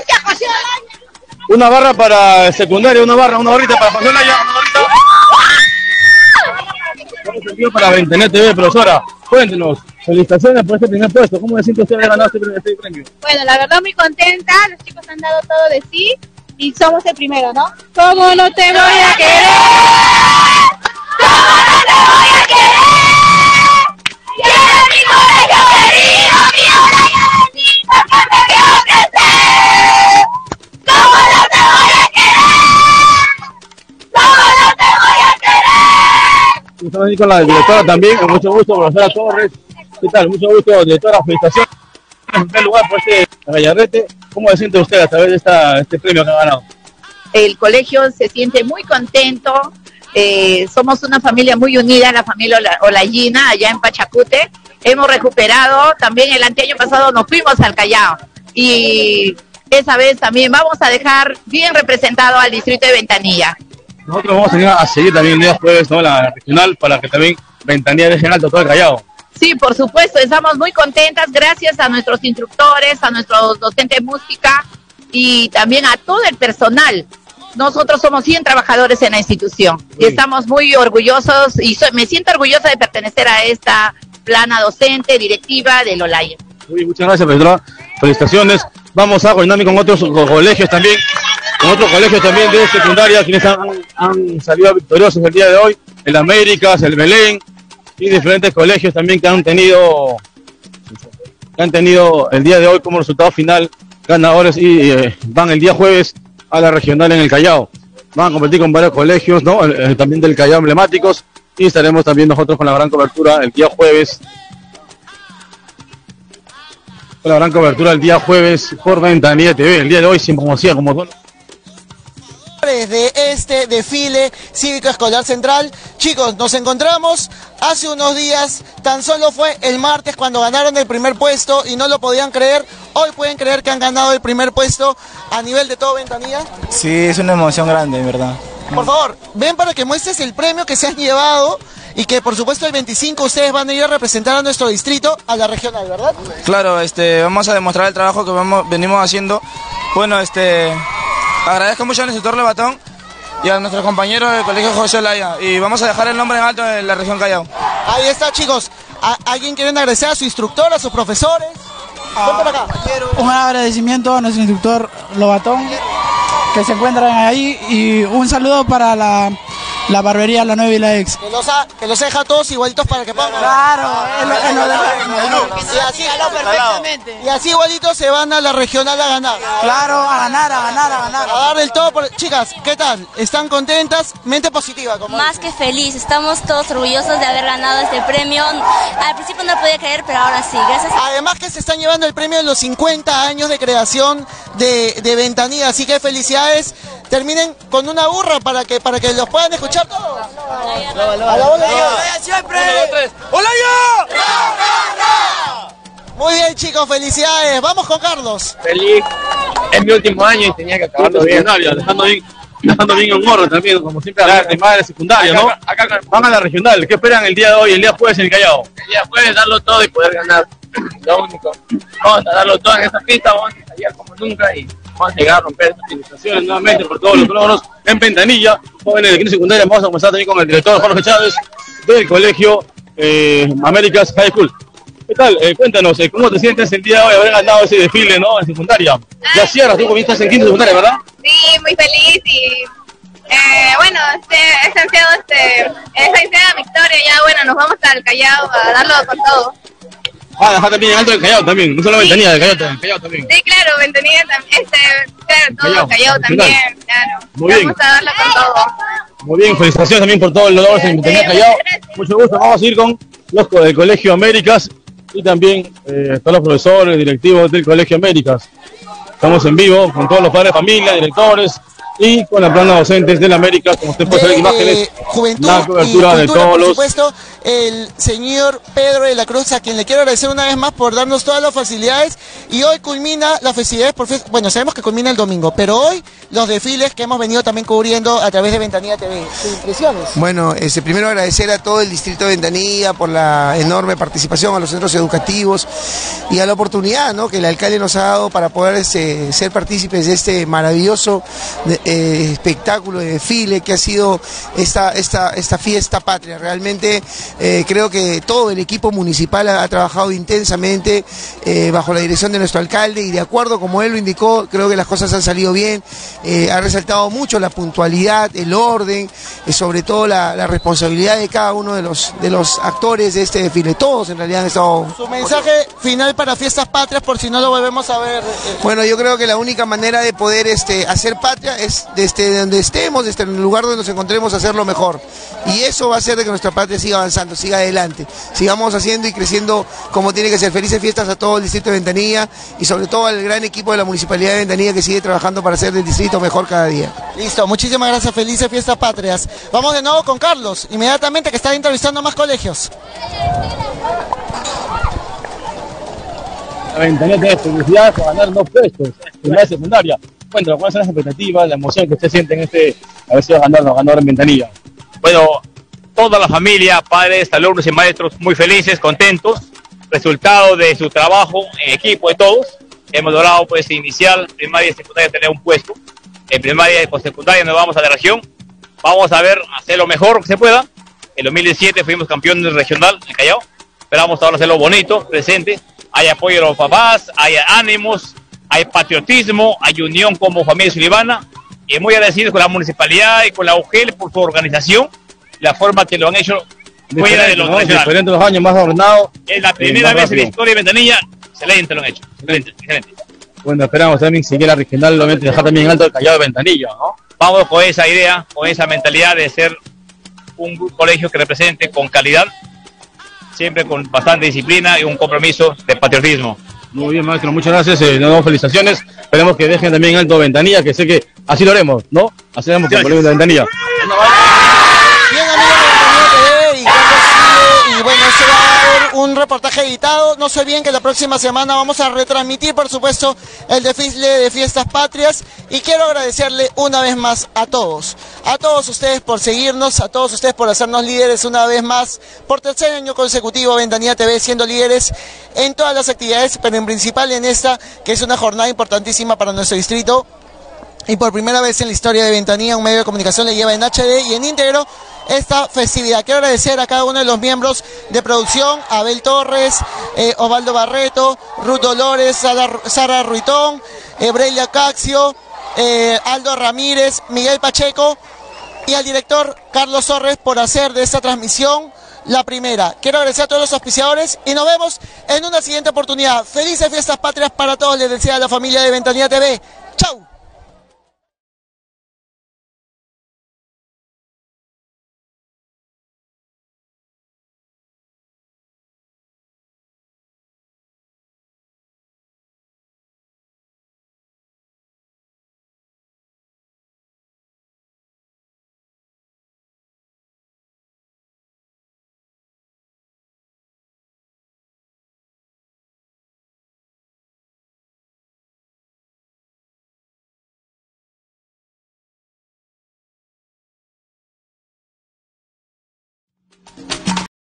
Una barra para secundaria, una barra, una barrita para Olaya, una barrita. Para Ventanet TV, profesora. Cuéntenos, felicitaciones por este primer puesto. ¿Cómo se siente usted haber ganado este este premio? Bueno, la verdad muy contenta, los chicos han dado todo de sí y somos el primero, ¿no? ¿Cómo no te voy a querer? ¿Cómo no te voy a querer? Estamos aquí con la directora también, con mucho gusto, profesora Torres. ¿Qué tal? Mucho gusto, directora, felicitaciones. En primer lugar, por este gallarrete. ¿Cómo se siente usted a través de esta, este premio que ha ganado? el colegio se siente muy contento. eh, somos una familia muy unida, la familia Ola- Olayina, allá en Pachacute. Hemos recuperado, también el anteaño pasado nos fuimos al Callao. Y esa vez también vamos a dejar bien representado al distrito de Ventanilla. Nosotros vamos a, ir a seguir también el día jueves ¿no? la regional para que también Ventanilla deje en alto todo el Callao. Sí, por supuesto, estamos muy contentas gracias a nuestros instructores, a nuestros docentes de música y también a todo el personal. Nosotros somos 100 trabajadores en la institución y estamos muy orgullosos y soy- me siento orgullosa de pertenecer a esta plana docente, directiva del Olaya. Muchas gracias, profesora. Felicitaciones. Vamos a coordinar con otros co- colegios también, con otros colegios también de secundaria, quienes han, han salido victoriosos el día de hoy, el Américas, el Belén, y diferentes colegios también que han tenido, que han tenido el día de hoy como resultado final ganadores y eh, van el día jueves a la regional en el Callao. Van a competir con varios colegios, ¿no? También del Callao emblemáticos y estaremos también nosotros con la gran cobertura el día jueves con la gran cobertura el día jueves por Ventanilla TV. El día de hoy, sin decía, como todos de este desfile cívico escolar central. Chicos, nos encontramos hace unos días, tan solo fue el martes cuando ganaron el primer puesto y no lo podían creer. Hoy pueden creer que han ganado el primer puesto a nivel de todo Ventanilla. Sí, es una emoción grande, en verdad. Por favor, ven para que muestres el premio que se han llevado y que por supuesto el 25 ustedes van a ir a representar a nuestro distrito, a la regional, ¿verdad? Claro, este, vamos a demostrar el trabajo que vamos, venimos haciendo. Bueno, este, agradezco mucho al instructor Levatón y a nuestros compañeros del Colegio José Laya. Y vamos a dejar el nombre en alto en la región Callao. Ahí está, chicos. ¿A- ¿Alguien quiere agradecer a su instructor, a sus profesores? Para acá. Un agradecimiento a nuestro instructor Lobatón, que se encuentran ahí, y un saludo para la, la barbería La Nueva y la Ex. Que los, ha- que los deja todos igualitos para que pongan. Claro, es lo- de- Y así, y así igualitos se van a la regional a ganar. Claro, a ganar, a ganar, a ganar. A darle el todo. por- Chicas, ¿qué tal? ¿Están contentas? Mente positiva, como Más que feliz, estamos todos orgullosos de haber ganado este premio. Al principio no lo podía creer, pero ahora sí, gracias. Además que se están llevando el premio en los 50 años de creación de, de Ventanilla, así que felicidades. Terminen con una burra para que para que los puedan escuchar todos. A la Muy bien chicos, felicidades. Vamos con Carlos. Feliz, es mi último año y tenía que acabarlo bien. secundaria, dejando bien Dejando bien en oro también, como siempre, a la primera de secundaria, ¿no? Van a la regional. ¿Qué esperan el día de hoy, el día jueves en el Callao? El día jueves darlo todo y poder ganar. Lo único. Vamos a darlo todo en esta pista, vamos a ensayar como nunca y vamos a llegar a romper estas nuevamente por todos los logros en Ventanilla. Jóvenes de quinta secundaria, vamos a comenzar también con el director Jorge Chávez del colegio eh, Américas High School. ¿Qué tal? Eh, cuéntanos, eh, ¿cómo te sientes el día de hoy haber ganado ese desfile, ¿no? En secundaria. Ya cierras, tú comienzas en quinta secundaria, ¿verdad? Sí, muy feliz y eh, bueno, este, este este, ansiada victoria, ya bueno, nos vamos al Callao a darlo con todo. Ah, dejar también en alto del Callao también, no solo Ventanilla, del Callao, del Callao también. Sí, claro, Ventanilla también, este, claro, todo Callao, Callao, al también, claro. Muy bien. Vamos a darlo con todo. Muy bien, felicitaciones también por todos los logros en Ventanilla Callao. Mucho gusto, vamos a ir con los del Colegio Américas y también eh, todos los profesores, directivos del Colegio Américas. Estamos en vivo con todos los padres de familia, directores y con la plana docentes del Américas, como usted puede ver en imágenes, Eh, juventud la y cobertura de cultura, todos por los supuesto, el señor Pedro de la Cruz, a quien le quiero agradecer una vez más por darnos todas las facilidades. Y hoy culmina las festividades, por bueno, sabemos que culmina el domingo, pero hoy los desfiles que hemos venido también cubriendo a través de Ventanilla TV. ¿Sus impresiones? Bueno, este, primero agradecer a todo el distrito de Ventanilla por la enorme participación, a los centros educativos y a la oportunidad ¿no? que el alcalde nos ha dado para poder este, ser partícipes de este maravilloso de- eh, espectáculo de desfile que ha sido esta, esta, esta fiesta patria. Realmente eh, creo que todo el equipo municipal ha, ha trabajado intensamente eh, bajo la dirección de nuestro alcalde y de acuerdo como él lo indicó, creo que las cosas han salido bien. Ha resaltado mucho la puntualidad, el orden, sobre todo la, la responsabilidad de cada uno de los, de los actores de este desfile. Todos en realidad han estado Su mensaje final para Fiestas Patrias, por si no lo volvemos a ver. Bueno, yo creo que la única manera de poder este, hacer patria es desde donde estemos, desde el lugar donde nos encontremos, hacerlo mejor. Y eso va a hacer de que nuestra patria siga avanzando, siga adelante. Sigamos haciendo y creciendo como tiene que ser. Felices fiestas a todo el distrito de Ventanilla y sobre todo al gran equipo de la Municipalidad de Ventanilla que sigue trabajando para hacer del distrito mejor cada día. Listo, muchísimas gracias, felices Fiestas Patrias. Vamos de nuevo con Carlos, inmediatamente que está entrevistando a más colegios. La ventanilla tiene felicidad por ganar dos puestos en la secundaria. Cuéntanos, ¿cuáles son las expectativas, la emoción que usted siente en este, a ver si va a ganar, ganador en ventanilla? Bueno, toda la familia, padres, alumnos y maestros muy felices, contentos, resultado de su trabajo en equipo de todos. Hemos logrado pues inicial, primaria y secundaria tener un puesto. En primaria y postsecundaria nos vamos a la región. Vamos a ver, hacer lo mejor que se pueda. En 2017 fuimos campeones regional en Callao. Esperamos ahora hacerlo bonito, presente. Hay apoyo de los papás, hay ánimos, hay patriotismo, hay unión como familia sulivana. Y muy agradecidos con la municipalidad y con la UGEL por su organización, la forma que lo han hecho fuera de Diferente, lo ¿no? Diferente los años, más ordenado. Es la primera vez en la rápido. historia de Ventanilla, excelente lo han hecho. Excelente, excelente. Bueno, esperamos también seguir la regional, obviamente dejar también en alto el Callao de Ventanilla, ¿no? Vamos con esa idea, con esa mentalidad de ser un colegio que represente con calidad, siempre con bastante disciplina y un compromiso de patriotismo. Muy bien, maestro, muchas gracias. Eh, de nuevo, felicitaciones. Esperemos que dejen también alto Ventanilla, que sé que así lo haremos, ¿no? Así haremos con Ventanilla. Bien, amigos de Ventanilla TV, y Carlos sigue, y bueno, se va a ver un reportaje editado. No sé bien que la próxima semana vamos a retransmitir, por supuesto, el desfile de Fiestas Patrias. Y quiero agradecerle una vez más a todos, a todos ustedes por seguirnos, a todos ustedes por hacernos líderes una vez más, por tercer año consecutivo Ventanilla TV siendo líderes en todas las actividades, pero en principal en esta, que es una jornada importantísima para nuestro distrito. Y por primera vez en la historia de Ventanilla, un medio de comunicación le lleva en HD y en íntegro esta festividad. Quiero agradecer a cada uno de los miembros de producción, Abel Torres, eh, Osvaldo Barreto, Ruth Dolores, Sara, Sara Ruitón, Ebrelia Caxio, eh, Aldo Ramírez, Miguel Pacheco y al director Carlos Torres por hacer de esta transmisión la primera. Quiero agradecer a todos los auspiciadores y nos vemos en una siguiente oportunidad. Felices fiestas patrias para todos, les desea la familia de Ventanilla TV. ¡Chau!